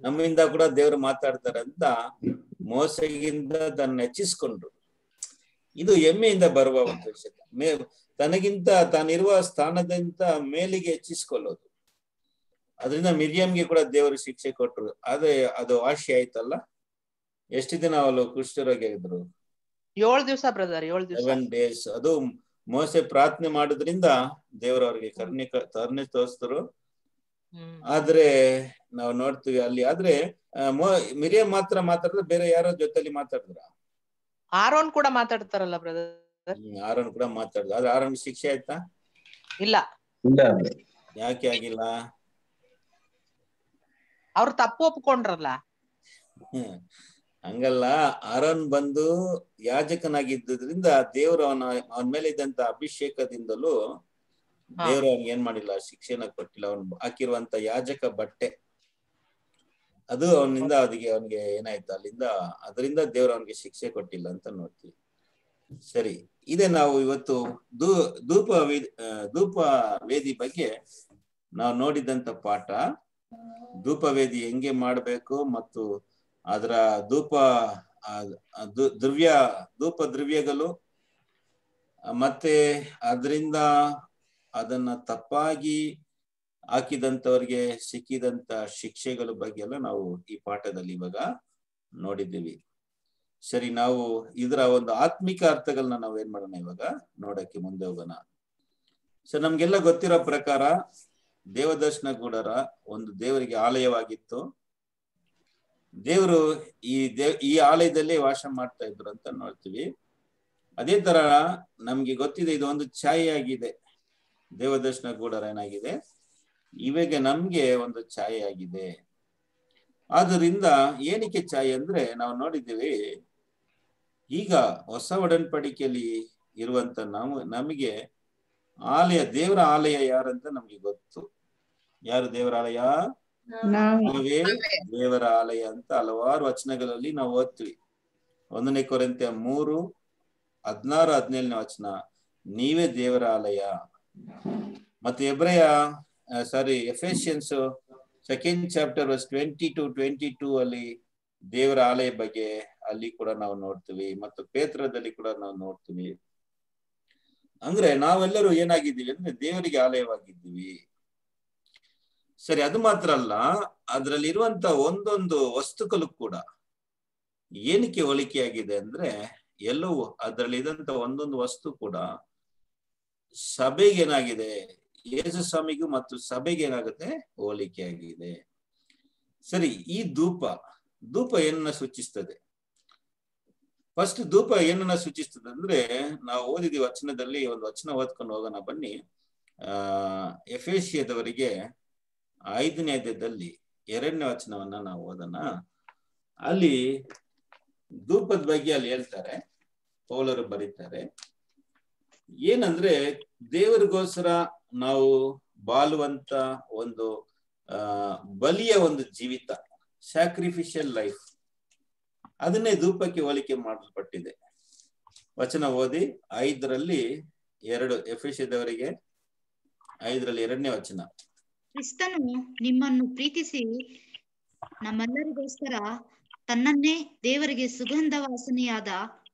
ನಮ್ಮಿಂದ ಕೂಡ ದೇವರು ಮಾತಾಡ್ತಾರೆ ಅಂತ ಮೋಸೆಗಿಂತ ತನ್ನ ಹೆಚ್ಚಿಸ್ಕೊಂಡ್ರು. ಇದು ಹೆಮ್ಮೆಯಿಂದ ಬರುವ ಒಂದು ವಿಷಯ. ಮೇ ತನಗಿಂತ ತಾನಿರುವ ಸ್ಥಾನದಿಂದ ಮೇಲಿಗೆ ಹೆಚ್ಚಿಸ್ಕೊಳ್ಳೋದು. ಅದರಿಂದ ಮಿರಿಯಂಗೆ ಕೂಡ ದೇವರು ಶಿಕ್ಷೆ ಕೊಟ್ರು. ಅದೇ ಅದು ವಾಸಿ ಆಯ್ತಲ್ಲ? ಎಷ್ಟು ದಿನ ಅವಳು ಕುಷ್ಠರೋಗಿ ಆಗಿದ್ರು? ಏಳು ದಿವಸ ಬ್ರದರ್ ಏಳು ದಿವಸ. ಸೆವೆನ್ ಡೇಸ್ ಅದು ಮೋಸೆ ಪ್ರಾರ್ಥನೆ ಮಾಡೋದ್ರಿಂದ ದೇವರು ಅವ್ರಿಗೆ ಕರ್ಣಿ ತರ್ಣಿ ತೋರಿಸಿದ್ರು. ಆದ್ರೆ ನಾವು ನೋಡ್ತೀವಿ ಅಲ್ಲಿ. ಆದ್ರೆ ಮಿರಿಯಂ ಮಾತ್ರ ಮಾತಾಡಿದ್ರೆ ಬೇರೆ ಯಾರೋ ಜೊತೆಲಿ ಮಾತಾಡಿದ್ರ? ಆರೋನ್ ಕೂಡ ಮಾತಾಡ್ತಾರಲ್ಲ ಬ್ರದರ್? ಆರೋನ್ ಕೂಡ ಮಾತಾಡಿದ್ರು ಆದ್ರೆ ಆರೋನ್ ಶಿಕ್ಷೆ ಆಯ್ತಾ? ಇಲ್ಲ. ಇಲ್ಲ. ಯಾಕೆ ಆಗಿಲ್ಲ? ಅವ್ರು ತಪ್ಪು ಒಪ್ಕೊಂಡ್ರಲ್ಲ. ಹಂಗಲ್ಲ ಅರನ್ ಬಂದು ಯಾಜಕನಾಗಿದ್ದರಿಂದ ದೇವರು ಅವನ ಅವನ ಮೇಲೆ ಇದ್ದಂತ ಅಭಿಷೇಕದಿಂದಲೂ ದೇವರ ಅವನ್ ಏನ್ ಮಾಡಿಲ್ಲ ಶಿಕ್ಷೆನ ಕೊಟ್ಟಿಲ್ಲ ಅವನ್ ಹಾಕಿರುವಂತ ಯಾಜಕ ಬಟ್ಟೆ. ಅದು ಅವನಿಂದ ಅದಕ್ಕೆ ಅವನಿಗೆ ಏನಾಯ್ತು ಅಲ್ಲಿಂದ ಅದರಿಂದ ದೇವ್ರ ಅವನಿಗೆ ಶಿಕ್ಷೆ ಕೊಟ್ಟಿಲ್ಲ ಅಂತ ನೋಡ್ತೀವಿ. ಸರಿ ಇದೇ ನಾವು ಇವತ್ತು ಧೂ ಧೂಪ ವೇದಿ ಧೂಪ ವೇದಿ ಬಗ್ಗೆ ನಾವು ನೋಡಿದಂತ ಪಾಠ. ಧೂಪ ವೇದಿ ಹೆಂಗೆ ಮಾಡ್ಬೇಕು ಮತ್ತು ಅದರ ಧೂಪ ದ್ರವ್ಯ, ಧೂಪ ದ್ರವ್ಯಗಳು ಮತ್ತೆ ಅದರಿಂದ ಅದನ್ನ ತಪ್ಪಾಗಿ ಹಾಕಿದಂಥವ್ರಿಗೆ ಸಿಕ್ಕಿದಂತ ಶಿಕ್ಷೆಗಳ ಬಗ್ಗೆ ಎಲ್ಲ ನಾವು ಈ ಪಾಠದಲ್ಲಿ ಇವಾಗ ನೋಡಿದ್ದೀವಿ. ಸರಿ, ನಾವು ಇದರ ಒಂದು ಆತ್ಮಿಕ ಅರ್ಥಗಳನ್ನ ನಾವು ಏನ್ ಮಾಡೋಣ ಇವಾಗ? ನೋಡಕ್ಕೆ ಮುಂದೆ ಹೋಗೋಣ. ಸೊ ನಮ್ಗೆಲ್ಲ ಗೊತ್ತಿರೋ ಪ್ರಕಾರ ದೇವದರ್ಶನ ಗೂಡರ ಒಂದು ದೇವರಿಗೆ ಆಲಯವಾಗಿತ್ತು. ದೇವರು ಈ ದೇವ್, ಈ ಆಲಯದಲ್ಲಿ ವಾಸ ಮಾಡ್ತಾ ಇದ್ರು ಅಂತ ನೋಡ್ತೀವಿ. ಅದೇ ತರ ನಮ್ಗೆ ಗೊತ್ತಿದೆ ಇದು ಒಂದು ಛಾಯೆ ಆಗಿದೆ ದೇವದರ್ಶನ ಗೂಡರ ಏನಾಗಿದೆ? ಇವಾಗ ನಮ್ಗೆ ಒಂದು ಛಾಯೆ ಆಗಿದೆ ಆದ್ದರಿಂದ ಏನಕ್ಕೆ ಛಾಯೆ ಅಂದ್ರೆ ನಾವು ನೋಡಿದ್ದೀವಿ, ಈಗ ಹೊಸ ಒಡನ್ಪಡಿಕೆಯಲ್ಲಿ ಇರುವಂತ ನಾವು, ನಮಗೆ ಆಲಯ, ದೇವರ ಆಲಯ ಯಾರಂತ ನಮ್ಗೆ ಗೊತ್ತು. ಯಾರು ದೇವರಾಲಯ? ನಾವೇ. ದೇವರ ಆಲಯ ಅಂತ ಹಲವಾರು ವಚನಗಳಲ್ಲಿ ನಾವು ಓದ್ತೀವಿ. ಒಂದನೇ ಕೊರಂತೆ ಮೂರು ಹದಿನಾರು ಹದಿನೇಳನೇ ವಚನ ನೀವೇ ದೇವರ ಆಲಯ ಮತ್ತೆ ಎಬ್ರಯ sorry Ephesians second chapter verse twenty two twenty two ಅಲ್ಲಿ ದೇವರ ಆಲಯ ಬಗ್ಗೆ ಅಲ್ಲಿ ಕೂಡ ನಾವು ನೋಡ್ತೀವಿ. ಮತ್ತು ಪೇತ್ರದಲ್ಲಿ ಕೂಡ ನಾವು ನೋಡ್ತೀವಿ. ಅಂದ್ರೆ ನಾವೆಲ್ಲರೂ ಏನಾಗಿದ್ದೀವಿ ಅಂದ್ರೆ ದೇವರಿಗೆ ಆಲಯವಾಗಿದ್ದೀವಿ. ಸರಿ, ಅದು ಮಾತ್ರ ಅಲ್ಲ. ಅದರಲ್ಲಿರುವಂತ ಒಂದೊಂದು ವಸ್ತುಗಳು ಕೂಡ ಏನಕ್ಕೆ ಹೋಲಿಕೆಯಾಗಿದೆ ಅಂದ್ರೆ ಎಲ್ಲವೂ ಅದರಲ್ಲಿ ಇದಂತ ಒಂದೊಂದು ವಸ್ತು ಕೂಡ ಸಭೆಗೆ ಏನಾಗಿದೆ? ಯೇಸು ಸ್ವಾಮಿಗೂ ಮತ್ತು ಸಭೆಗೆ ಏನಾಗುತ್ತೆ? ಹೋಲಿಕೆ ಆಗಿದೆ ಸರಿ, ಈ ಧೂಪ ಧೂಪ ಏನನ್ನ ಸೂಚಿಸ್ತದೆ? ಫಸ್ಟ್ ಧೂಪ ಏನನ್ನ ಸೂಚಿಸ್ತದೆ ಅಂದ್ರೆ ನಾವು ಓದಿದೀವಿ ವಚನದಲ್ಲಿ ಒಂದು ವಚನ ಓದ್ಕೊಂಡು ಹೋಗೋಣ ಬನ್ನಿ. ಆ ಎಫೇಷಿಯದವರಿಗೆ ಐದನೇ ಅಧ್ಯದಲ್ಲಿ ಎರಡನೇ ವಚನವನ್ನ ನಾವು ಓದೋಣ. ಅಲ್ಲಿ ಧೂಪದ ಬಗ್ಗೆ ಅಲ್ಲಿ ಹೇಳ್ತಾರೆ. ಪೌಲರು ಬರೀತಾರೆ. ಏನಂದ್ರೆ ದೇವರಿಗೋಸ್ಕರ ನಾವು ಬಾಳುವಂತ ಒಂದು ಬಲಿಯ ಒಂದು ಜೀವಿತ ಸ್ಯಾಕ್ರಿಫಿಷಿಯಲ್ ಲೈಫ್ ಅದನ್ನೇ ಧೂಪಕ್ಕೆ ಹೋಲಿಕೆ ಮಾಡಲ್ಪಟ್ಟಿದೆ. ವಚನ ಓದಿ ಐದರಲ್ಲಿ ಎರಡು ಎಫಿಷಿಯದವರಿಗೆ ಐದರಲ್ಲಿ ಎರಡನೇ ವಚನ. ಕ್ರಿಸ್ತನು ನಿಮ್ಮನ್ನು ಪ್ರೀತಿಸಿ ನಮ್ಮೆಲ್ಲರಿಗೋಸ್ಕರ ತನ್ನನ್ನೇ ದೇವರಿಗೆ ಸುಗಂಧ ವಾಸನೆಯಾದ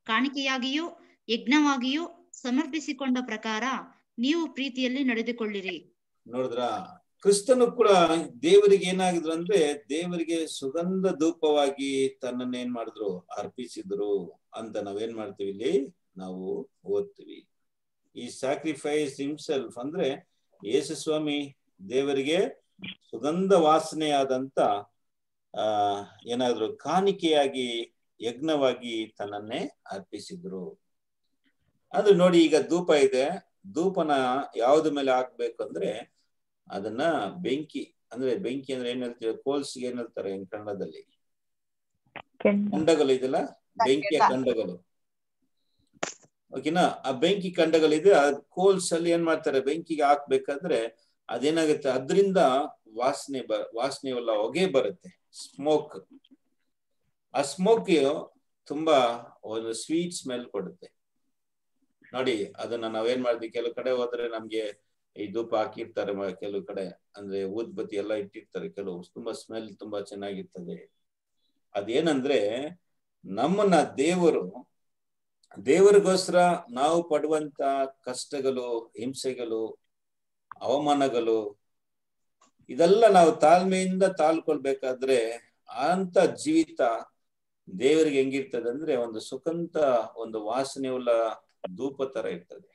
ಕಾಣಿಕೆಯಾಗಿಯೂ ಯಜ್ಞವಾಗಿಯೂ ಸಮರ್ಪಿಸಿಕೊಂಡ ಪ್ರಕಾರ ನೀವು ಪ್ರೀತಿಯಲ್ಲಿ ನಡೆದುಕೊಳ್ಳಿರಿ. ನೋಡಿದ್ರ? ಕ್ರಿಸ್ತನು ಕೂಡ ದೇವರಿಗೆ ಏನಾಗಿದ್ರು ಅಂದ್ರೆ ದೇವರಿಗೆ ಸುಗಂಧ ಧೂಪವಾಗಿ ತನ್ನನ್ನ ಏನ್ ಮಾಡಿದ್ರು? ಅರ್ಪಿಸಿದ್ರು ಅಂತ ನಾವೇನ್ ಮಾಡ್ತೀವಿ ಇಲ್ಲಿ? ನಾವು ಓದ್ತೀವಿ. ಈ ಸ್ಯಾಕ್ರಿಫೈಸ್ ಹಿಮ್ಸೆಲ್ಫ್ ಅಂದ್ರೆ ಯೇಸು ಸ್ವಾಮಿ ದೇವರಿಗೆ ಸುಗಂಧ ವಾಸನೆಯಾದಂತ ಆ ಏನಾದ್ರು ಕಾಣಿಕೆಯಾಗಿ ಯಜ್ಞವಾಗಿ ತನ್ನನ್ನೇ ಅರ್ಪಿಸಿದ್ರು. ಅದು ನೋಡಿ ಈಗ ಧೂಪ ಇದೆ. ಧೂಪನ ಯಾವ್ದ ಮೇಲೆ ಹಾಕ್ಬೇಕು ಅಂದ್ರೆ ಅದನ್ನ ಬೆಂಕಿ ಅಂದ್ರೆ ಬೆಂಕಿ ಅಂದ್ರೆ ಏನ್ ಹೇಳ್ತೀವಿ? ಕೋಲ್ಸ್ಗೆ ಏನ್ ಹೇಳ್ತಾರೆ ಕಂಡದಲ್ಲಿ ಕನ್ನಡದಲ್ಲಿ? ಕಂಡಗಳು ಇದೆಲ್ಲ ಬೆಂಕಿಯ ಕಂಡಗಳು. ಓಕೆನಾ ಆ ಬೆಂಕಿ ಕಂಡಗಳಿದೆ. ಆ ಕೋಲ್ಸ್ ಅಲ್ಲಿ ಏನ್ ಮಾಡ್ತಾರೆ? ಬೆಂಕಿಗೆ ಹಾಕ್ಬೇಕಾದ್ರೆ ಅದೇನಾಗುತ್ತೆ? ಅದರಿಂದ ವಾಸನೆ ಬ ವಾಸನೆ ಎಲ್ಲ ಹೊಗೆ ಬರುತ್ತೆ. ಸ್ಮೋಕ್ ಆ ಸ್ಮೋಕ್ ತುಂಬಾ ಒಂದು ಸ್ವೀಟ್ ಸ್ಮೆಲ್ ಕೊಡುತ್ತೆ. ನೋಡಿ, ಅದನ್ನ ನಾವೇನ್ ಮಾಡ್ತೀವಿ? ಕೆಲವು ಕಡೆ ಹೋದ್ರೆ ನಮ್ಗೆ ಈ ಧೂಪ ಹಾಕಿರ್ತಾರೆ ಕೆಲವು ಕಡೆ. ಅಂದ್ರೆ ಊದ್ಬತ್ತಿ ಎಲ್ಲ ಇಟ್ಟಿರ್ತಾರೆ ಕೆಲವು. ತುಂಬಾ ಸ್ಮೆಲ್ ತುಂಬಾ ಚೆನ್ನಾಗಿರ್ತದೆ. ಅದೇನಂದ್ರೆ, ನಮ್ಮನ್ನ ದೇವರು, ದೇವರಿಗೋಸ್ಕರ ನಾವು ಪಡುವಂತ ಕಷ್ಟಗಳು, ಹಿಂಸೆಗಳು ಅವಮಾನಗಳು, ಇದೆಲ್ಲ ನಾವು ತಾಳ್ಮೆಯಿಂದ ತಾಳ್ಕೊಳ್ಬೇಕಾದ್ರೆ ಅಂತ ಜೀವಿತ ದೇವರಿಗೆ ಹೆಂಗಿರ್ತದೆ ಅಂದ್ರೆ ಒಂದು ಸುಖಂತ ಒಂದು ವಾಸನೆ ಉಳ್ಳ ಧೂಪ ತರ ಇರ್ತದೆ.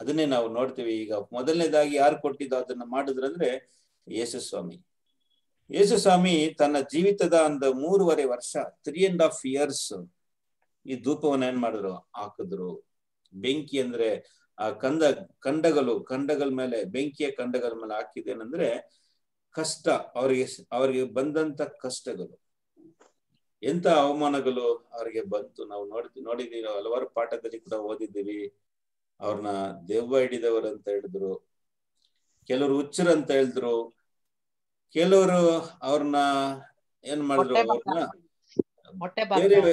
ಅದನ್ನೇ ನಾವು ನೋಡ್ತೀವಿ. ಈಗ ಮೊದಲನೇದಾಗಿ ಯಾರು ಕೊಟ್ಟಿದ್ದು ಅದನ್ನ ಮಾಡಿದ್ರಂದ್ರೆ ಯೇಸು ಸ್ವಾಮಿ ಯೇಸು ಸ್ವಾಮಿ ತನ್ನ ಜೀವಿತದ ಒಂದು ಮೂರುವರೆ ವರ್ಷ ತ್ರೀ ಅಂಡ್ ಹಾಫ್ ಇಯರ್ಸ್ ಈ ಧೂಪವನ್ನ ಏನ್ ಮಾಡಿದ್ರು? ಹಾಕಿದ್ರು. ಬೆಂಕಿ ಅಂದ್ರೆ ಆ ಕಂದ ಕಂಡಗಳು ಕಂಡಗಳ ಮೇಲೆ ಬೆಂಕಿಯ ಕಂಡಗಳ ಮೇಲೆ ಹಾಕಿದೇನಂದ್ರೆ ಕಷ್ಟ ಅವರಿಗೆ ಅವರಿಗೆ ಬಂದಂತ ಕಷ್ಟಗಳು. ಎಂತ ಅವಮಾನಗಳು ಅವರಿಗೆ ಬಂತು? ನಾವು ನೋಡ್ತೀವಿ ನೋಡಿದೀವಿ ನಾವು ಹಲವಾರು ಪಾಠದಲ್ಲಿ ಕೂಡ ಓದಿದ್ದೀವಿ. ಅವ್ರನ್ನ ದೆವ್ವ ಹಿಡಿದವರು ಅಂತ ಹೇಳಿದ್ರು. ಕೆಲವರು ಹುಚ್ಚರು ಅಂತ ಹೇಳಿದ್ರು. ಕೆಲವರು ಅವ್ರನ್ನ ಏನ್ ಮಾಡಿದ್ರು ಅವ್ರನ್ನ ಬೇರೆ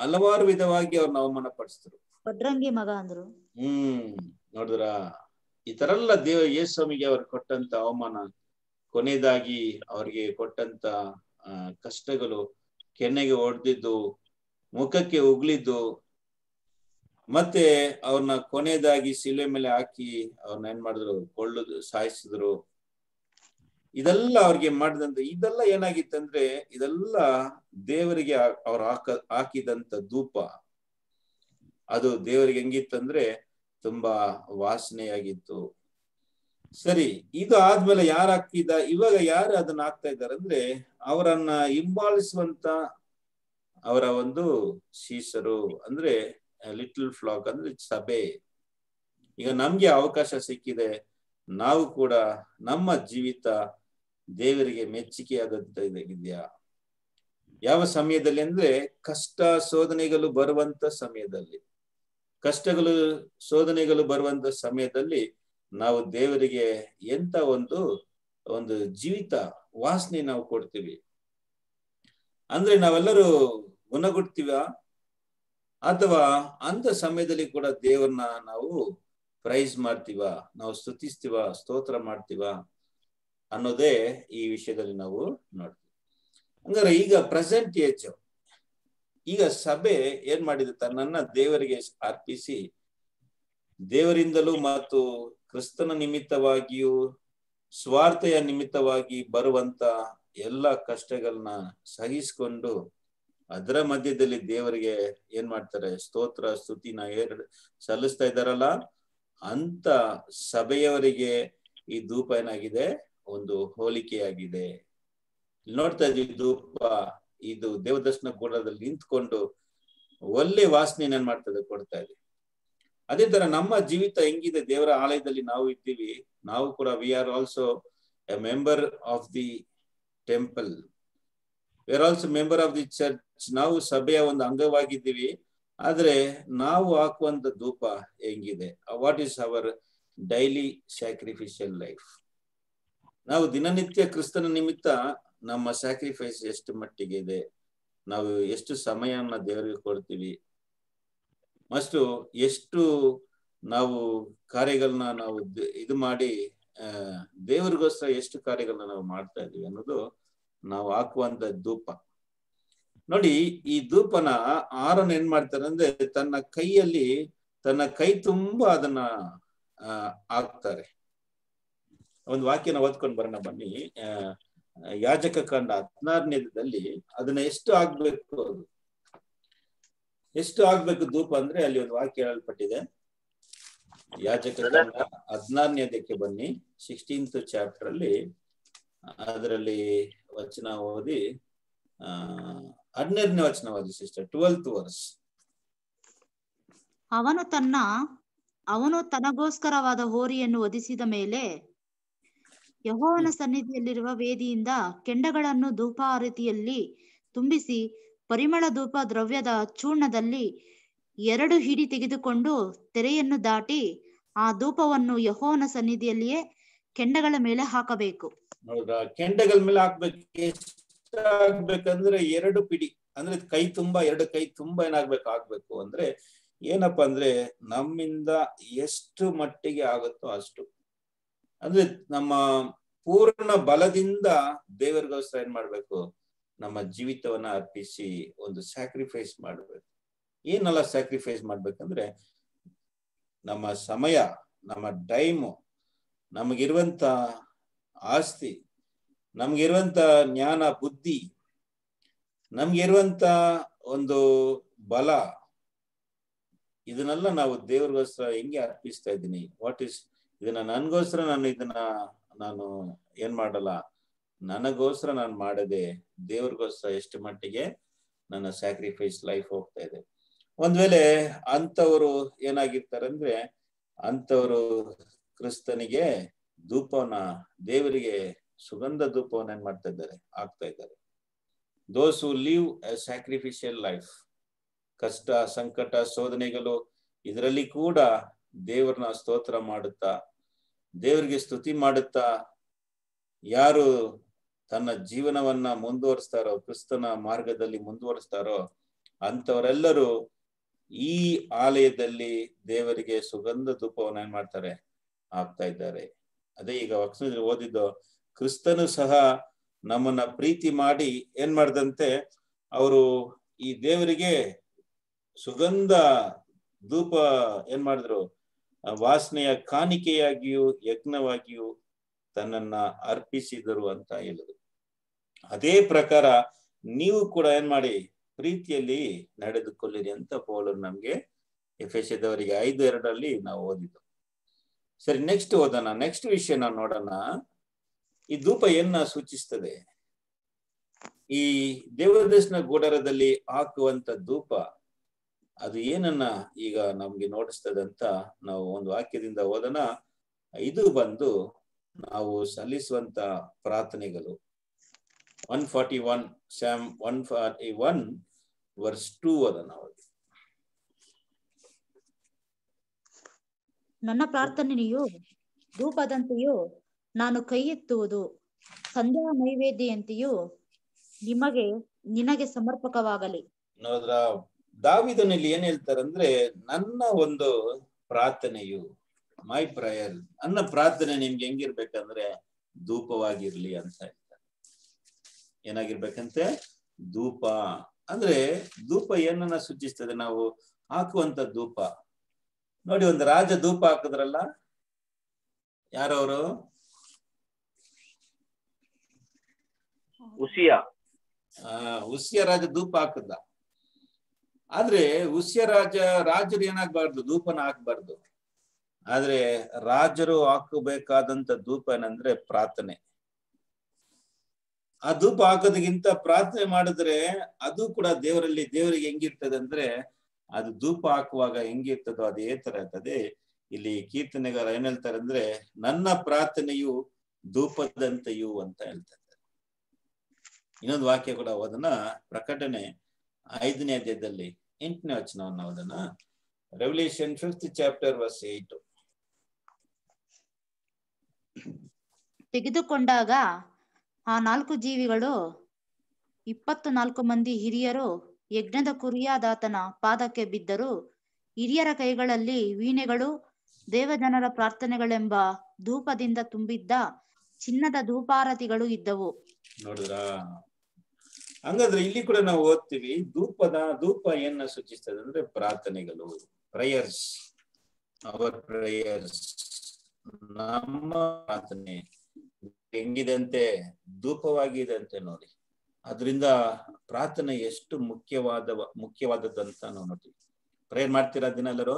ಹಲವಾರು ವಿಧವಾಗಿ ಅವ್ರನ್ನ ಅವಮಾನ ಪಡಿಸಿದ್ರು ಒಡ್ರಂಗಿ ಮಗ ಅಂದ್ರು. ಹ್ಮ್, ನೋಡಿದ್ರ? ಈ ತರ ಎಲ್ಲ ದೇವ ಯೇಸ್ವಾಮಿಗೆ ಅವ್ರಿಗೆ ಕೊಟ್ಟಂತ ಅವಮಾನ, ಕೊನೆಯದಾಗಿ ಅವ್ರಿಗೆ ಕೊಟ್ಟಂತ ಕಷ್ಟಗಳು, ಕೆನ್ನೆಗೆ ಹೊಡೆದಿದ್ದು ಮುಖಕ್ಕೆ ಉಗ್ಲಿದ್ದು ಮತ್ತೆ ಅವ್ರನ್ನ ಕೊನೆಯದಾಗಿ ಶಿಲೆ ಮೇಲೆ ಹಾಕಿ ಅವ್ರನ್ನ ಏನ್ ಮಾಡಿದ್ರು, ಕೊಳ್ಳುದು, ಸಾಯಿಸಿದ್ರು. ಇದೆಲ್ಲ ಅವ್ರಿಗೆ ಮಾಡಿದಂತ, ಇದೆಲ್ಲ ಏನಾಗಿತ್ತಂದ್ರೆ, ಇದೆಲ್ಲ ದೇವರಿಗೆ ಅವ್ರು ಹಾಕ, ಹಾಕಿದಂತ ಧೂಪ. ಅದು ದೇವರಿಗೆ ಹೆಂಗಿತ್ತಂದ್ರೆ ತುಂಬಾ ವಾಸನೆಯಾಗಿತ್ತು. ಸರಿ, ಇದು ಆದ್ಮೇಲೆ ಯಾರು ಇವಾಗ ಯಾರು ಅದನ್ನ ಹಾಕ್ತಾ ಇದ್ದಾರೆ ಅಂದ್ರೆ ಅವರನ್ನ ಹಿಂಬಾಲಿಸುವಂತ ಅವರ ಒಂದು ಶೀಸರು ಅಂದ್ರೆ ಲಿಟಲ್ ಫ್ಲಾಕ್ ಅಂದ್ರೆ ಸಭೆ. ಈಗ ನಮ್ಗೆ ಅವಕಾಶ ಸಿಕ್ಕಿದೆ. ನಾವು ಕೂಡ ನಮ್ಮ ಜೀವಿತ ದೇವರಿಗೆ ಮೆಚ್ಚುಗೆಯಾದಂತ ಇದೆಯಾ ಯಾವ ಸಮಯದಲ್ಲಿ ಅಂದ್ರೆ ಕಷ್ಟ ಶೋಧನೆಗಳು ಬರುವಂತ ಸಮಯದಲ್ಲಿ. ಕಷ್ಟಗಳು, ಶೋಧನೆಗಳು ಬರುವಂತ ಸಮಯದಲ್ಲಿ ನಾವು ದೇವರಿಗೆ ಎಂತ ಒಂದು ಒಂದು ಜೀವಿತ ವಾಸನೆ ನಾವು ಕೊಡ್ತೀವಿ. ಅಂದ್ರೆ ನಾವೆಲ್ಲರೂ ಗುಣಗುಡ್ತೀವ? ಅಥವಾ ಅಂತ ಸಮಯದಲ್ಲಿ ಕೂಡ ದೇವರನ್ನ ನಾವು ಪ್ರೈಸ್ ಮಾಡ್ತೀವ, ನಾವು ಸ್ತುತಿಸ್ತೀವ, ಸ್ತೋತ್ರ ಮಾಡ್ತೀವ ಅನ್ನೋದೇ ಈ ವಿಷಯದಲ್ಲಿ ನಾವು ನೋಡ್ತೀವಿ. ಹಂಗಾರೆ ಈಗ ಪ್ರೆಸೆಂಟ್ ಏಜ್ ಈಗ ಸಭೆ ಏನ್ ಮಾಡಿದೆ ತನ್ನನ್ನ ದೇವರಿಗೆ ಅರ್ಪಿಸಿ, ದೇವರಿಂದಲೂ ಮತ್ತು ಕ್ರಿಸ್ತನ ನಿಮಿತ್ತವಾಗಿಯೂ, ಸ್ವಾರ್ಥೆಯ ನಿಮಿತ್ತವಾಗಿ ಬರುವಂತ ಎಲ್ಲ ಕಷ್ಟಗಳನ್ನ ಸಹಿಸಿಕೊಂಡು ಅದರ ಮಧ್ಯದಲ್ಲಿ ದೇವರಿಗೆ ಏನ್ ಮಾಡ್ತಾರೆ? ಸ್ತೋತ್ರ, ಸ್ತುತಿನ ಎರಡು ಸಲ್ಲಿಸ್ತಾ ಇದ್ದಾರಲ್ಲ? ಅಂತ ಸಭೆಯವರಿಗೆ ಈ ಧೂಪ ಏನಾಗಿದೆ? ಒಂದು ಹೋಲಿಕೆಯಾಗಿದೆ. ನೋಡ್ತಾ ಇದ್ವಿ ಧೂಪ. ಇದು ದೇವದರ್ಶನ ಕೂಡದಲ್ಲಿ ನಿಂತ್ಕೊಂಡು ಒಳ್ಳೆ ವಾಸನೆ ಮಾಡ್ತದೆ ಕೊಡ್ತಾ ಇದೆ. ಅದೇ ತರ ನಮ್ಮ ಜೀವಿತ ಹೆಂಗಿದೆ, ದೇವರ ಆಲಯದಲ್ಲಿ ನಾವು ಇದ್ದೀವಿ, ನಾವು ಕೂಡ we are also a member of the temple we are also member of the church ನಾವು ಸಭೆಯ ಒಂದು ಅಂಗವಾಗಿದ್ದೀವಿ. ಆದ್ರೆ ನಾವು ಹಾಕುವಂತ ಧೂಪ ಹೆಂಗಿದೆ? What is our daily sacrificial life ನಾವು ದಿನನಿತ್ಯ ಕ್ರಿಸ್ತನ ನಿಮಿತ್ತ ನಮ್ಮ ಸ್ಯಾಕ್ರಿಫೈಸ್ ಎಷ್ಟು ಮಟ್ಟಿಗೆ ಇದೆ? ನಾವು ಎಷ್ಟು ಸಮಯನ ದೇವರಿಗೆ ಕೊಡ್ತೀವಿ? ಮಸ್ಟು ಎಷ್ಟು ನಾವು ಕಾರ್ಯಗಳನ್ನ ನಾವು ಇದು ಮಾಡಿ ಅಹ್ ದೇವರಿಗೋಸ್ಕರ ಎಷ್ಟು ಕಾರ್ಯಗಳನ್ನ ನಾವು ಮಾಡ್ತಾ ಇದೀವಿ ಅನ್ನೋದು ನಾವು ಹಾಕುವಂತ ಧೂಪ. ನೋಡಿ, ಈ ಧೂಪನ ಆರನ್ ಏನ್ ಮಾಡ್ತಾರೆ ಅಂದ್ರೆ ತನ್ನ ಕೈಯಲ್ಲಿ, ತನ್ನ ಕೈ ತುಂಬಾ ಅದನ್ನ ಹಾಕ್ತಾರೆ. ಒಂದು ವಾಕ್ಯನ ಓದ್ಕೊಂಡು ಬರೋಣ ಬನ್ನಿ. ಆ ಯಾಜಕ ಕಂಡ ಹದಿನಾರನೇದಲ್ಲಿ ಅದನ್ನ ಎಷ್ಟು ಆಗ್ಬೇಕು? ಅದು ಎಷ್ಟು ಆಗ್ಬೇಕು ಧೂಪ ಅಂದ್ರೆ ಅಲ್ಲಿ ಒಂದು ವಾಕ್ಯ ಹೇಳಲ್ಪಟ್ಟಿದೆ. ಯಾಜಕ ಕಂಡ ಹದಿನಾರನೇದಕ್ಕೆ ಬನ್ನಿ. ಸಿಕ್ಸ್ಟೀನ್ತ್ ಚಾಪ್ಟರ್ ಅಲ್ಲಿ ಅದರಲ್ಲಿ ವಚನ ಓದಿ ಆ ಹನ್ನೆರಡನೇ ವಚನ ಓದಿ ಸಿಸ್ಟರ್ ಟ್ವೆಲ್ತ್ ವರ್ಸ್ ಅವನು ತನ್ನ ಅವನು ತನಗೋಸ್ಕರವಾದ ಹೋರಿಯನ್ನು ಒದಿಸಿದ ಮೇಲೆ ಯಹೋವನ ಸನ್ನಿಧಿಯಲ್ಲಿರುವ ವೇದಿಯಿಂದ ಕೆಂಡಗಳನ್ನು ಧೂಪಾರತಿಯಲ್ಲಿ ತುಂಬಿಸಿ ಪರಿಮಳ ಧೂಪ ದ್ರವ್ಯದ ಚೂರ್ಣದಲ್ಲಿ ಎರಡು ಹಿಡಿ ತೆಗೆದುಕೊಂಡು ತೆರೆಯನ್ನು ದಾಟಿ ಆ ಧೂಪವನ್ನು ಯಹೋವನ ಸನ್ನಿಧಿಯಲ್ಲಿಯೇ ಕೆಂಡಗಳ ಮೇಲೆ ಹಾಕಬೇಕು. ಹೌದಾ? ಕೆಂಡಗಳ ಮೇಲೆ ಹಾಕ್ಬೇಕಂದ್ರೆ ಎರಡು ಪಿಡಿ. ಅಂದ್ರೆ ಕೈ ತುಂಬಾ ಎರಡು ಕೈ ತುಂಬಾ ಏನಾಗ್ಬೇಕು? ಆಗ್ಬೇಕು ಅಂದ್ರೆ ಏನಪ್ಪಾ ಅಂದ್ರೆ ನಮ್ಮಿಂದ ಎಷ್ಟು ಮಟ್ಟಿಗೆ ಆಗುತ್ತೋ ಅಷ್ಟು. ಅಂದ್ರೆ ನಮ್ಮ ಪೂರ್ಣ ಬಲದಿಂದ ದೇವರಿಗೋಸ್ಕರ ಏನ್ ಮಾಡ್ಬೇಕು. ನಮ್ಮ ಜೀವಿತವನ್ನ ಅರ್ಪಿಸಿ ಒಂದು ಸ್ಯಾಕ್ರಿಫೈಸ್ ಮಾಡ್ಬೇಕು. ಏನೆಲ್ಲ ಸ್ಯಾಕ್ರಿಫೈಸ್ ಮಾಡ್ಬೇಕಂದ್ರೆ ನಮ್ಮ ಸಮಯ, ನಮ್ಮ ಟೈಮು ನಮಗಿರುವಂತ ಆಸ್ತಿ, ನಮ್ಗಿರುವಂತ ಜ್ಞಾನ, ಬುದ್ಧಿ, ನಮ್ಗಿರುವಂತ ಒಂದು ಬಲ, ಇದನ್ನೆಲ್ಲ ನಾವು ದೇವ್ರಿಗೋಸ್ಕರ ಹೆಂಗೆ ಅರ್ಪಿಸ್ತಾ ಇದ್ದೀನಿ? ವಾಟ್ ಇಸ್ ಇದನ್ನ ನನ್ಗೋಸ್ಕರ ನಾನು ಇದನ್ನ ನಾನು ಏನ್ ಮಾಡಲ್ಲ. ನನಗೋಸ್ಕರ ನಾನು ಮಾಡದೆ ದೇವ್ರಿಗೋಸ್ಕರ ಎಷ್ಟು ಮಟ್ಟಿಗೆ ನನ್ನ ಸ್ಯಾಕ್ರಿಫೈಸ್ ಲೈಫ್ ಹೋಗ್ತಾ ಇದೆ. ಒಂದ್ ವೇಳೆ ಅಂತವರು ಏನಾಗಿರ್ತಾರಂದ್ರೆ ಅಂತವರು ಕ್ರಿಸ್ತನಿಗೆ ಧೂಪವನ್ನ, ದೇವರಿಗೆ ಸುಗಂಧ ಧೂಪವನ್ನ ಏನ್ ಮಾಡ್ತಾ ಇದ್ದಾರೆ ಆಗ್ತಾ ಇದ್ದಾರೆ. ದೋಸ್ ಹು ಲಿವ್ ಎ ಸ್ಯಾಕ್ರಿಫಿಷಿಯಲ್ ಲೈಫ್ ಕಷ್ಟ, ಸಂಕಟ ಶೋಧನೆಗಳು ಇದರಲ್ಲಿ ಕೂಡ ದೇವರನ್ನ ಸ್ತೋತ್ರ ಮಾಡುತ್ತಾ ದೇವರಿಗೆ ಸ್ತುತಿ ಮಾಡುತ್ತಾ ಯಾರು ತನ್ನ ಜೀವನವನ್ನ ಮುಂದುವರಿಸ್ತಾರೋ, ಕ್ರಿಸ್ತನ ಮಾರ್ಗದಲ್ಲಿ ಮುಂದುವರಿಸ್ತಾರೋ ಅಂತವರೆಲ್ಲರೂ ಈ ಆಲಯದಲ್ಲಿ ದೇವರಿಗೆ ಸುಗಂಧ ಧೂಪವನ್ನು ಏನ್ ಮಾಡ್ತಾರೆ? ಆಗ್ತಾ ಇದ್ದಾರೆ. ಅದೇ ಈಗ ವಕ್ಸದಲ್ಲಿ ಓದಿದ್ದು, ಕ್ರಿಸ್ತನು ಸಹ ನಮ್ಮನ್ನ ಪ್ರೀತಿ ಮಾಡಿ ಏನ್ ಮಾಡ್ದಂತೆ, ಅವರು ಈ ದೇವರಿಗೆ ಸುಗಂಧ ಧೂಪ ಏನ್ ಮಾಡಿದ್ರು? ವಾಸನೆಯ ಕಾಣಿಕೆಯಾಗಿಯೂ ಯಜ್ಞವಾಗಿಯೂ ತನ್ನನ್ನ ಅರ್ಪಿಸಿದರು ಅಂತ ಹೇಳಿದ್ರು. ಅದೇ ಪ್ರಕಾರ ನೀವು ಕೂಡ ಏನ್ ಮಾಡಿ ಪ್ರೀತಿಯಲ್ಲಿ ನಡೆದುಕೊಳ್ಳಿರಿ ಅಂತ ಪೌಲರು ನಮ್ಗೆ ಎಫೆಸದವರಿಗೆ ಐದು ಎರಡರಲ್ಲಿ ನಾವು ಓದಿದ್ದು. ಸರಿ ನೆಕ್ಸ್ಟ್ ಓದೋಣ. ನೆಕ್ಸ್ಟ್ ವಿಷಯ ನಾವು ನೋಡೋಣ. ಈ ಧೂಪ ಏನ ಸೂಚಿಸ್ತದೆ? ಈ ದೇವದರ್ಶನ ಗೋಡರದಲ್ಲಿ ಹಾಕುವಂತ ಧೂಪ ಅದು ಏನನ್ನ ಈಗ ನಮ್ಗೆ ನೋಡಿಸ್ತದಂತ ನಾವು ಒಂದು ವಾಕ್ಯದಿಂದ ಓದೋಣ. ಇದು ಬಂದು ನಾವು ಸಲ್ಲಿಸುವಂತ ಪ್ರಾರ್ಥನೆಗಳು. One forty one psalm one forty one verse two ಓದೋಣ ನನ್ನ ಪ್ರಾರ್ಥನೆಯು ಧೂಪದಂತೆಯೂ ನಾನು ಕೈ ಎತ್ತುವುದು ಸಂಧ್ಯಾ ನೈವೇದ್ಯಂತೆಯೂ ನಿಮಗೆ ನಿನಗೆ ಸಮರ್ಪಕವಾಗಲಿ. ನೋಡ್ರ ದಾವಿದನಲ್ಲಿ ಏನ್ ಹೇಳ್ತಾರಂದ್ರೆ ನನ್ನ ಒಂದು ಪ್ರಾರ್ಥನೆಯು ಮೈ ಪ್ರಯರ್ ನನ್ನ ಪ್ರಾರ್ಥನೆ ನಿಮ್ಗೆ ಹೆಂಗಿರ್ಬೇಕಂದ್ರೆ ಧೂಪವಾಗಿರ್ಲಿ ಅಂತ ಹೇಳ್ತಾರೆ. ಏನಾಗಿರ್ಬೇಕಂತೆ? ಧೂಪ. ಅಂದ್ರೆ ಧೂಪ ಏನನ್ನ ಸೂಚಿಸ್ತದೆ? ನಾವು ಹಾಕುವಂತ ಧೂಪ. ನೋಡಿ ಒಂದು ರಾಜ ಧೂಪ ಹಾಕಿದ್ರಲ್ಲ? ಯಾರವರು ಉಸಿಯ. ಆ ಉಸಿಯ ರಾಜ ಧೂಪ ಹಾಕದ ಆದ್ರೆ ಉಸ್ಯ ರಾಜ, ರಾಜರು ಏನಾಗ್ಬಾರ್ದು? ಧೂಪನ ಹಾಕ್ಬಾರ್ದು. ಆದ್ರೆ ರಾಜರು ಹಾಕಬೇಕಾದಂತ ಧೂಪ ಏನಂದ್ರೆ ಪ್ರಾರ್ಥನೆ. ಆ ಧೂಪ ಹಾಕೋದಕ್ಕಿಂತ ಪ್ರಾರ್ಥನೆ ಮಾಡಿದ್ರೆ ಅದು ಕೂಡ ದೇವರಲ್ಲಿ ದೇವರಿಗೆ ಹೆಂಗಿರ್ತದೆ ಅಂದ್ರೆ ಅದು ಧೂಪ ಹಾಕುವಾಗ ಹೆಂಗಿರ್ತದೋ ಅದೇ ತರ ಇರ್ತದೆ ಇಲ್ಲಿ ಕೀರ್ತನೆಗಾರ ಏನ್ ಹೇಳ್ತಾರೆ ಅಂದ್ರೆ ನನ್ನ ಪ್ರಾರ್ಥನೆಯು ಧೂಪದಂತೆಯು ಅಂತ ಹೇಳ್ತಾರೆ. ಇನ್ನೊಂದು ವಾಕ್ಯ ಕೂಡ ಅದನ್ನ ಪ್ರಕಟಣೆ ಐದನೇ ಅಧ್ಯಾಯದಲ್ಲಿ. ಎಂಟನೇ ವಚನವನ್ನು ನೋಡೋಣ Revelation fifth chapter verse eight ತೆಗೆದುಕೊಂಡಾಗ ಆ ನಾಲ್ಕು ಜೀವಿಗಳು ಇಪ್ಪತ್ತು ನಾಲ್ಕು ಮಂದಿ ಹಿರಿಯರು ಯಜ್ಞದ ಕುರಿಯಾದಾತನ ಪಾದಕ್ಕೆ ಬಿದ್ದರು. ಹಿರಿಯರ ಕೈಗಳಲ್ಲಿ ವೀಣೆಗಳು ದೇವಜನರ ಪ್ರಾರ್ಥನೆಗಳೆಂಬ ಧೂಪದಿಂದ ತುಂಬಿದ್ದ ಚಿನ್ನದ ಧೂಪಾರತಿಗಳು ಇದ್ದವು. ನೋಡಿದ್ರ? ಹಂಗಾದ್ರೆ ಇಲ್ಲಿ ಕೂಡ ನಾವು ಓದ್ತೀವಿ ಧೂಪದ ಧೂಪ ಏನ ಸೂಚಿಸ್ತದೆ ಅಂದ್ರೆ ಪ್ರಾರ್ಥನೆಗಳು ಪ್ರೇಯರ್ಸ್ ಅವರ್ ಪ್ರೇಯರ್ಸ್ ನಮ್ಮ ಪ್ರಾರ್ಥನೆ ಹೆಂಗಿದಂತೆ ಧೂಪವಾಗಿದೆ ಅಂತೆ ನೋಡಿ. ಅದರಿಂದ ಪ್ರಾರ್ಥನೆ ಎಷ್ಟು ಮುಖ್ಯವಾದ ಮುಖ್ಯವಾದದ್ದಂತ ನಾವು ನೋಡ್ತೀವಿ. ಪ್ರೇಯರ್ ಮಾಡ್ತೀರಾ ದಿನ ಎಲ್ಲರೂ?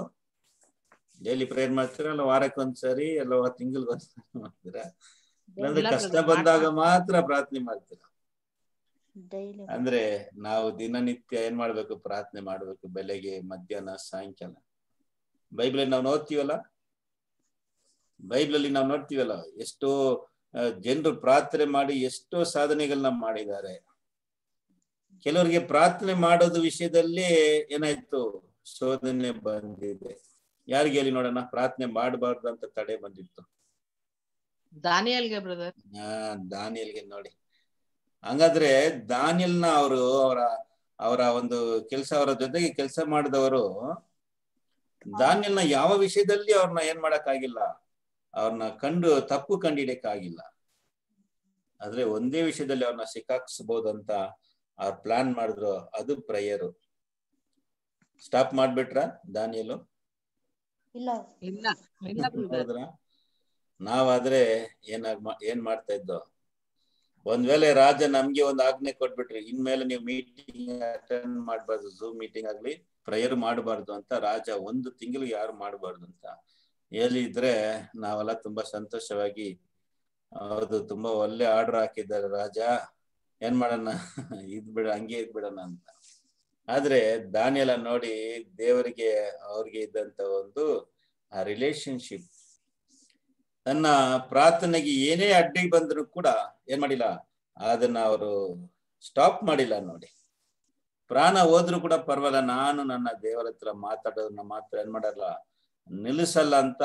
ಡೈಲಿ ಪ್ರೇಯರ್ ಮಾಡ್ತೀರಾ ಅಲ್ಲ ವಾರಕ್ಕೆ ಒಂದ್ಸರಿ ಅಲ್ಲ ತಿಂಗಳಿಗೆ ಒಂದ್ಸರಿ ಮಾಡ್ತೀರಾ? ಇಲ್ಲಾಂದ್ರೆ ಇಲ್ಲ ಕಷ್ಟ ಬಂದಾಗ ಮಾತ್ರ ಪ್ರಾರ್ಥನೆ ಮಾಡ್ತೀರಾ? ಅಂದ್ರೆ ನಾವು ದಿನನಿತ್ಯ ಏನ್ ಮಾಡ್ಬೇಕು? ಪ್ರಾರ್ಥನೆ ಮಾಡ್ಬೇಕು ಬೆಳಗ್ಗೆ ಮಧ್ಯಾಹ್ನ ಸಾಯಂಕಾಲ. ಬೈಬಲ್ ನಾವು ನೋಡ್ತೀವಲ್ಲ? ಬೈಬಲಲ್ಲಿ ನಾವು ನೋಡ್ತೀವಲ್ಲ? ಎಷ್ಟೋ ಜನರು ಪ್ರಾರ್ಥನೆ ಮಾಡಿ ಎಷ್ಟೋ ಸಾಧನೆಗಳನ್ನ ಮಾಡಿದ್ದಾರೆ. ಕೆಲವರಿಗೆ ಪ್ರಾರ್ಥನೆ ಮಾಡೋದು ವಿಷಯದಲ್ಲಿ ಏನಾಯ್ತು? ಶೋಧನೆ ಬಂದಿದೆ. ಯಾರಿಗೆ ಹೇಳಿ ನೋಡೋಣ? ಪ್ರಾರ್ಥನೆ ಮಾಡಬಾರ್ದು ಅಂತ ತಡೆ ಬಂದಿತ್ತು. ದಾನಿಯಲ್ಗೆ ಬ್ರದರ್ ಹಾ ದಾನಿಯಲ್ಗೆ ನೋಡಿ. ಹಂಗಾದ್ರೆ ದಾನಿಯಲ್ನ ಅವರು ಅವರ ಅವರ ಒಂದು ಕೆಲಸ ಅವರ ಜೊತೆಗೆ ಕೆಲಸ ಮಾಡಿದವರು ದಾನಿಯಲ್ನ ಯಾವ ವಿಷಯದಲ್ಲಿ ಅವ್ರನ್ನ ಏನ್ ಮಾಡಕ್ಕಾಗಿಲ್ಲ ಅವ್ರನ್ನ ಕಂಡು ತಪ್ಪು ಕಂಡಿಡಿಯಕ್ಕಾಗಿಲ್ಲ ಆದ್ರೆ ಒಂದೇ ವಿಷಯದಲ್ಲಿ ಅವ್ರನ್ನ ಸಿಕ್ಕಾಕ್ಸ್ಬೋದು ಅಂತ ಅವ್ರು ಪ್ಲಾನ್ ಮಾಡಿದ್ರು ಅದು ಪ್ರೇಯರು. ಸ್ಟಾಪ್ ಮಾಡ್ಬಿಟ್ರ ದಾನಿಯಲು ಇಲ್ಲ. ಇಲ್ಲ ಇಲ್ಲ ನಾವಾದ್ರೆ ಏನಾಗ್ ಮಾ- ಏನ್ ಮಾಡ್ತಾ ಇದ್ದೋ? ಒಂದ್ ವೇಳೆ ರಾಜ ನಮ್ಗೆ ಒಂದ್ ಆಜ್ಞೆ ಕೊಟ್ಬಿಟ್ರಿ, ಇನ್ಮೇಲೆ ನೀವು ಮೀಟಿಂಗ್ ಅಟೆಂಡ್ ಮಾಡಬಾರ್ದು ಝೂಮ್ ಮೀಟಿಂಗ್ ಆಗ್ಲಿ ಪ್ರೇಯರ್ ಮಾಡಬಾರ್ದು ಅಂತ ರಾಜ ಒಂದು ತಿಂಗಳು ಯಾರು ಮಾಡಬಾರ್ದು ಅಂತ ಹೇಳಿದ್ರೆ ನಾವೆಲ್ಲ ತುಂಬಾ ಸಂತೋಷವಾಗಿ ಹೌದು ತುಂಬಾ ಒಳ್ಳೆ ಆರ್ಡರ್ ಹಾಕಿದ್ದಾರೆ ರಾಜ. ಏನ್ ಮಾಡೋಣ? ಇದ್ ಬಿಡ, ಹಂಗೆ ಇದ್ ಬಿಡೋಣ ಅಂತ. ಆದ್ರೆ ದಾನಿಯೆಲ್ಲ ನೋಡಿ ದೇವರಿಗೆ ಅವ್ರಿಗೆ ಇದ್ದಂತ ಒಂದು, ಆ ರಿಲೇಶನ್ಶಿಪ್ ತನ್ನ ಪ್ರಾರ್ಥನೆಗೆ ಏನೇ ಅಡ್ಡಿ ಬಂದ್ರು ಕೂಡ ಏನ್ ಮಾಡಿಲ್ಲ? ಅದನ್ನ ಅವರು ಸ್ಟಾಪ್ ಮಾಡಿಲ್ಲ ನೋಡಿ. ಪ್ರಾಣ ಹೋದ್ರು ಕೂಡ ಪರವಾಗಿಲ್ಲ. ನಾನು ನನ್ನ ದೇವರ ಹತ್ರ ಮಾತಾಡೋದನ್ನ ಮಾತ್ರ ಏನ್ ಮಾಡಲ್ಲ ನಿಲ್ಲಿಸಲ್ಲ ಅಂತ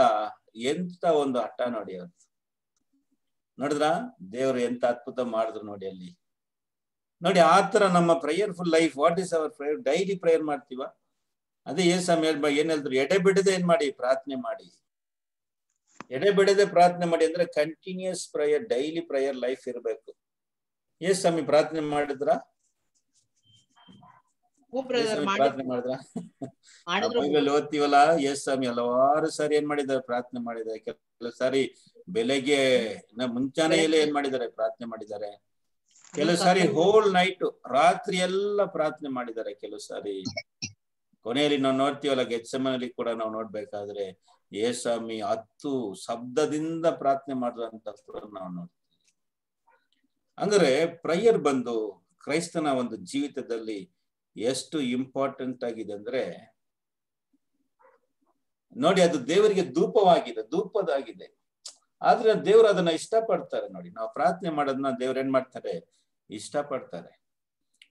ಎಂತ ಒಂದು ಹಠ ನೋಡಿ ಅವ್ರು. ನೋಡಿದ್ರ? ದೇವರು ಎಂತ ಅದ್ಭುತ ಮಾಡಿದ್ರು ನೋಡಿ ಅಲ್ಲಿ. ನೋಡಿ, ಆ ತರ ನಮ್ಮ prayerful life what is our prayer daily prayer ಮಾಡ್ತೀವ? ಅದೇ ಏನ್ ಸಮಯ ಏನ್ ಹೇಳಿದ್ರು? ಎಡೆ ಬಿಡದೆ ಏನ್ ಮಾಡಿ? ಪ್ರಾರ್ಥನೆ ಮಾಡಿ. ಎಡೆ ಬಿಡದೆ ಪ್ರಾರ್ಥನೆ ಮಾಡಿ ಅಂದ್ರೆ continuous prayer daily prayer life ಇರಬೇಕು. ಎಸ್ ಸ್ವಾಮಿ ಪ್ರಾರ್ಥನೆ ಮಾಡಿದ್ರ? ಪ್ರಾರ್ಥನೆ ಮಾಡಿದ್ರ? ಬೈಬಲ್ ಓದ್ತೀವಲ್ಲ? ಎಸ್ ಸ್ವಾಮಿ ಹಲವಾರು ಸಾರಿ ಏನ್ ಮಾಡಿದ್ದಾರೆ? ಪ್ರಾರ್ಥನೆ ಮಾಡಿದ್ದಾರೆ. ಕೆಲವು ಸಾರಿ ಬೆಳಗ್ಗೆ ಮುಂಚಾನೆಯಲ್ಲೇ ಏನ್ ಮಾಡಿದ್ದಾರೆ? ಪ್ರಾರ್ಥನೆ ಮಾಡಿದ್ದಾರೆ. ಕೆಲವು ಸಾರಿ ಹೋಲ್ ನೈಟ್ ರಾತ್ರಿ ಎಲ್ಲ ಪ್ರಾರ್ಥನೆ ಮಾಡಿದ್ದಾರೆ. ಕೆಲವು ಸಾರಿ. ಕೊನೆಯಲ್ಲಿ ನಾವು ನೋಡ್ತೀವಲ್ಲ ಗೆಚ್ಚಮನಲ್ಲಿ ಕೂಡ ನಾವು ನೋಡ್ಬೇಕಾದ್ರೆ ಏಸ್ವಾಮಿ ಹತ್ತು ಶಬ್ದದಿಂದ ಪ್ರಾರ್ಥನೆ ಮಾಡಿದಂತ ನಾವು ನೋಡ್ತೀವಿ. ಅಂದ್ರೆ ಪ್ರಯರ್ ಬಂದು ಕ್ರೈಸ್ತನ ಒಂದು ಜೀವಿತದಲ್ಲಿ ಎಷ್ಟು ಇಂಪಾರ್ಟೆಂಟ್ ಆಗಿದೆ ಅಂದ್ರೆ, ನೋಡಿ ಅದು ದೇವರಿಗೆ ಧೂಪವಾಗಿದೆ, ಧೂಪದಾಗಿದೆ. ಆದ್ರೆ ದೇವರು ಅದನ್ನ ಇಷ್ಟಪಡ್ತಾರೆ ನೋಡಿ. ನಾವು ಪ್ರಾರ್ಥನೆ ಮಾಡೋದನ್ನ ದೇವ್ರು ಏನ್ ಮಾಡ್ತಾರೆ? ಇಷ್ಟಪಡ್ತಾರೆ.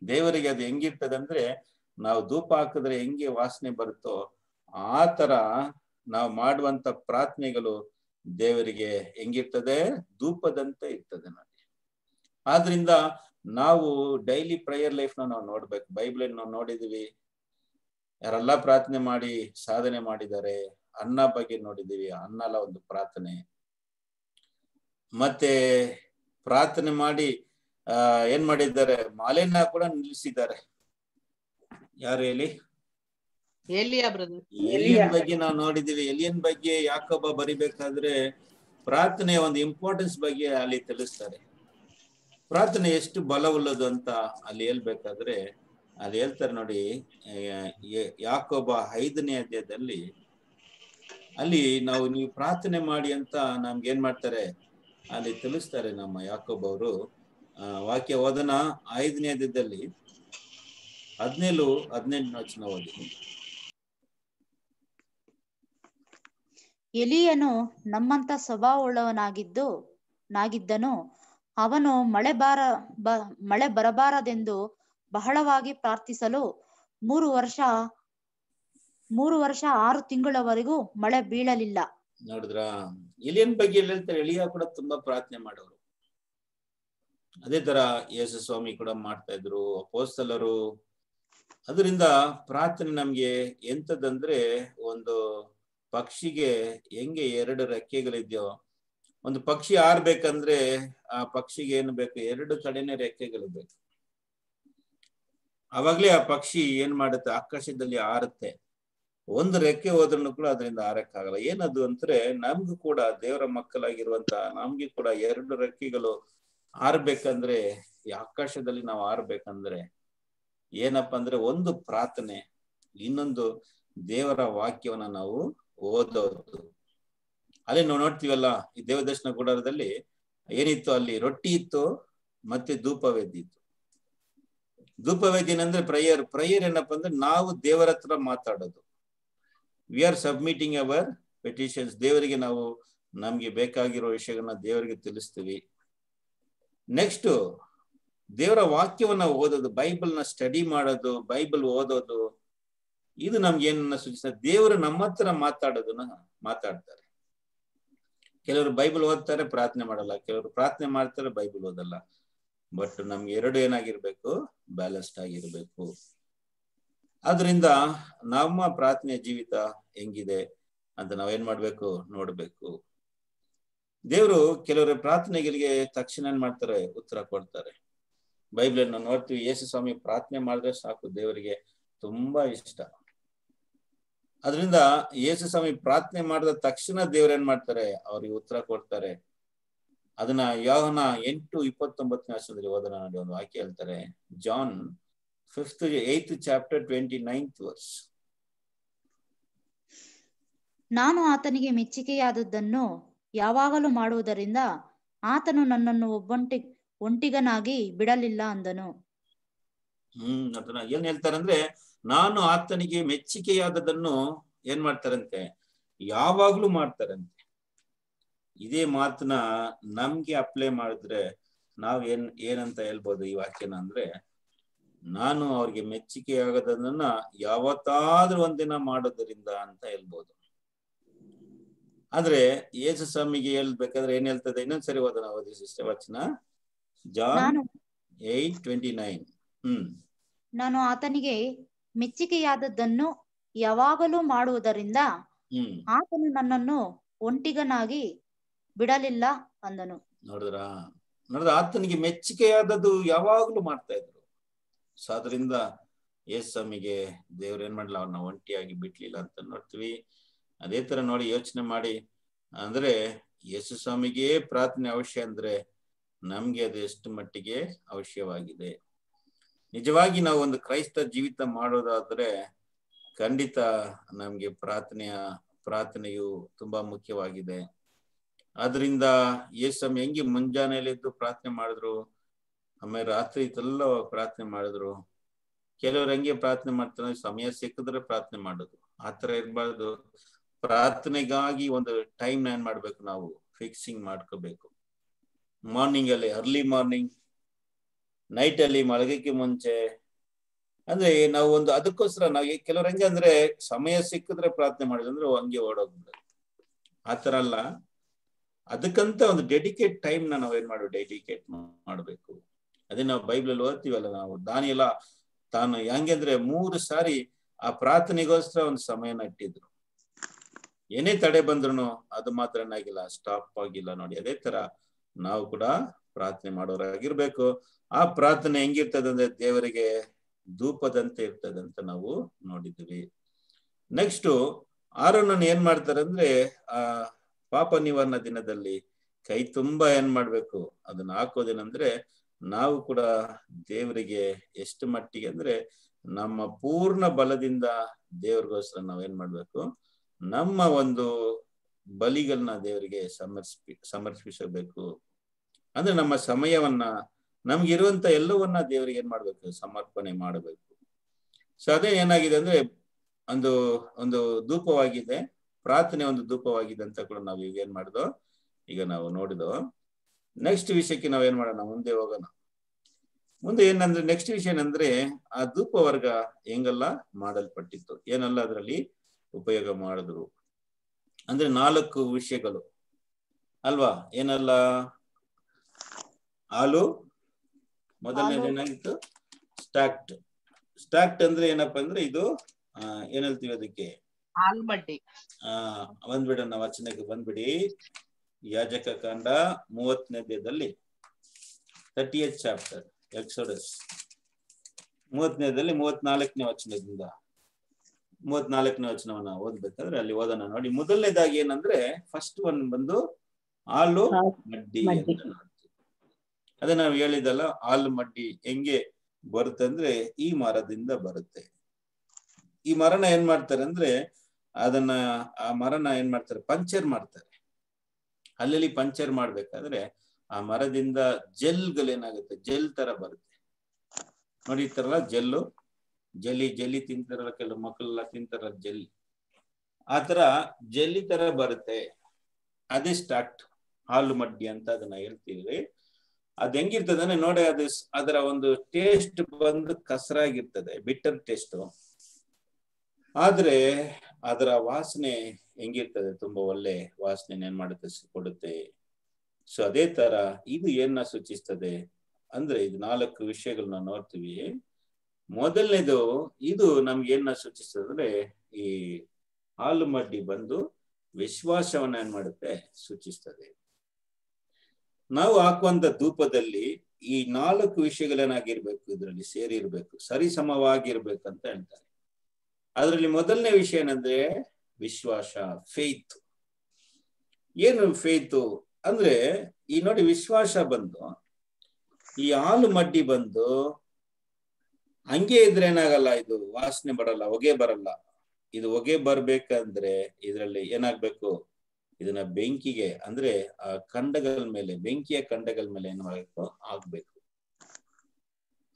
ದೇವರಿಗೆ ಅದು ಹೆಂಗಿರ್ತದೆ ಅಂದ್ರೆ, ನಾವು ಧೂಪ ಹಾಕಿದ್ರೆ ಹೆಂಗೆ ವಾಸನೆ ಬರುತ್ತೋ, ಆ ತರ ನಾವು ಮಾಡುವಂತ ಪ್ರಾರ್ಥನೆಗಳು ದೇವರಿಗೆ ಹೆಂಗಿರ್ತದೆ? ಧೂಪದಂತೆ ಇರ್ತದೆ ನೋಡಿ. ಆದ್ರಿಂದ ನಾವು ಡೈಲಿ ಪ್ರೇಯರ್ ಲೈಫ್ನ ನಾವು ನೋಡ್ಬೇಕು. ಬೈಬಲ್ ನಾವು ನೋಡಿದೀವಿ ಯಾರೆಲ್ಲ ಪ್ರಾರ್ಥನೆ ಮಾಡಿ ಸಾಧನೆ ಮಾಡಿದ್ದಾರೆ, ಅನ್ನ ಬಗ್ಗೆ ನೋಡಿದೀವಿ ಅನ್ನ ಅಲ್ಲ ಒಂದು ಪ್ರಾರ್ಥನೆ. ಮತ್ತೆ ಪ್ರಾರ್ಥನೆ ಮಾಡಿ, ಆ, ಏನ್ ಮಾಡಿದ್ದಾರೆ? ಮಾಲೆಯನ್ನ ಕೂಡ ನಿಲ್ಲಿಸಿದ್ದಾರೆ. ಯಾರು ಹೇಳಿ? ಎಲಿಯನ್ ಬಗ್ಗೆ ನಾವು ನೋಡಿದೀವಿ ಎಲಿಯನ್ ಬಗ್ಗೆ ಯಾಕೊಬ್ಬ ಬರಿಬೇಕಾದ್ರೆ ಪ್ರಾರ್ಥನೆ ಒಂದು ಇಂಪಾರ್ಟೆನ್ಸ್ ಬಗ್ಗೆ ಅಲ್ಲಿ ತಿಳಿಸ್ತಾರೆ. ಪ್ರಾರ್ಥನೆ ಎಷ್ಟು ಬಲವುಳ್ಳದು ಅಂತ ಅಲ್ಲಿ ಹೇಳ್ಬೇಕಾದ್ರೆ, ಅಲ್ಲಿ ಹೇಳ್ತಾರೆ ನೋಡಿ ಯಾಕೊಬ್ಬ ಐದನೇ ಅಧ್ಯಾಯದಲ್ಲಿ ಅಲ್ಲಿ ನಾವು ನೀವು ಪ್ರಾರ್ಥನೆ ಮಾಡಿ ಅಂತ ನಮ್ಗೆ ಏನ್ ಮಾಡ್ತಾರೆ? ಅಲ್ಲಿ ತಿಳಿಸ್ತಾರೆ ನಮ್ಮ ಯಾಕೊಬ್ಬ ಅವರು. ವಾಕ್ಯ ಓದನ ಐದನೇ ಅಧ್ಯಾಯದಲ್ಲಿ ಹದಿನೇಳು ಹದಿನೆಂಟು ವಚನ ಓದಿ. ಎಲಿಯನು ನಮ್ಮಂತ ಸ್ವಭಾವವುಳ್ಳವನಾಗಿದ್ದು, ನಾಗಿದ್ದನು. ಅವನು ಮಳೆ ಬಾರ, ಬ, ಮಳೆ ಬರಬಾರದೆಂದು ಬಹಳವಾಗಿ ಪ್ರಾರ್ಥಿಸಲು ಮೂರು ವರ್ಷ ಮೂರು ವರ್ಷ ಆರು ತಿಂಗಳವರೆಗೂ ಮಳೆ ಬೀಳಲಿಲ್ಲ. ನೋಡಿದ್ರ? ಎಲಿಯನ್ ಬಗ್ಗೆ ಹೇಳ್ತಾರೆ, ಎಲಿಯ ಕೂಡ ತುಂಬಾ ಪ್ರಾರ್ಥನೆ ಮಾಡೋರು. ಅದೇ ತರ ಯೇಸು ಸ್ವಾಮಿ ಕೂಡ ಮಾಡ್ತಾ ಇದ್ರು, ಅಪೋಸ್ತಲರು. ಅದರಿಂದ ಪ್ರಾರ್ಥನೆ ನಮ್ಗೆ ಎಂತದಂದ್ರೆ ಒಂದು ಪಕ್ಷಿಗೆ ಹೆಂಗೆ ಎರಡು ರೆಕ್ಕೆಗಳಿದ್ಯೋ, ಒಂದು ಪಕ್ಷಿ ಆರ್ಬೇಕಂದ್ರೆ ಆ ಪಕ್ಷಿಗೆ ಏನು ಬೇಕು? ಎರಡು ಕಡೆನೆ ರೆಕ್ಕೆಗಳು ಬೇಕು ಅವಾಗ್ಲೇ ಆ ಪಕ್ಷಿ ಏನ್ ಮಾಡುತ್ತೆ? ಆಕಾಶದಲ್ಲಿ ಆರುತ್ತೆ. ಒಂದು ರೆಕ್ಕೆ ಹೋದ್ರೂ ಕೂಡ ಅದರಿಂದ ಆರಕ್ಕಾಗಲ್ಲ. ಏನದು ಅಂದ್ರೆ, ನಮ್ಗೂ ಕೂಡ ದೇವರ ಮಕ್ಕಳಾಗಿರುವಂತ ನಮ್ಗೆ ಕೂಡ ಎರಡು ರೆಕ್ಕೆಗಳು ಆರ್ಬೇಕಂದ್ರೆ, ಈ ಆಕಾಶದಲ್ಲಿ ನಾವು ಆರ್ಬೇಕಂದ್ರೆ ಏನಪ್ಪಾ ಅಂದ್ರೆ ಒಂದು ಪ್ರಾರ್ಥನೆ, ಇನ್ನೊಂದು ದೇವರ ವಾಕ್ಯವನ್ನ ನಾವು ಓದೋದು ಅಲ್ಲಿ ನಾವು ನೋಡ್ತೀವಲ್ಲ, ಈ ದೇವದರ್ಶನ ಗುಡಾರದಲ್ಲಿ ಏನಿತ್ತು ಅಲ್ಲಿ? ರೊಟ್ಟಿ ಇತ್ತು ಮತ್ತೆ ಧೂಪವೇದ್ಯ ಇತ್ತು. ಧೂಪವೇದಿ ಏನಂದ್ರೆ ಪ್ರೇಯರ್ ಪ್ರೇಯರ್ ಏನಪ್ಪಾ ಅಂದ್ರೆ ನಾವು ದೇವರ ಹತ್ರ ಮಾತಾಡೋದು. We are submitting our petitions ದೇವರಿಗೆ ನಾವು ನಮ್ಗೆ ಬೇಕಾಗಿರೋ ವಿಷಯಗಳನ್ನ ದೇವರಿಗೆ ತಿಳಿಸ್ತೀವಿ. ನೆಕ್ಸ್ಟ್ ದೇವರ ವಾಕ್ಯವನ್ನ ಓದೋದು ಬೈಬಲ್ನ ಸ್ಟಡಿ ಮಾಡೋದು ಬೈಬಲ್ ಓದೋದು. ಇದು ನಮ್ಗೆ ಏನನ್ನ ಸೂಚಿಸ ದೇವರು ನಮ್ಮ ಹತ್ರ ಮಾತಾಡೋದನ್ನ ಮಾತಾಡ್ತಾರೆ. ಕೆಲವರು ಬೈಬಲ್ ಓದ್ತಾರೆ, ಪ್ರಾರ್ಥನೆ ಮಾಡಲ್ಲ. ಕೆಲವರು ಪ್ರಾರ್ಥನೆ ಮಾಡ್ತಾರೆ, ಬೈಬಲ್ ಓದಲ್ಲ. ಬಟ್ ನಮ್ಗೆ ಎರಡು ಏನಾಗಿರ್ಬೇಕು? ಬ್ಯಾಲೆನ್ಸ್ಡ್ ಆಗಿರ್ಬೇಕು. ಆದ್ರಿಂದ ನಮ್ಮ ಪ್ರಾರ್ಥನೆ ಜೀವಿತ ಹೆಂಗಿದೆ ಅಂತ ನಾವೇನ್ ಮಾಡ್ಬೇಕು? ನೋಡ್ಬೇಕು. ದೇವರು ಕೆಲವರ ಪ್ರಾರ್ಥನೆಗಳಿಗೆ ತಕ್ಷಣ ಏನ್ ಮಾಡ್ತಾರೆ? ಉತ್ತರ ಕೊಡ್ತಾರೆ. ಬೈಬಲ್ ನಾವು ನೋಡ್ತೀವಿ. ಯೇಸು ಸ್ವಾಮಿ ಪ್ರಾರ್ಥನೆ ಮಾಡಿದ್ರೆ ಸಾಕು. ದೇವರಿಗೆ ತುಂಬಾ ಇಷ್ಟ. ಅದರಿಂದ ಯೇಸು ಸ್ವಾಮಿ ಪ್ರಾರ್ಥನೆ ಮಾಡಿದ ತಕ್ಷಣ ದೇವ್ರ ಏನ್ ಮಾಡ್ತಾರೆ? ಅವ್ರಿಗೆ ಉತ್ತರ ಕೊಡ್ತಾರೆ. ಅದನ್ನ ಯೋಹನ ಎಂಟು ಇಪ್ಪತ್ತೊಂಬತ್ತನೇ ವರ್ಷದಲ್ಲಿ ಓದೋಣ ನೋಡಿ ಒಂದು ವಾಕ್ಯ ಹೇಳ್ತಾರೆ. John fifth eighth chapter twenty ninth verse. ನಾನು ಆತನಿಗೆ ಮೆಚ್ಚುಗೆಯಾದದ್ದನ್ನು ಯಾವಾಗಲೂ ಮಾಡುವುದರಿಂದ ಆತನು ನನ್ನನ್ನು ಒಬ್ಬಂಟಿ ಒಂಟಿಗನಾಗಿ ಬಿಡಲಿಲ್ಲ ಅಂದನು. ಹ್ಮ್ ಅದನ್ನ ಏನ್ ಹೇಳ್ತಾರಂದ್ರೆ ನಾನು ಆತನಿಗೆ ಮೆಚ್ಚುಗೆಯಾದದನ್ನು ಏನ್ ಮಾಡ್ತಾರಂತೆ? ಯಾವಾಗ್ಲೂ ಮಾಡ್ತಾರಂತೆ. ಇದೇ ಮಾತನ್ನ ನಮ್ಗೆ ಅಪ್ಲೈ ಮಾಡಿದ್ರೆ ನಾವ್ ಏನ್ ಏನಂತ ಹೇಳ್ಬೋದು ಈ ವಾಕ್ಯನ ಅಂದ್ರೆ ನಾನು ಅವ್ರಿಗೆ ಮೆಚ್ಚುಗೆಯಾಗದನ್ನ ಯಾವತ್ತಾದ್ರೂ ಒಂದಿನ ಮಾಡೋದರಿಂದ ಅಂತ ಹೇಳ್ಬೋದು. ಆದ್ರೆ ಯೇಸು ಸ್ವಾಮಿಗೆ ಹೇಳ್ಬೇಕಾದ್ರೆ ಏನ್ ಹೇಳ್ತದೆ? ಇನ್ನೊಂದ್ಸರಿ ಓದೋಣ ಓದಿ ಸಿಸ್ಟರ್ ವಚನ John eight twenty nine. Hmm. ನಾನು ಆತನಿಗೆ ಮೆಚ್ಚಿಕೆಯಾದದ್ದನ್ನು ಯಾವಾಗಲೂ ಮಾಡುವುದರಿಂದ ಹ್ಮ್. ಆತನು ನನ್ನನ್ನು ಒಂಟಿಗನಾಗಿ ಬಿಡಲಿಲ್ಲ ಅಂದನು. ನೋಡಿದ್ರ? ನೋಡಿದ್ರ? ಆತನಿಗೆ ಮೆಚ್ಚುಗೆಯಾದದ್ದು ಯಾವಾಗ್ಲೂ ಮಾಡ್ತಾ ಇದ್ರು. ಸೊ ಅದರಿಂದ ಯೇಸು ಸ್ವಾಮಿಗೆ ದೇವ್ರ ಏನ್ ಮಾಡ್ಲಿಲ್ಲ? ಅವ್ರನ್ನ ಒಂಟಿಯಾಗಿ ಬಿಡ್ಲಿಲ್ಲ ಅಂತ ನೋಡ್ತೀವಿ. ಅದೇ ತರ ನೋಡಿ ಯೋಚನೆ ಮಾಡಿ. ಅಂದ್ರೆ ಯೇಸು ಸ್ವಾಮಿಗೆ ಪ್ರಾರ್ಥನೆ ಅವಶ್ಯ ಅಂದ್ರೆ ನಮ್ಗೆ ಅದು ಎಷ್ಟು ಮಟ್ಟಿಗೆ ಅವಶ್ಯವಾಗಿದೆ? ನಿಜವಾಗಿ ನಾವು ಒಂದು ಕ್ರೈಸ್ತ ಜೀವಿತ ಮಾಡೋದಾದ್ರೆ ಖಂಡಿತ ನಮ್ಗೆ ಪ್ರಾರ್ಥನೆಯ, ಪ್ರಾರ್ಥನೆಯು ತುಂಬಾ ಮುಖ್ಯವಾಗಿದೆ. ಆದ್ರಿಂದ ಯೇಸಮ್ ಹೆಂಗೆ ಮುಂಜಾನೆಯಲ್ಲಿದ್ದು ಪ್ರಾರ್ಥನೆ ಮಾಡಿದ್ರು, ಆಮೇಲೆ ರಾತ್ರಿ ಎಲ್ಲ ಪ್ರಾರ್ಥನೆ ಮಾಡಿದ್ರು. ಕೆಲವ್ರು ಹೆಂಗೆ ಪ್ರಾರ್ಥನೆ ಮಾಡ್ತಾರೆ, ಸಮಯ ಸಿಕ್ಕಿದ್ರೆ ಪ್ರಾರ್ಥನೆ ಮಾಡೋದು. ಆತರ ಇರಬಾರ್ದು. ಪ್ರಾರ್ಥನೆಗಾಗಿ ಒಂದು ಟೈಮ್ ಏನ್ ಮಾಡ್ಬೇಕು ನಾವು? ಫಿಕ್ಸಿಂಗ್ ಮಾಡ್ಕೋಬೇಕು. ಮಾರ್ನಿಂಗ್ ಅಲ್ಲಿ ಅರ್ಲಿ ಮಾರ್ನಿಂಗ್ ನೈಟ್ ಅಲ್ಲಿ ಮಲಗಕ್ಕೆ ಮುಂಚೆ, ಅಂದ್ರೆ ನಾವು ಒಂದು ಅದಕ್ಕೋಸ್ಕರ ನಾವು ಕೆಲವ್ರು ಹೆಂಗೆ ಅಂದ್ರೆ ಸಮಯ ಸಿಕ್ಕಿದ್ರೆ ಪ್ರಾರ್ಥನೆ ಮಾಡಿದ್ರೆ ಅಂದ್ರೆ ಹಂಗೆ ಓಡೋಗ್ಬಿಡೋದು ಆತರ ಅಲ್ಲ. ಅದಕ್ಕಂತ ಒಂದು ಡೆಡಿಕೇಟ್ ಟೈಮ್ನ ನಾವ್ ಏನ್ ಮಾಡ್ಬೇಕು ಡೆಡಿಕೇಟ್ ಮಾಡ್ಬೇಕು. ಅದೇ ನಾವು ಬೈಬಲ್ ಓದ್ತೀವಲ್ಲ ನಾವು, ದಾನಿಯೆಲ್ಲ ತಾನು ಹೆಂಗಂದ್ರೆ ಮೂರು ಸಾರಿ ಆ ಪ್ರಾರ್ಥನೆಗೋಸ್ಕರ ಒಂದು ಸಮಯ ಇಟ್ಟಿದ್ರು. ಏನೇ ತಡೆ ಬಂದ್ರು ಅದು ಮಾತ್ರ ಏನಾಗಿಲ್ಲ ಸ್ಟಾಪ್ ಆಗಿಲ್ಲ ನೋಡಿ. ಅದೇ ತರ ನಾವು ಕೂಡ ಪ್ರಾರ್ಥನೆ ಮಾಡೋರಾಗಿರ್ಬೇಕು. ಆ ಪ್ರಾರ್ಥನೆ ಹೆಂಗಿರ್ತದೆ ಅಂದ್ರೆ ದೇವರಿಗೆ ಧೂಪದಂತೆ ಅಂತ ನಾವು ನೋಡಿದ್ವಿ ನೆಕ್ಸ್ಟ್ ಆರೋನನ್ನು ಏನ್ ಮಾಡ್ತಾರೆ ಅಂದ್ರೆ ಆ ಪಾಪ ನಿವಾರಣ ದಿನದಲ್ಲಿ ಕೈ ತುಂಬಾ ಏನ್ ಮಾಡ್ಬೇಕು, ಅದನ್ನ ಹಾಕೋದೇನಂದ್ರೆ, ನಾವು ಕೂಡ ದೇವರಿಗೆ ಎಷ್ಟು ಮಟ್ಟಿಗೆ ಅಂದ್ರೆ, ನಮ್ಮ ಪೂರ್ಣ ಬಲದಿಂದ ದೇವ್ರಿಗೋಸ್ಕರ ನಾವ್ ಏನ್ ಮಾಡ್ಬೇಕು, ನಮ್ಮ ಒಂದು ಬಲಿಗಳನ್ನ ದೇವರಿಗೆ ಸಮರ್ಪಿ ಸಮರ್ಪಿಸಬೇಕು. ಅಂದ್ರೆ ನಮ್ಮ ಸಮಯವನ್ನ ನಮ್ಗಿರುವಂತ ಎಲ್ಲವನ್ನ ದೇವರಿಗೆ ಏನ್ ಮಾಡ್ಬೇಕು? ಸಮರ್ಪಣೆ ಮಾಡಬೇಕು. ಸೊ ಅದೇ ಏನಾಗಿದೆ ಅಂದ್ರೆ ಒಂದು ಒಂದು ಧೂಪವಾಗಿದೆ. ಪ್ರಾರ್ಥನೆ ಒಂದು ಧೂಪವಾಗಿದೆ ಅಂತ ಕೂಡ ನಾವು ಈಗ ಏನ್ ಮಾಡಿದೋ, ಈಗ ನಾವು ನೋಡಿದೋ. ನೆಕ್ಸ್ಟ್ ವಿಷಯಕ್ಕೆ ನಾವೇನ್ ಮಾಡೋಣ? ಮುಂದೆ ಹೋಗೋಣ. ಮುಂದೆ ಏನಂದ್ರೆ ನೆಕ್ಸ್ಟ್ ವಿಷಯ ಏನಂದ್ರೆ, ಆ ಧೂಪ ವರ್ಗ ಹೆಂಗೆಲ್ಲ ಮಾಡಲ್ಪಟ್ಟಿತ್ತು? ಏನೆಲ್ಲ ಅದರಲ್ಲಿ ಉಪಯೋಗ ಮಾಡಿದ್ರು. ಅಂದ್ರೆ ನಾಲ್ಕು ವಿಷಯಗಳು. ಅಲ್ವಾ? ಏನಲ್ಲ? ಹಾಲು ಮೊದಲನೇದು ಏನಾಗಿತ್ತು ಸ್ಟಾಕ್ಟ್ ಸ್ಟಾಕ್ಟ್ ಅಂದ್ರೆ ಏನಪ್ಪಾ ಅಂದ್ರೆ ಇದು ಏನ್ ಹೇಳ್ತೀವಿ ಅದಕ್ಕೆ? ಬಂದ್ಬಿಡೋಣ ವಚನಕ್ಕೆ ಬಂದ್ಬಿಡಿ. ಯಾಜಕ ಕಾಂಡ ಮೂವತ್ತನೇದಲ್ಲಿ ತರ್ಟಿ ಏತ್ ಚಾಪ್ಟರ್ ಎಕ್ಸೋಡಸ್ ಮೂವತ್ತನೇದಲ್ಲಿ ಮೂವತ್ನಾಲ್ಕನೇ ವಚನದಿಂದ. ಮೂವತ್ನಾಲ್ಕನೇ ವಚನವನ್ನ ಓದ್ಬೇಕಂದ್ರೆ ಅಲ್ಲಿ ಓದೋಣ ನೋಡಿ. ಮೊದಲನೇದಾಗಿ ಏನಂದ್ರೆ ಫಸ್ಟ್ ಒನ್ ಬಂದು ಹಾಲು ಮಡ್ಡಿ ಅಂತ ಅದೇ ನಾವು ಹೇಳಿದಲ್ಲ ಹಾಲು ಮಡ್ಡಿ ಹೆಂಗೆ ಬರುತ್ತೆ ಅಂದ್ರೆ ಈ ಮರದಿಂದ ಬರುತ್ತೆ. ಈ ಮರನ ಏನ್ ಮಾಡ್ತಾರೆ ಅಂದ್ರೆ, ಅದನ್ನ ಆ ಮರನ ಏನ್ ಮಾಡ್ತಾರೆ, ಪಂಚರ್ ಮಾಡ್ತಾರೆ. ಅಲ್ಲಲ್ಲಿ ಪಂಚರ್ ಮಾಡ್ಬೇಕಾದ್ರೆ ಆ ಮರದಿಂದ ಜೆಲ್ಗಳೇನಾಗುತ್ತೆ ಜೆಲ್ ತರ ಬರುತ್ತೆ. ನೋಡಿ ಈ ಜೆಲ್ಲು ಜಲ್ಲಿ ಜಲ್ಲಿ ತಿಂತಾರಲ್ಲ ಕೆಲವು ಮಕ್ಕಳೆಲ್ಲ ತಿಂತಾರ ಜಲ್ಲಿ ಆತರ ಜಲ್ಲಿ ತರ ಬರುತ್ತೆ. ಅದೇ ಸ್ಟಾರ್ಟ್ ಹಾಲು ಮಡ್ಡಿ ಅಂತ ಅದನ್ನ ಹೇಳ್ತೀವಿ. ಅದ್ ಹೆಂಗಿರ್ತದೆ ನೋಡಿ, ಅದು ಅದರ ಒಂದು ಟೇಸ್ಟ್ ಬಂದು ಕಸರಾಗಿರ್ತದೆ ಬಿಟ್ಟರ್ ಟೇಸ್ಟ್ ಆದ್ರೆ ಅದರ ವಾಸನೆ ಹೆಂಗಿರ್ತದೆ, ತುಂಬಾ ಒಳ್ಳೆ ವಾಸನೆ ಏನ್ ಮಾಡುತ್ತೆ, ಕೊಡುತ್ತೆ. ಸೊ ಅದೇ ತರ ಇದು ಏನ ಸೂಚಿಸ್ತದೆ ಅಂದ್ರೆ, ಇದು ನಾಲ್ಕು ವಿಷಯಗಳನ್ನ ನೋಡ್ತೀವಿ. ಮೊದಲನೇದು, ಇದು ನಮ್ಗೆ ಏನ ಸೂಚಿಸ್ತದೆ ಈ ಹಾಲು ಮಡ್ಡಿ ಬಂದು ವಿಶ್ವಾಸವನ್ನ ಏನ್ ಮಾಡುತ್ತೆ, ಸೂಚಿಸ್ತದೆ. ನಾವು ಹಾಕುವಂತ ಧೂಪದಲ್ಲಿ ಈ ನಾಲ್ಕು ವಿಷಯಗಳೇನಾಗಿರ್ಬೇಕು ಇದರಲ್ಲಿ ಸೇರಿರ್ಬೇಕು ಅಂತ ಹೇಳ್ತಾರೆ. ಅದರಲ್ಲಿ ಮೊದಲನೇ ವಿಷಯ ಏನಂದ್ರೆ ವಿಶ್ವಾಸ ಫೇತ್ ಏನು ಫೇತು ಅಂದ್ರೆ ಈ ನೋಡಿ ವಿಶ್ವಾಸ ಬಂದು, ಈ ಹಾಲು ಮಡ್ಡಿ ಬಂದು, ಹಂಗೆ ಇದ್ರೆ ಏನಾಗಲ್ಲ ಇದು, ವಾಸನೆ ಬರಲ್ಲ, ಹೊಗೆ ಬರಲ್ಲ. ಇದು ಹೊಗೆ ಬರ್ಬೇಕಂದ್ರೆ ಇದರಲ್ಲಿ ಏನಾಗ್ಬೇಕು? ಇದನ್ನ ಬೆಂಕಿಗೆ ಅಂದ್ರೆ, ಆ ಖಂಡಗಳ ಮೇಲೆ, ಬೆಂಕಿಯ ಖಂಡಗಳ ಮೇಲೆ ಏನ್ ಮಾಡಬೇಕು? ಆಗ್ಬೇಕು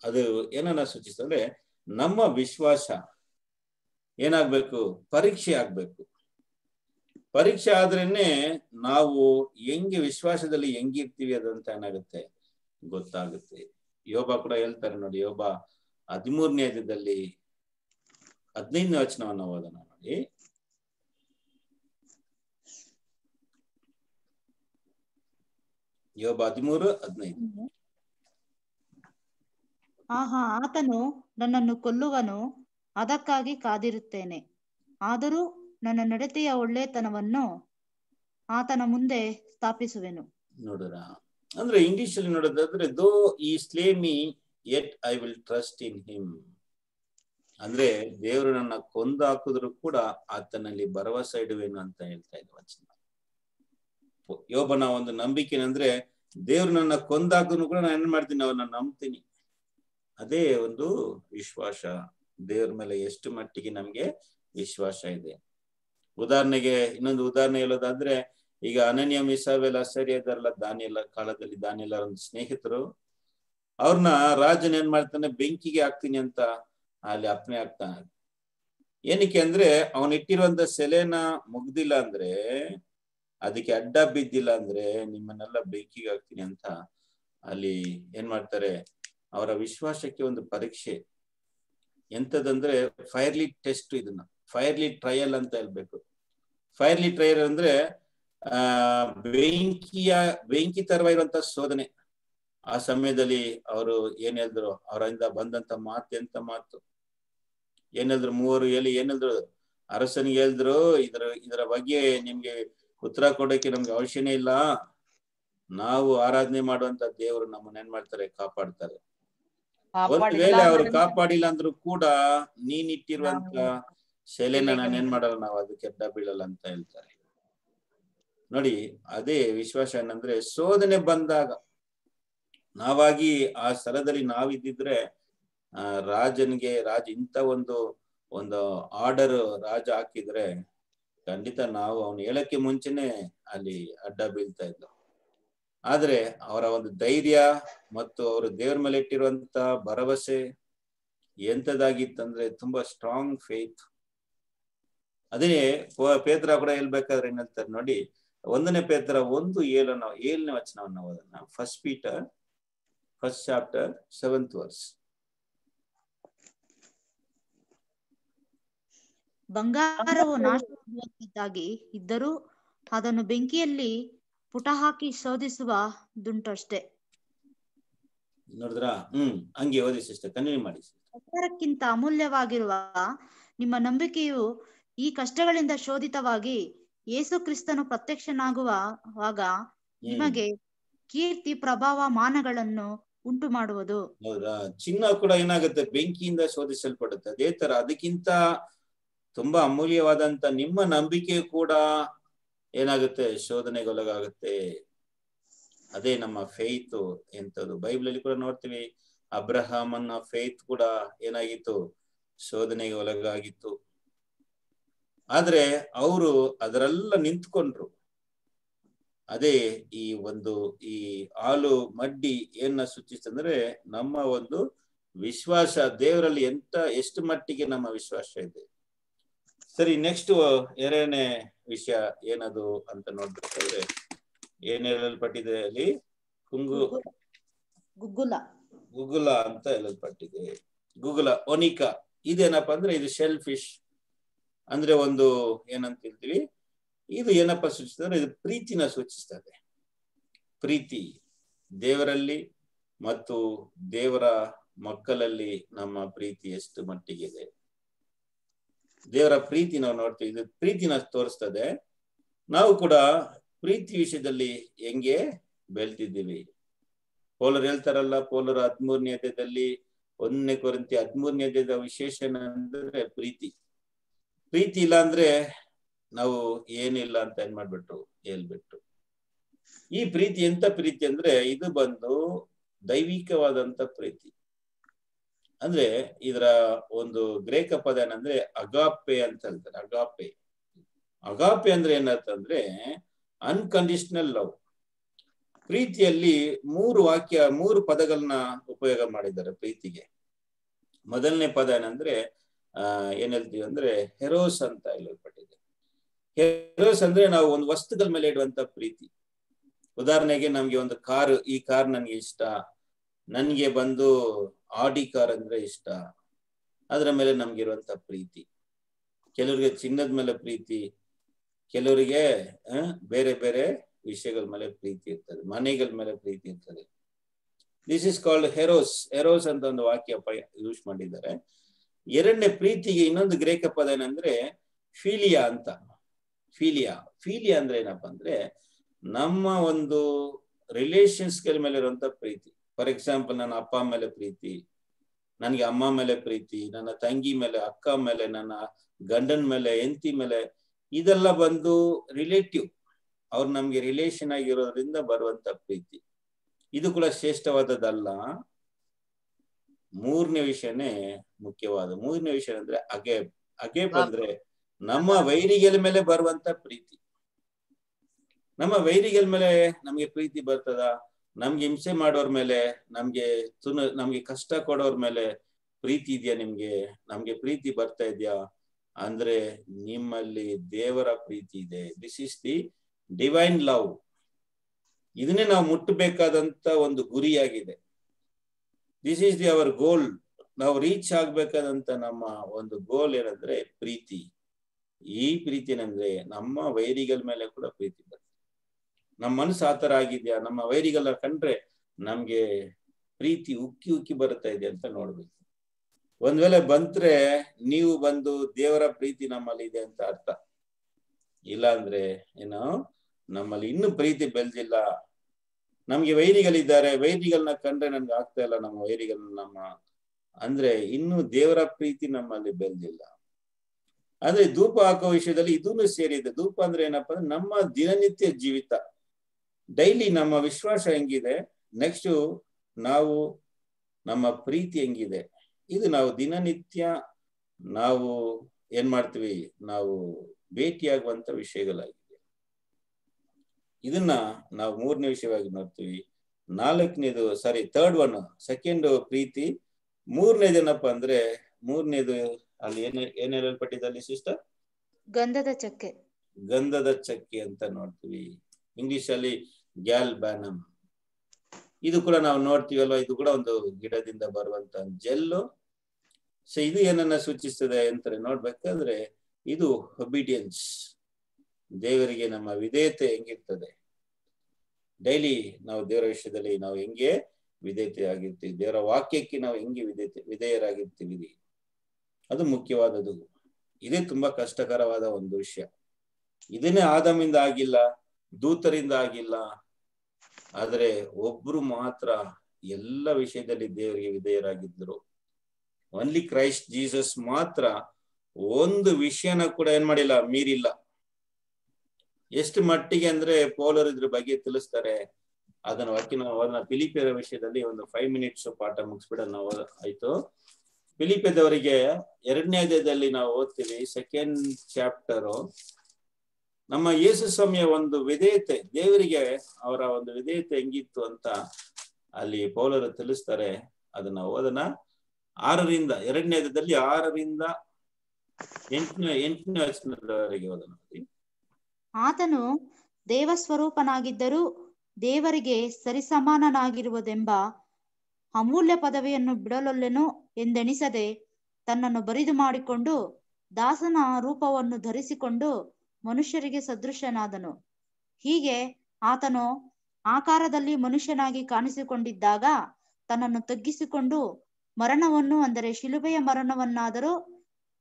ಅದು ಏನನ್ನ ಸೂಚಿಸ್ತಂದ್ರೆ ನಮ್ಮ ವಿಶ್ವಾಸ ಏನಾಗ್ಬೇಕು? ಪರೀಕ್ಷೆ ಆಗ್ಬೇಕು. ಪರೀಕ್ಷೆ ಆದ್ರೇನೆ ನಾವು ಹೆಂಗೆ ವಿಶ್ವಾಸದಲ್ಲಿ ಹೆಂಗಿರ್ತೀವಿ ಅದಂತ ಏನಾಗುತ್ತೆ? ಗೊತ್ತಾಗುತ್ತೆ. ಯೋಬ ಕೂಡ ಹೇಳ್ತಾರೆ ನೋಡಿ, ಯೋಬ ಹದಿಮೂರನೇ ದಿನದಲ್ಲಿ ಹದಿನೈದನೇ ವಚನವನ್ನು ಓದೋಣ ನೋಡಿ. ಯೋಬ ಹದಿಮೂರು ಹದಿನೈದು. ಆಹಾ ಆತನು ನನ್ನನ್ನು ಕೊಲ್ಲುವನು ಅದಕ್ಕಾಗಿ ಕಾದಿರುತ್ತೇನೆ. ಆದರೂ ನನ್ನ ನಡತೆಯ ಒಳ್ಳೆತನವನ್ನು ಆತನ ಮುಂದೆ ಸ್ಥಾಪಿಸುವೆನು. ನೋಡೋಣ ಅಂದ್ರೆ ಇಂಗ್ಲಿಷ್ ಅಲ್ಲಿ ನೋಡೋದಾದ್ರೆ though he slay me yet I will trust in him ಅಂದ್ರೆ ದೇವರು ನನ್ನ ಕೊಂದು ಹಾಕಿದ್ರು ಕೂಡ ಆತನಲ್ಲಿ ಭರವಸೆ ಇಡುವೆನು ಅಂತ ಹೇಳ್ತಾ ಇದ್ದ ವಚನ. ಯೋಬನ ಒಂದು ನಂಬಿಕೆ ಅಂದ್ರೆ ದೇವ್ರು ನನ್ನ ಕೊಂದಾಕಿದ್ರು ಕೂಡ ನಾನು ಏನ್ ಮಾಡ್ತೀನಿ ಅವನ್ನ ನಂಬ್ತೀನಿ. ಅದೇ ಒಂದು ವಿಶ್ವಾಸ. ದೇವ್ರ ಮೇಲೆ ಎಷ್ಟು ಮಟ್ಟಿಗೆ ನಮ್ಗೆ ವಿಶ್ವಾಸ ಇದೆ. ಉದಾಹರಣೆಗೆ ಇನ್ನೊಂದು ಉದಾಹರಣೆ ಹೇಳೋದಾದ್ರೆ, ಈಗ ಅನನ್ಯ ಮಿಸಾವೆಲ್ಲ ಸರಿ ಇದಾರಲ್ಲ ದಾನಿಯಲ್ಲ, ಕಾಲದಲ್ಲಿ ದಾನಿಯಲ್ಲ ಒಂದು ಸ್ನೇಹಿತರು. ಅವ್ರನ್ನ ರಾಜನ್ ಏನ್ ಮಾಡ್ತಾನೆ, ಬೆಂಕಿಗೆ ಹಾಕ್ತೀನಿ ಅಂತ ಅಲ್ಲಿ ಅಪ್ನೆ ಆಗ್ತಾನೆ ಏನಕ್ಕೆ ಅಂದ್ರೆ, ಅವನಿಟ್ಟಿರುವಂತ ಸೆಲೆನ ಮುಗ್ದಿಲ್ಲ ಅಂದ್ರೆ ಅದಕ್ಕೆ ಅಡ್ಡ ಬಿದ್ದಿಲ್ಲ ಅಂದ್ರೆ ನಿಮ್ಮನ್ನೆಲ್ಲ ಬೆಂಕಿಗೆ ಹಾಕ್ತೀನಿ ಅಂತ ಅಲ್ಲಿ ಏನ್ ಮಾಡ್ತಾರೆ? ಅವರ ವಿಶ್ವಾಸಕ್ಕೆ ಒಂದು ಪರೀಕ್ಷೆ. ಎಂತದಂದ್ರೆ ಫೈರ್ಲಿ ಟೆಸ್ಟ್ ಇದನ್ನ. ಫೈರ್ಲಿ ಟ್ರಯಲ್ ಅಂತ ಹೇಳ್ಬೇಕು. ಫೈರ್ಲಿ ಟ್ರಯಲ್ ಅಂದ್ರೆ, ಆ, ಬೆಂಕಿಯ, ಬೆಂಕಿ ತರವಾಗಿರುವಂತ ಶೋಧನೆ. ಆ ಸಮಯದಲ್ಲಿ ಅವರು ಏನ್ ಹೇಳಿದ್ರು? ಅವರಿಂದ ಬಂದಂತ ಮಾತು ಎಂತ ಮಾತು? ಏನ್ ಮೂವರು ಹೇಳಿ ಏನ್ ಹೇಳಿದ್ರು? ಅರಸನಿಗೆ ಹೇಳಿದ್ರು, ಇದರ ಇದರ ಬಗ್ಗೆ ನಿಮ್ಗೆ ಉತ್ತರ ಕೊಡೋಕೆ ನಮ್ಗೆ ಅವಶ್ಯನೇ ಇಲ್ಲ. ನಾವು ಆರಾಧನೆ ಮಾಡುವಂತ ದೇವರು ನಮ್ಮನ್ನ ಏನ್ ಮಾಡ್ತಾರೆ? ಕಾಪಾಡ್ತಾರೆ. ಒಂದ್ ವೇಳೆ ಅವ್ರು ಕಾಪಾಡಿಲ್ಲ ಅಂದ್ರು ಕೂಡ ನೀನ್ ಇಟ್ಟಿರುವಂತ ಶೈಲೆನ ನಾನು ಏನ್ ಮಾಡಲ್ಲ ನಾವು ಅದಕ್ಕೆ ಅಡ್ಡ ಬೀಳಲ್ಲ ಅಂತ ಹೇಳ್ತಾರೆ. ನೋಡಿ ಅದೇ ವಿಶ್ವಾಸ ಏನಂದ್ರೆ ಶೋಧನೆ ಬಂದಾಗ ನಾವಾಗಿ ಆ ಸ್ಥಳದಲ್ಲಿ ನಾವಿದ್ದಿದ್ರೆ ಆ ರಾಜನ್ಗೆ ರಾಜ ಇಂಥ ಒಂದು ಒಂದು ಆರ್ಡರ್ ರಾಜ ಹಾಕಿದ್ರೆ ಖಂಡಿತ ನಾವು ಅವನು ಹೇಳಕ್ಕೆ ಮುಂಚೆನೆ ಅಲ್ಲಿ ಅಡ್ಡ ಬೀಳ್ತಾ ಇದ್ದ ಆದ್ರೆ ಅವರ ಒಂದು ಧೈರ್ಯ ಮತ್ತು ಅವರು ದೇವ್ರ ಮೇಲೆ ಇಟ್ಟಿರುವಂತ ಭರವಸೆ ಎಂತದಾಗಿತ್ತಂದ್ರೆ ತುಂಬಾ ಸ್ಟ್ರಾಂಗ್ ಫೇತ್ ಅದೇ ಪೇತ್ರ ಕೂಡ ಹೇಳ್ಬೇಕಾದ್ರೆ ಏನ್ ಹೇಳ್ತಾರೆ ನೋಡಿ, ಒಂದನೇ ಪೇತ್ರ ಒಂದು ಏಳನ ಏಳನೇ ವಚನವನ್ನ ಓದೋಣ. First Peter first chapter seventh verse ಬಂಗಾರವು ನಾಶವಾಗುವಂತಿದ್ದಾಗಿ ಇದ್ದರೂ ಅದನ್ನು ಬೆಂಕಿಯಲ್ಲಿ ಪುಟ ಹಾಕಿ ಶೋಧಿಸುವ ದುಂಟಷ್ಟೇ. ನೋಡಿದ್ರಾ? ಹ್ಮ್ ಹಂಗೆ ಓದಿ ಸಿಸ್ಟರ್ ಕಂಟಿನ್ಯೂ ಮಾಡಿ ಬಂಗಾರಕ್ಕಿಂತ ಅಮೂಲ್ಯವಾಗಿರುವ ನಿಮ್ಮ ನಂಬಿಕೆಯು ಈ ಕಷ್ಟಗಳಿಂದ ಶೋಧಿತವಾಗಿ ಯೇಸು ಕ್ರಿಸ್ತನು ಪ್ರತ್ಯಕ್ಷನಾಗುವಾಗ ನಿಮಗೆ ಕೀರ್ತಿ ಪ್ರಭಾವ ಮಾನಗಳನ್ನು ಉಂಟು ಮಾಡುವುದು ಹೌದಾ? ಚಿನ್ನ ಕೂಡ ಏನಾಗುತ್ತೆ? ಬೆಂಕಿಯಿಂದ ಶೋಧಿಸಲ್ಪಡುತ್ತೆ. ಅದೇ ತರ ಅದಕ್ಕಿಂತ ತುಂಬಾ ಅಮೂಲ್ಯವಾದಂತ ನಿಮ್ಮ ನಂಬಿಕೆ ಕೂಡ ಏನಾಗುತ್ತೆ? ಶೋಧನೆಗೊಳಗಾಗುತ್ತೆ. ಅದೇ ನಮ್ಮ ಫೇತ್ ಎಂಥದ್ದು. ಬೈಬಲ್ ಅಲ್ಲಿ ಕೂಡ ನೋಡ್ತೀವಿ ಅಬ್ರಹಾಮನ್ನ ಫೇತ್ ಕೂಡ ಏನಾಗಿತ್ತು? ಶೋಧನೆಗೆ ಒಳಗಾಗಿತ್ತು. ಆದ್ರೆ ಅವರು ಅದರೆಲ್ಲ ನಿಂತ್ಕೊಂಡ್ರು. ಅದೇ ಈ ಒಂದು, ಈ ಹಾಲು ಮಡ್ಡಿ ಏನ ಸೂಚಿಸ್ತಂದ್ರೆ, ನಮ್ಮ ಒಂದು ವಿಶ್ವಾಸ, ದೇವರಲ್ಲಿ ಎಂತ, ಎಷ್ಟು ಮಟ್ಟಿಗೆ ನಮ್ಮ ವಿಶ್ವಾಸ ಇದೆ? ಸರಿ ನೆಕ್ಸ್ಟ್ ಎರಡನೇ ವಿಷಯ ಏನದು ಅಂತ ನೋಡ್ಬೇಕಾದ್ರೆ ಏನ್ ಹೇಳಲ್ಪಟ್ಟಿದೆ ಅಲ್ಲಿ ಕುಂಗು. ಗುಗ್ಗುಲ. ಗುಗುಲ ಅಂತ ಹೇಳಲ್ಪಟ್ಟಿದೆ. ಗುಗುಲ ಒನಿಕಾ. ಇದೇನಪ್ಪ ಅಂದ್ರೆ ಇದು ಶೆಲ್ ಫಿಶ್. ಅಂದ್ರೆ ಒಂದು ಏನಂತ ಹೇಳ್ತೀವಿ? ಇದು ಏನಪ್ಪ ಸೂಚಿಸ್ತದೆ ಇದು ಪ್ರೀತಿನ ಸೂಚಿಸ್ತದೆ. ಪ್ರೀತಿ ದೇವರಲ್ಲಿ ಮತ್ತು ದೇವರ ಮಕ್ಕಳಲ್ಲಿ ನಮ್ಮ ಪ್ರೀತಿ ಎಷ್ಟು ಮಟ್ಟಿಗಿದೆ ದೇವರ ಪ್ರೀತಿ ನಾವು ನೋಡ್ತೀವಿ. ಇದು ಪ್ರೀತಿನ ತೋರಿಸ್ತದೆ. ನಾವು ಕೂಡ ಪ್ರೀತಿ ವಿಷಯದಲ್ಲಿ ಹೆಂಗೆ ಬೆಳ್ತಿದ್ದೀವಿ ಪೋಲರ್ ಹೇಳ್ತಾರಲ್ಲ, ಪೋಲರ್ ಹದಿಮೂರನೇ ಅಧ್ಯದಲ್ಲಿ ಒಂದನೇ ಕೊರಂತಿ ಹದಿಮೂರನೇ ಅಧ್ಯದ ವಿಶೇಷಣ ಅಂದ್ರೆ ಪ್ರೀತಿ. ಪ್ರೀತಿ ಇಲ್ಲ ಅಂದ್ರೆ ನಾವು ಏನಿಲ್ಲ ಅಂತ ಏನ್ ಮಾಡ್ಬಿಟ್ರು ಹೇಳ್ಬಿಟ್ರು ಈ ಪ್ರೀತಿ ಎಂತ ಪ್ರೀತಿ ಅಂದ್ರೆ ಇದು ಬಂದು ದೈವಿಕವಾದಂತ ಪ್ರೀತಿ. ಅಂದ್ರೆ ಇದರ ಒಂದು ಗ್ರೇಕ ಪದ ಏನಂದ್ರೆ ಅಗಾಪೆ ಅಂತ ಹೇಳ್ತಾರೆ, ಅಗಾಪೆ. ಅಗಾಪೆ ಅಂದ್ರೆ ಏನಂತಂದ್ರೆ ಅನ್ಕಂಡೀಷನಲ್ ಲವ್ ಪ್ರೀತಿಯಲ್ಲಿ ಮೂರು ವಾಕ್ಯ, ಮೂರು ಪದಗಳನ್ನ ಉಪಯೋಗ ಮಾಡಿದ್ದಾರೆ ಪ್ರೀತಿಗೆ. ಮೊದಲನೇ ಪದ ಏನಂದ್ರೆ, ಆ, ಏನ್ ಹೇಳ್ತೀವಿ ಅಂದ್ರೆ ಹೆರೋಸ್ ಅಂತ ಹೇಳಲ್ಪಟ್ಟಿದೆ ಹೆರೋಸ್ ಅಂದ್ರೆ ನಾವು ಒಂದು ವಸ್ತುಗಳ ಮೇಲೆ ಇಡುವಂತ ಪ್ರೀತಿ. ಉದಾಹರಣೆಗೆ ನಮ್ಗೆ ಒಂದು ಕಾರ್, ಈ ಕಾರ್ ನನ್ಗೆ ಇಷ್ಟ ನನ್ಗೆ ಬಂದು ಆಡಿ ಕಾರ್ ಅಂದ್ರೆ ಇಷ್ಟ. ಅದರ ಮೇಲೆ ನಮ್ಗಿರುವಂತ ಪ್ರೀತಿ. ಕೆಲವರಿಗೆ ಚಿನ್ನದ ಮೇಲೆ ಪ್ರೀತಿ, ಕೆಲವರಿಗೆ ಬೇರೆ ಬೇರೆ ವಿಷಯಗಳ ಮೇಲೆ ಪ್ರೀತಿ ಇರ್ತದೆ, ಮನೆಗಳ ಮೇಲೆ ಪ್ರೀತಿ ಇರ್ತದೆ. This is called eros eros ಅಂತ ಒಂದು ವಾಕ್ಯ ಯೂಸ್ ಮಾಡಿದ್ದಾರೆ. ಎರಡನೇ ಪ್ರೀತಿಗೆ ಇನ್ನೊಂದು ಗ್ರೇಕ ಪದ ಏನಂದ್ರೆ ಫೀಲಿಯಾ ಅಂತ. ಫೀಲಿಯಾ. ಫೀಲಿಯಾ ಅಂದ್ರೆ ಏನಪ್ಪಾ ಅಂದ್ರೆ ನಮ್ಮ ಒಂದು ರಿಲೇಷನ್ಸ್ಗಳ ಮೇಲೆ ಇರುವಂತ ಪ್ರೀತಿ. ಫಾರ್ ಎಕ್ಸಾಂಪಲ್ ನನ್ನ ಅಪ್ಪ ಮೇಲೆ ಪ್ರೀತಿ, ನನಗೆ ಅಮ್ಮ ಮೇಲೆ ಪ್ರೀತಿ, ನನ್ನ ತಂಗಿ ಮೇಲೆ, ಅಕ್ಕ ಮೇಲೆ, ನನ್ನ ಗಂಡನ ಮೇಲೆ, ಹೆಂಡತಿ ಮೇಲೆ, ಇದೆಲ್ಲ ಬಂದು ರಿಲೇಟಿವ್ ಅವ್ರು ನಮ್ಗೆ ರಿಲೇಷನ್ ಆಗಿರೋದ್ರಿಂದ ಬರುವಂತ ಪ್ರೀತಿ. ಇದು ಕೂಡ ಶ್ರೇಷ್ಠವಾದದ್ದಲ್ಲ. ಮೂರನೇ ವಿಷಯನೇ ಮುಖ್ಯವಾದ, ಮೂರನೇ ವಿಷಯ ಅಂದ್ರೆ ಅಗೇಬ್ ಅಗೇಬ್ ಅಂದ್ರೆ ನಮ್ಮ ವೈರಿಗಳ ಮೇಲೆ ಬರುವಂತ ಪ್ರೀತಿ. ನಮ್ಮ ವೈರಿಗಳ ಮೇಲೆ ನಮ್ಗೆ ಪ್ರೀತಿ ಬರ್ತದ? ನಮ್ಗೆ ಹಿಂಸೆ ಮಾಡೋರ್ ಮೇಲೆ, ನಮ್ಗೆ ತುನ, ನಮ್ಗೆ ಕಷ್ಟ ಕೊಡೋರ್ ಮೇಲೆ ಪ್ರೀತಿ ಇದೆಯಾ ನಿಮ್ಗೆ? ನಮ್ಗೆ ಪ್ರೀತಿ ಬರ್ತಾ ಇದೆಯಾ? ಅಂದ್ರೆ ನಿಮ್ಮಲ್ಲಿ ದೇವರ ಪ್ರೀತಿ ಇದೆ. This is the divine love ಇದನ್ನೇ ನಾವು ಮುಟ್ಟಬೇಕಾದಂತ ಒಂದು ಗುರಿಯಾಗಿದೆ. This is the our goal ನಾವು ರೀಚ್ ಆಗ್ಬೇಕಾದಂತ ನಮ್ಮ ಒಂದು ಗೋಲ್ ಏನಂದ್ರೆ ಪ್ರೀತಿ. ಈ ಪ್ರೀತಿ ಏನಂದ್ರೆ ನಮ್ಮ ವೈರಿಗಳ ಮೇಲೆ ಕೂಡ ಪ್ರೀತಿ ಬರ್ತದೆ ನಮ್ಮ ಮನಸ್ಸು ಆತರ ಆಗಿದ್ಯಾ? ನಮ್ಮ ವೈರಿಗೆಲ್ಲ ಕಂಡ್ರೆ ನಮ್ಗೆ ಪ್ರೀತಿ ಉಕ್ಕಿ ಉಕ್ಕಿ ಬರುತ್ತಾ ಇದೆ ಅಂತ ನೋಡ್ಬೇಕು. ಒಂದ್ ವೇಳೆ ಬಂತ್ರೆ ನೀವು ಬಂದು ದೇವರ ಪ್ರೀತಿ ನಮ್ಮಲ್ಲಿ ಇದೆ ಅಂತ ಅರ್ಥ. ಇಲ್ಲ ಅಂದ್ರೆ ಏನು? ನಮ್ಮಲ್ಲಿ ಇನ್ನು ಪ್ರೀತಿ ಬೆಳೆದಿಲ್ಲ. ನಮ್ಗೆ ವೈರಿಗಳಿದ್ದಾರೆ. ವೈರಿಗಳನ್ನ ಕಂಡ್ರೆ ನನ್ಗೆ ಆಗ್ತಾ ಇಲ್ಲ ನಮ್ಮ ವೈರಿಗಳನ್ನ ನಮ್ಮ ಅಂದ್ರೆ ಇನ್ನು ದೇವರ ಪ್ರೀತಿ ನಮ್ಮಲ್ಲಿ ಬೆಳೆದಿಲ್ಲ. ಅಂದ್ರೆ ಧೂಪ ಹಾಕೋ ವಿಷಯದಲ್ಲಿ ಇದೂ ಸೇರಿದೆ. ಧೂಪ ಅಂದ್ರೆ ಏನಪ್ಪಾ ಅಂದ್ರೆ ನಮ್ಮ ದಿನನಿತ್ಯ ಜೀವಿತ. ಡೈಲಿ ನಮ್ಮ ವಿಶ್ವಾಸ ಹೆಂಗಿದೆ? ನೆಕ್ಸ್ಟ್ ನಾವು ನಮ್ಮ ಪ್ರೀತಿ ಹೆಂಗಿದೆ? ಇದು ನಾವು ದಿನನಿತ್ಯ ನಾವು ಏನ್ ಮಾಡ್ತೀವಿ? ನಾವು ಭೇಟಿಯಾಗುವಂತ ವಿಷಯಗಳಾಗಿದೆ ಇದನ್ನ ನಾವು ಮೂರನೇ ವಿಷಯವಾಗಿ ನೋಡ್ತೀವಿ. ನಾಲ್ಕನೇದು ಸಾರಿ ಥರ್ಡ್ ಒನ್ ಸೆಕೆಂಡ್ ಪ್ರೀತಿ. ಮೂರನೇದು ಏನಪ್ಪಾ ಅಂದ್ರೆ ಮೂರನೇದು ಅಲ್ಲಿ ಏನ್ ಏನ್ ಹೇಳಲ್ಪಟ್ಟಿದೆ ಅಲ್ಲಿ ಸಿಸ್ಟರ್ ಗಂಧದ ಚಕ್ಕೆ. ಗಂಧದ ಚಕ್ಕೆ ಅಂತ ನೋಡ್ತೀವಿ. ಇಂಗ್ಲಿಷ್ ಅಲ್ಲಿ ಗ್ಯಾಲ್ ಬ್ಯಾನಮ್. ಇದು ಕೂಡ ನಾವು ನೋಡ್ತೀವಲ್ವಾ? ಇದು ಕೂಡ ಒಂದು ಗಿಡದಿಂದ ಬರುವಂತ ಜೆಲ್ಲು. ಸೊ ಇದು ಏನನ್ನ ಸೂಚಿಸ್ತದೆ ಅಂತ ನೋಡ್ಬೇಕಾದ್ರೆ ಇದು ಒಬಿಡಿಯನ್ಸ್ ದೇವರಿಗೆ ನಮ್ಮ ವಿಧೇಯತೆ ಹೆಂಗಿರ್ತದೆ? ಡೈಲಿ ನಾವು ದೇವರ ವಿಷಯದಲ್ಲಿ ನಾವು ಹೆಂಗೆ ವಿಧೇಯತೆ ಆಗಿರ್ತೀವಿ? ದೇವರ ವಾಕ್ಯಕ್ಕೆ ನಾವು ಹೆಂಗೆ ವಿಧೇಯತೆ, ವಿಧೇಯರಾಗಿರ್ತೀವಿ? ಅದು ಮುಖ್ಯವಾದದ್ದು. ಇದೇ ತುಂಬಾ ಕಷ್ಟಕರವಾದ ಒಂದು ವಿಷಯ. ಇದನ್ನೇ ಆದಮಿಂದ ಆಗಿಲ್ಲ. ದೂತರಿಂದ ಆಗಿಲ್ಲ ಆದರೆ ಒಬ್ರು ಮಾತ್ರ ಎಲ್ಲ ವಿಷಯದಲ್ಲಿ ದೇವರಿಗೆ ವಿಧೇಯರಾಗಿದ್ದರು. ಓನ್ಲಿ ಕ್ರೈಸ್ಟ್ ಜೀಸಸ್ ಮಾತ್ರ ಒಂದು ವಿಷಯನ ಕೂಡ ಏನ್ ಮಾಡಿಲ್ಲ, ಮೀರಿಲ್ಲ. ಎಷ್ಟು ಮಟ್ಟಿಗೆ ಅಂದ್ರೆ ಪೋಲರ್ ಇದ್ರ ಬಗ್ಗೆ ತಿಳಿಸ್ತಾರೆ. ಅದನ್ನ ವಾಕ್ಯನ ಅದನ್ನ ಫಿಲಿಪಿಯರ ವಿಷಯದಲ್ಲಿ ಒಂದು ಫೈವ್ ಮಿನಿಟ್ಸ್ ಪಾಠ ಮುಗಿಸ್ಬಿಡ ನಾವು. ಆಯ್ತು. ಫಿಲಿಪಿಯದವರಿಗೆ ಎರಡನೇ ಅಧ್ಯಾಯದಲ್ಲಿ ನಾವು ಓದ್ತೀವಿ ಸೆಕೆಂಡ್ ಚಾಪ್ಟರ್ ನಮ್ಮ ಯೇಸು ಸ್ವಾಮಿಯ ಒಂದು ವಿಧೇಯತೆ, ದೇವರಿಗೆ ಅವರ ಒಂದು ವಿಧೇಯತೆ ಹೆಂಗಿತ್ತು ಅಂತ ಅಲ್ಲಿ ಪೌಲರು ತಿಳಿಸ್ತಾರೆ. ಅದನ್ನ ಓದನ ಆರರಿಂದ ಎರಡನೇ ಅಧ್ಯಾಯದಲ್ಲಿ ಆರರಿಂದ ಎಂಟನೇ ಎಂಟನೇ ವಚನದವರೆಗೆ ಓದನ ಆತನು ದೇವಸ್ವರೂಪನಾಗಿದ್ದರೂ ದೇವರಿಗೆ ಸರಿಸಮಾನನಾಗಿರುವುದೆಂಬ ಅಮೂಲ್ಯ ಪದವಿಯನ್ನು ಬಿಡಲೊಲ್ಲೆನು ಎಂದೆಣಿಸದೆ ತನ್ನನ್ನು ಬರಿದು ಮಾಡಿಕೊಂಡು ದಾಸನ ರೂಪವನ್ನು ಧರಿಸಿಕೊಂಡು ಮನುಷ್ಯರಿಗೆ ಸದೃಶನಾದನು. ಹೀಗೆ ಆತನು ಆಕಾರದಲ್ಲಿ ಮನುಷ್ಯನಾಗಿ ಕಾಣಿಸಿಕೊಂಡಿದ್ದಾಗ ತನ್ನನ್ನು ತಗ್ಗಿಸಿಕೊಂಡು ಮರಣವನ್ನು ಅಂದರೆ ಶಿಲುಬೆಯ ಮರಣವನ್ನಾದರೂ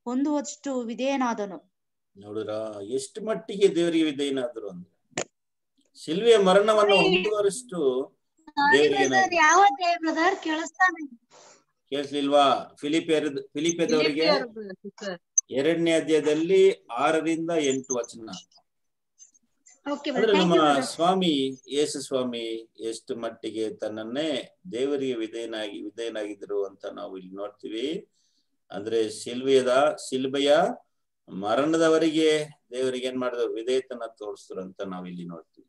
ಹೊಂದುವಷ್ಟು ವಿಧೇಯನಾದನು. ನೋಡಿದ್ರ ಎಷ್ಟು ಮಟ್ಟಿಗೆ ದೇವರಿಗೆ ವಿಧೇಯನಾದರು ಅಂದ್ರೆ? ಶಿಲ್ವೆಯ ಮರಣವನ್ನು ಹೊಂದುವಷ್ಟು? ಯಾವ ಬ್ರದರ್ ಕೇಳಿಸ್ತಾನೆ. ಕೇಳಿಸ್ಲಿಲ್ವಾ? ಫಿಲಿಪಿಯರ್ ಫಿಲಿಪಿಯದವರಿಗೆ? ಎರಡನೇ ಅಧ್ಯಾಯದಲ್ಲಿ ಆರರಿಂದ ಎಂಟು ವಚನ. ಅಂದ್ರೆ ನಮ್ಮ ಸ್ವಾಮಿ ಯೇಸು ಸ್ವಾಮಿ ಎಷ್ಟು ಮಟ್ಟಿಗೆ ತನ್ನನ್ನೇ ದೇವರಿಗೆ ವಿಧೇಯನಾಗಿ ವಿಧೇಯನಾಗಿದ್ರು ಅಂತ ನಾವು ಇಲ್ಲಿ ನೋಡ್ತೀವಿ. ಅಂದ್ರೆ ಶಿಲ್ವೆಯದ ಶಿಲ್ಬೆಯ ಮರಣದವರಿಗೆ ದೇವರಿಗೆ ಏನ್ ಮಾಡಿದ್ರು? ವಿಧೇಯತನ ತೋರಿಸಿದ್ರು ಅಂತ ನಾವು ಇಲ್ಲಿ ನೋಡ್ತೀವಿ.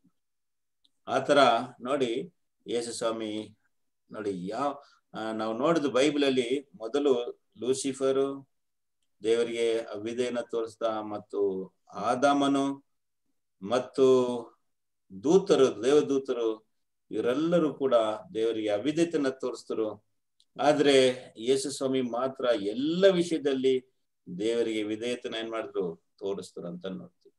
ಆತರ ನೋಡಿ ಯೇಸು ಸ್ವಾಮಿ ನೋಡಿ ಯಾವ ನಾವು ನೋಡಿದ ಬೈಬಲ್ ಅಲ್ಲಿ ಮೊದಲು ಲೂಸಿಫರು ದೇವರಿಗೆ ಅವಿದೆಯನ್ನ ತೋರಿಸ್ತಾ ಮತ್ತು ಆದಾಮನು ಮತ್ತು ದೂತರು, ದೇವದೂತರು, ಇವರೆಲ್ಲರೂ ಕೂಡ ದೇವರಿಗೆ ಅವಿದ್ಯತೆಯನ್ನ ತೋರಿಸ್ತರು ಆದ್ರೆ ಯೇಸು ಸ್ವಾಮಿ ಮಾತ್ರ ಎಲ್ಲ ವಿಷಯದಲ್ಲಿ ದೇವರಿಗೆ ವಿಧೇಯತನ ಏನ್ ಮಾಡಿದ್ರು? ತೋರಿಸ್ತರು ಅಂತ ನೋಡ್ತೀವಿ.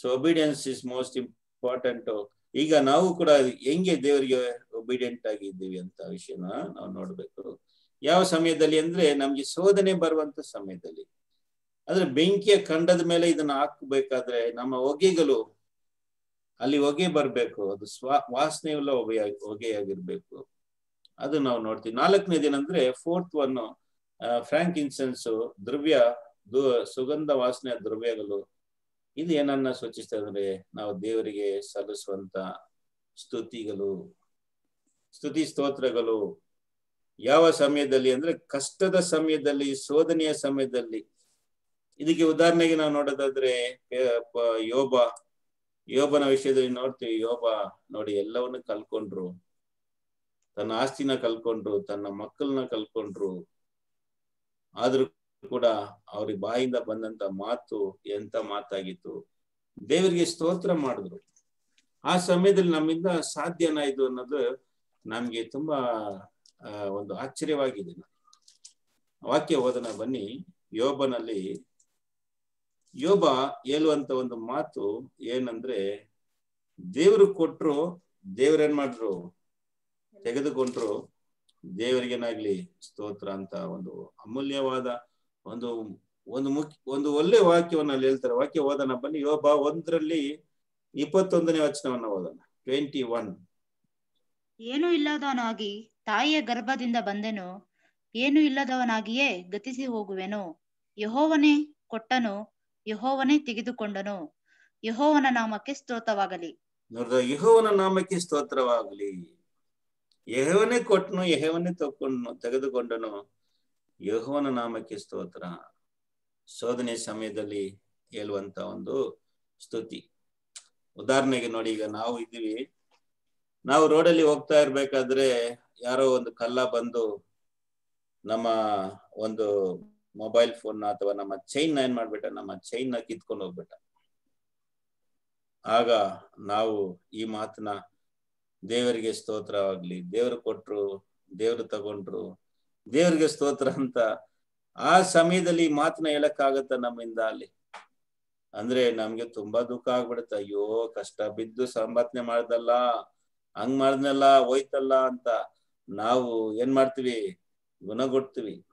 So obedience is most important ಈಗ ನಾವು ಕೂಡ ಹೆಂಗೆ ದೇವರಿಗೆ ಒಬಿಡಿಯಂಟ್ ಆಗಿದ್ದೀವಿ ಅಂತ ವಿಷಯನ ನಾವು ನೋಡ್ಬೇಕು. ಯಾವ ಸಮಯದಲ್ಲಿ ಅಂದ್ರೆ ನಮ್ಗೆ ಶೋಧನೆ ಬರುವಂತ ಸಮಯದಲ್ಲಿ. ಆದ್ರೆ ಬೆಂಕಿಯ ಕಂಡದ ಮೇಲೆ ಇದನ್ನ ಹಾಕಬೇಕಾದ್ರೆ ನಮ್ಮ ಹೊಗೆಗಳು, ಅಲ್ಲಿ ಹೊಗೆ ಬರ್ಬೇಕು, ಅದು ಸ್ವಾ ವಾಸನೆ ಎಲ್ಲ ಹೊಗೆ ಹೊಗೆಯಾಗಿರ್ಬೇಕು. ಅದು ನಾವು ನೋಡ್ತೀವಿ. ನಾಲ್ಕನೇ ದಿನ ಅಂದ್ರೆ ಫೋರ್ತ್ ಒನ್ ಫ್ರಾಂಕ್ ಇನ್ಸೆನ್ಸ್ ದ್ರವ್ಯ ಸುಗಂಧ ವಾಸನೆಯ ದ್ರವ್ಯಗಳು. ಇದು ಏನನ್ನ ಸೂಚಿಸ್ತದೆ ಅಂದ್ರೆ ನಾವು ದೇವರಿಗೆ ಸಲ್ಲಿಸುವಂತ ಸ್ತುತಿಗಳು, ಸ್ತುತಿ ಸ್ತೋತ್ರಗಳು. ಯಾವ ಸಮಯದಲ್ಲಿ ಅಂದ್ರೆ ಕಷ್ಟದ ಸಮಯದಲ್ಲಿ, ಶೋಧನೆಯ ಸಮಯದಲ್ಲಿ. ಇದಕ್ಕೆ ಉದಾಹರಣೆಗೆ ನಾವು ನೋಡೋದಾದ್ರೆ ಯೋಬ. ಯೋಬನ ವಿಷಯದಲ್ಲಿ ನೋಡ್ತೀವಿ, ಯೋಬ ನೋಡಿ ಎಲ್ಲವನ್ನ ಕಲ್ಕೊಂಡ್ರು. ತನ್ನ ಆಸ್ತಿನ ಕಲ್ಕೊಂಡ್ರು, ತನ್ನ ಮಕ್ಕಳನ್ನ ಕಲ್ಕೊಂಡ್ರು. ಆದ್ರೂ ಕೂಡ ಅವ್ರಿಗೆ ಬಾಯಿಂದ ಬಂದಂತ ಮಾತು ಎಂತ ಮಾತಾಗಿತ್ತು. ದೇವರಿಗೆ ಸ್ತೋತ್ರ ಮಾಡಿದ್ರು. ಆ ಸಮಯದಲ್ಲಿ ನಮ್ಮಿಂದ ಸಾಧ್ಯನಾ ಇದು ಅನ್ನೋದು ನಮ್ಗೆ ತುಂಬಾ ಒಂದು ಆಶ್ಚರ್ಯವಾಗಿದೆ. ವಾಕ್ಯ ಓದನ ಬನ್ನಿ. ಯೋಬನಲ್ಲಿ ಯೋಬ ಹೇಳುವಂತ ಒಂದು ಮಾತು ಏನಂದ್ರೆ, ದೇವರು ಕೊಟ್ರು ದೇವ್ರೇನ್ ಮಾಡ್ರು? ತೆಗೆದುಕೊಂಡ್ರು. ದೇವರಿಗೇನಾಗ್ಲಿ ಸ್ತೋತ್ರ ಅಂತ ಒಂದು ಅಮೂಲ್ಯವಾದ ಒಂದು ಒಂದು ಮುಖ್ಯ, ಒಂದು ಒಳ್ಳೆ ವಾಕ್ಯವನ್ನ ಅಲ್ಲಿ ಹೇಳ್ತಾರೆ. ವಾಕ್ಯ ಓದೋಣ, ಬನ್ನಿ. ಯೋಬ ಒಂದರಲ್ಲಿ ಇಪ್ಪತ್ತೊಂದನೇ ವಚನವನ್ನ ಓದೋಣ. Twenty one. ಏನು ಇಲ್ಲದವನಾಗಿ ತಾಯಿಯ ಗರ್ಭದಿಂದ ಬಂದೆನು. ಏನು ಇಲ್ಲದವನಾಗಿಯೇ ಗತಿಸಿ ಹೋಗುವೆನು. ಯಹೋವನೇ ಕೊಟ್ಟನು, ಯಹೋವನೇ ತೆಗೆದುಕೊಂಡನು. ಯಹೋವನ ನಾಮಕ್ಕೆ ಸ್ತೋತ್ರವಾಗಲಿ. ಯಹೋವನ ನಾಮಕ್ಕೆ ಸ್ತೋತ್ರವಾಗಲಿ. ಯಹೋವನೇ ಕೊಟ್ಟನು, ಯಹೋವನೇ ತಕೊಂಡು ತೆಗೆದುಕೊಂಡನು. ಯಹೋವನ ನಾಮಕ್ಕೆ ಸ್ತೋತ್ರ. ಶೋಧನೆ ಸಮಯದಲ್ಲಿ ಹೇಳುವಂತ ಒಂದು ಸ್ತುತಿ. ಉದಾಹರಣೆಗೆ ನೋಡಿ, ಈಗ ನಾವು ಇದ್ದೀವಿ. ನಾವು ರೋಡಲ್ಲಿ ಹೋಗ್ತಾ ಇರ್ಬೇಕಾದ್ರೆ ಯಾರೋ ಒಂದು ಕಲ್ಲ ಬಂದು ನಮ್ಮ ಒಂದು ಮೊಬೈಲ್ ಫೋನ್ ಅಥವಾ ನಮ್ಮ ಚೈನ್ ಏನ್ ಮಾಡ್ಬಿಟ್ಟ, ನಮ್ಮ ಚೈನ್ನ ಕಿತ್ಕೊಂಡು ಹೋಗ್ಬಿಟ್ಟ. ಆಗ ನಾವು ಈ ಮಾತನ್ನ ದೇವರಿಗೆ ಸ್ತೋತ್ರವಾಗ್ಲಿ, ದೇವರು ಕೊಟ್ರು, ದೇವರು ತಗೊಂಡ್ರು, ದೇವರಿಗೆ ಸ್ತೋತ್ರ ಅಂತ ಆ ಸಮಯದಲ್ಲಿ ಈ ಮಾತನ್ನ ಹೇಳಕ್ಕಾಗತ್ತ ನಮ್ಮಿಂದ ಅಲ್ಲಿ? ಅಂದ್ರೆ ನಮ್ಗೆ ತುಂಬಾ ದುಃಖ ಆಗ್ಬಿಡುತ್ತೆ. ಅಯ್ಯೋ, ಕಷ್ಟ ಬಿದ್ದು ಸಂಪಾದನೆ ಮಾಡ್ದಲ್ಲ, ಹಂಗ್ ಮಾಡ್ದಲ್ಲ ಹೋಯ್ತಲ್ಲ ಅಂತ. ನಾವು ಏನ್ ಮಾಡ್ತೀವಿ? ಗುಣಗೊಡ್ತೀವಿ.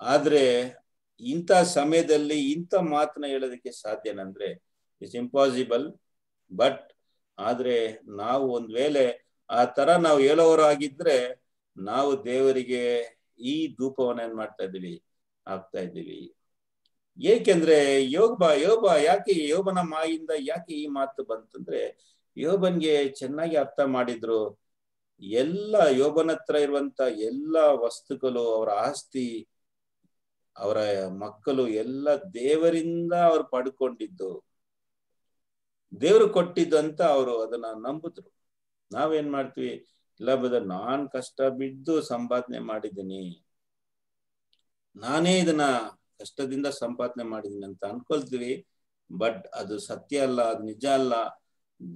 ಆದ್ರೆ ಇಂಥ ಸಮಯದಲ್ಲಿ ಇಂಥ ಮಾತನ್ನ ಹೇಳೋದಕ್ಕೆ ಸಾಧ್ಯನಂದ್ರೆ ಇಟ್ಸ್ ಇಂಪಾಸಿಬಲ್ ಬಟ್ ಆದ್ರೆ ನಾವು ಒಂದ್ ವೇಳೆ ಆ ತರ ನಾವು ಹೇಳೋರಾಗಿದ್ರೆ ನಾವು ದೇವರಿಗೆ ಈ ಧೂಪವನ್ನ ಏನ್ ಮಾಡ್ತಾ ಇದ್ದೀವಿ? ಆಗ್ತಾ ಇದ್ದೀವಿ. ಏಕೆಂದ್ರೆ ಯೋಗ ಯೋಬ ಯಾಕೆ, ಯೋಬನ ಮಾಯಿಂದ ಯಾಕೆ ಈ ಮಾತು ಬಂತಂದ್ರೆ, ಯೋಬನ್ಗೆ ಚೆನ್ನಾಗಿ ಅರ್ಥ ಮಾಡಿದ್ರು. ಎಲ್ಲ ಯೋಬನ ಹತ್ರ ಇರುವಂತ ಎಲ್ಲ ವಸ್ತುಗಳು, ಅವರ ಆಸ್ತಿ, ಅವರ ಮಕ್ಕಳು, ಎಲ್ಲ ದೇವರಿಂದ ಅವ್ರು ಪಡ್ಕೊಂಡಿದ್ದು. ದೇವರು ಕೊಟ್ಟಿದ್ದು ಅಂತ ಅವರು ಅದನ್ನ ನಂಬಿದ್ರು. ನಾವೇನ್ ಮಾಡ್ತೀವಿ? ಇಲ್ಲ ಬದ ನಾನ್ ಕಷ್ಟ ಬಿದ್ದು ಸಂಪಾದನೆ ಮಾಡಿದ್ದೀನಿ. ನಾನೇ ಇದನ್ನ ಕಷ್ಟದಿಂದ ಸಂಪಾದನೆ ಮಾಡಿದ್ದೀನಿ ಅಂತ ಅನ್ಕೊಳ್ತೀವಿ. ಬಟ್ ಅದು ಸತ್ಯ ಅಲ್ಲ, ಅದು ನಿಜ ಅಲ್ಲ.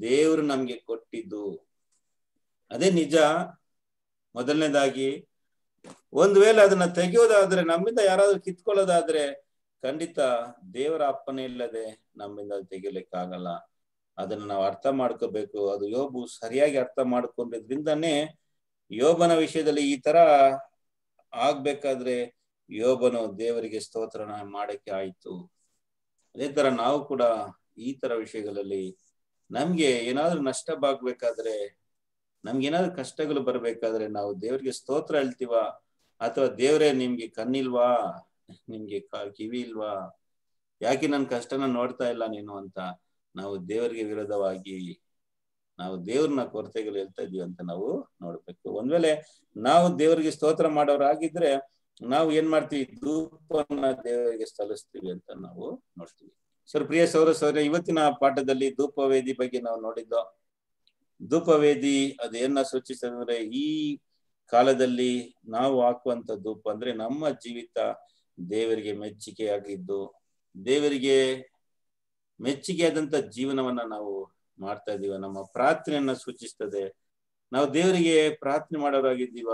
ದೇವ್ರು ನಮ್ಗೆ ಕೊಟ್ಟಿದ್ದು. ಅದೇ ನಿಜ. ಮೊದಲನೇದಾಗಿ, ಒಂದು ವೇಳೆ ಅದನ್ನ ತೆಗೆಯೋದಾದ್ರೆ, ನಮ್ಮಿಂದ ಯಾರಾದ್ರೂ ಕಿತ್ಕೊಳ್ಳೋದಾದ್ರೆ, ಖಂಡಿತ ದೇವರ ಅಪ್ಪನೆ ಇಲ್ಲದೆ ನಮ್ಮಿಂದ ತೆಗಿಲಿಕ್ಕಾಗಲ್ಲ. ಅದನ್ನ ನಾವು ಅರ್ಥ ಮಾಡ್ಕೋಬೇಕು. ಅದು ಯೋಬು ಸರಿಯಾಗಿ ಅರ್ಥ ಮಾಡ್ಕೊಂಡಿದ್ರಿಂದಾನೇ ಯೋಬನ ವಿಷಯದಲ್ಲಿ ಈ ತರ ಆಗ್ಬೇಕಾದ್ರೆ ಯೋಬನು ದೇವರಿಗೆ ಸ್ತೋತ್ರನ ಮಾಡಕ್ಕೆ ಆಯ್ತು. ಅದೇ ತರ ನಾವು ಕೂಡ ಈ ತರ ವಿಷಯಗಳಲ್ಲಿ ನಮ್ಗೆ ಏನಾದ್ರೂ ನಷ್ಟ ಬಾಗ್ಬೇಕಾದ್ರೆ ನಮ್ಗೆ ಏನಾದ್ರು ಕಷ್ಟಗಳು ಬರ್ಬೇಕಾದ್ರೆ ನಾವು ದೇವರಿಗೆ ಸ್ತೋತ್ರ ಹೇಳ್ತೀವ? ಅಥವಾ ದೇವರೇ ನಿಮ್ಗೆ ಕಣ್ಣಿಲ್ವಾ? ನಿಮ್ಗೆ ಕಿವಿ ಇಲ್ವಾ? ಯಾಕೆ ನನ್ ಕಷ್ಟನ ನೋಡ್ತಾ ಇಲ್ಲ ನೀನು ಅಂತ ನಾವು ದೇವರಿಗೆ ವಿರೋಧವಾಗಿ ನಾವು ದೇವ್ರನ್ನ ಕೊರತೆಗಳು ಹೇಳ್ತಾ ಇದೀವಿ ಅಂತ ನಾವು ನೋಡ್ಬೇಕು. ಒಂದ್ ವೇಳೆ ನಾವು ದೇವರಿಗೆ ಸ್ತೋತ್ರ ಮಾಡೋರಾಗಿದ್ರೆ ನಾವು ಏನ್ ಮಾಡ್ತೀವಿ? ಧೂಪನ್ನ ದೇವರಿಗೆ ಸಲ್ಲಿಸ್ತೀವಿ ಅಂತ ನಾವು ನೋಡ್ತೀವಿ. ಸರ್, ಪ್ರಿಯ ಸೌರ ಸೌರ ಇವತ್ತಿನ ಪಾಠದಲ್ಲಿ ಧೂಪವೇದಿ ಬಗ್ಗೆ ನಾವು ನೋಡಿದ್ದೋ ಧೂಪವೇದಿ ಅದೇನ ಸೂಚಿಸ್ತದೆ ಅಂದ್ರೆ ಈ ಕಾಲದಲ್ಲಿ ನಾವು ಹಾಕುವಂತ ಧೂಪ ಅಂದ್ರೆ ನಮ್ಮ ಜೀವಿತ ದೇವರಿಗೆ ಮೆಚ್ಚುಗೆ ಆಗಿದ್ದು ದೇವರಿಗೆ ಮೆಚ್ಚುಗೆಯಾದಂತ ಜೀವನವನ್ನ ನಾವು ಮಾಡ್ತಾ ಇದ್ದೀವ, ನಮ್ಮ ಪ್ರಾರ್ಥನೆಯನ್ನ ಸೂಚಿಸ್ತದೆ. ನಾವು ದೇವರಿಗೆ ಪ್ರಾರ್ಥನೆ ಮಾಡೋರಾಗಿದ್ದೀವ,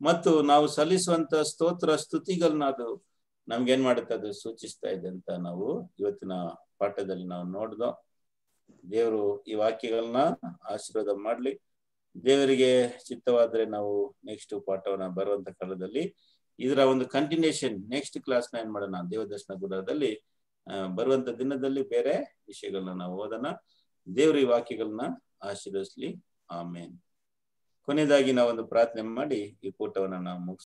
ಮತ್ತು ನಾವು ಸಲ್ಲಿಸುವಂತ ಸ್ತೋತ್ರ ಸ್ತುತಿಗಳನ್ನ ಅದು ನಮ್ಗೆ ಏನ್ ಮಾಡುತ್ತೆ, ಅದು ಸೂಚಿಸ್ತಾ ಇದೆ ಅಂತ ನಾವು ಇವತ್ತಿನ ಪಾಠದಲ್ಲಿ ನಾವು ನೋಡ್ದೋ ದೇವರು ಈ ವಾಕ್ಯಗಳನ್ನ ಆಶೀರ್ವಾದ ಮಾಡ್ಲಿ. ದೇವರಿಗೆ ಚಿತ್ತವಾದ್ರೆ ನಾವು ನೆಕ್ಸ್ಟ್ ಪಾಠವನ್ನ ಬರುವಂತ ಕಾಲದಲ್ಲಿ ಇದರ ಒಂದು ಕಂಟಿನ್ಯೂಷನ್ ನೆಕ್ಸ್ಟ್ ಕ್ಲಾಸ್ನ ಏನ್ ಮಾಡೋಣ? ದೇವದರ್ಶನ ಗುಡದಲ್ಲಿ ಬರುವಂತ ದಿನದಲ್ಲಿ ಬೇರೆ ವಿಷಯಗಳನ್ನ ನಾವು ಓದೋಣ. ದೇವ್ರ ಈ ವಾಕ್ಯಗಳನ್ನ ಆಶೀರ್ವದಿಸ್ಲಿ. ಆಮೇನ್. ಕೊನೆಯದಾಗಿ ನಾವೊಂದು ಪ್ರಾರ್ಥನೆ ಮಾಡಿ ಈ ಕೂಟವನ್ನ ನಾವು ಮುಗಿಸ್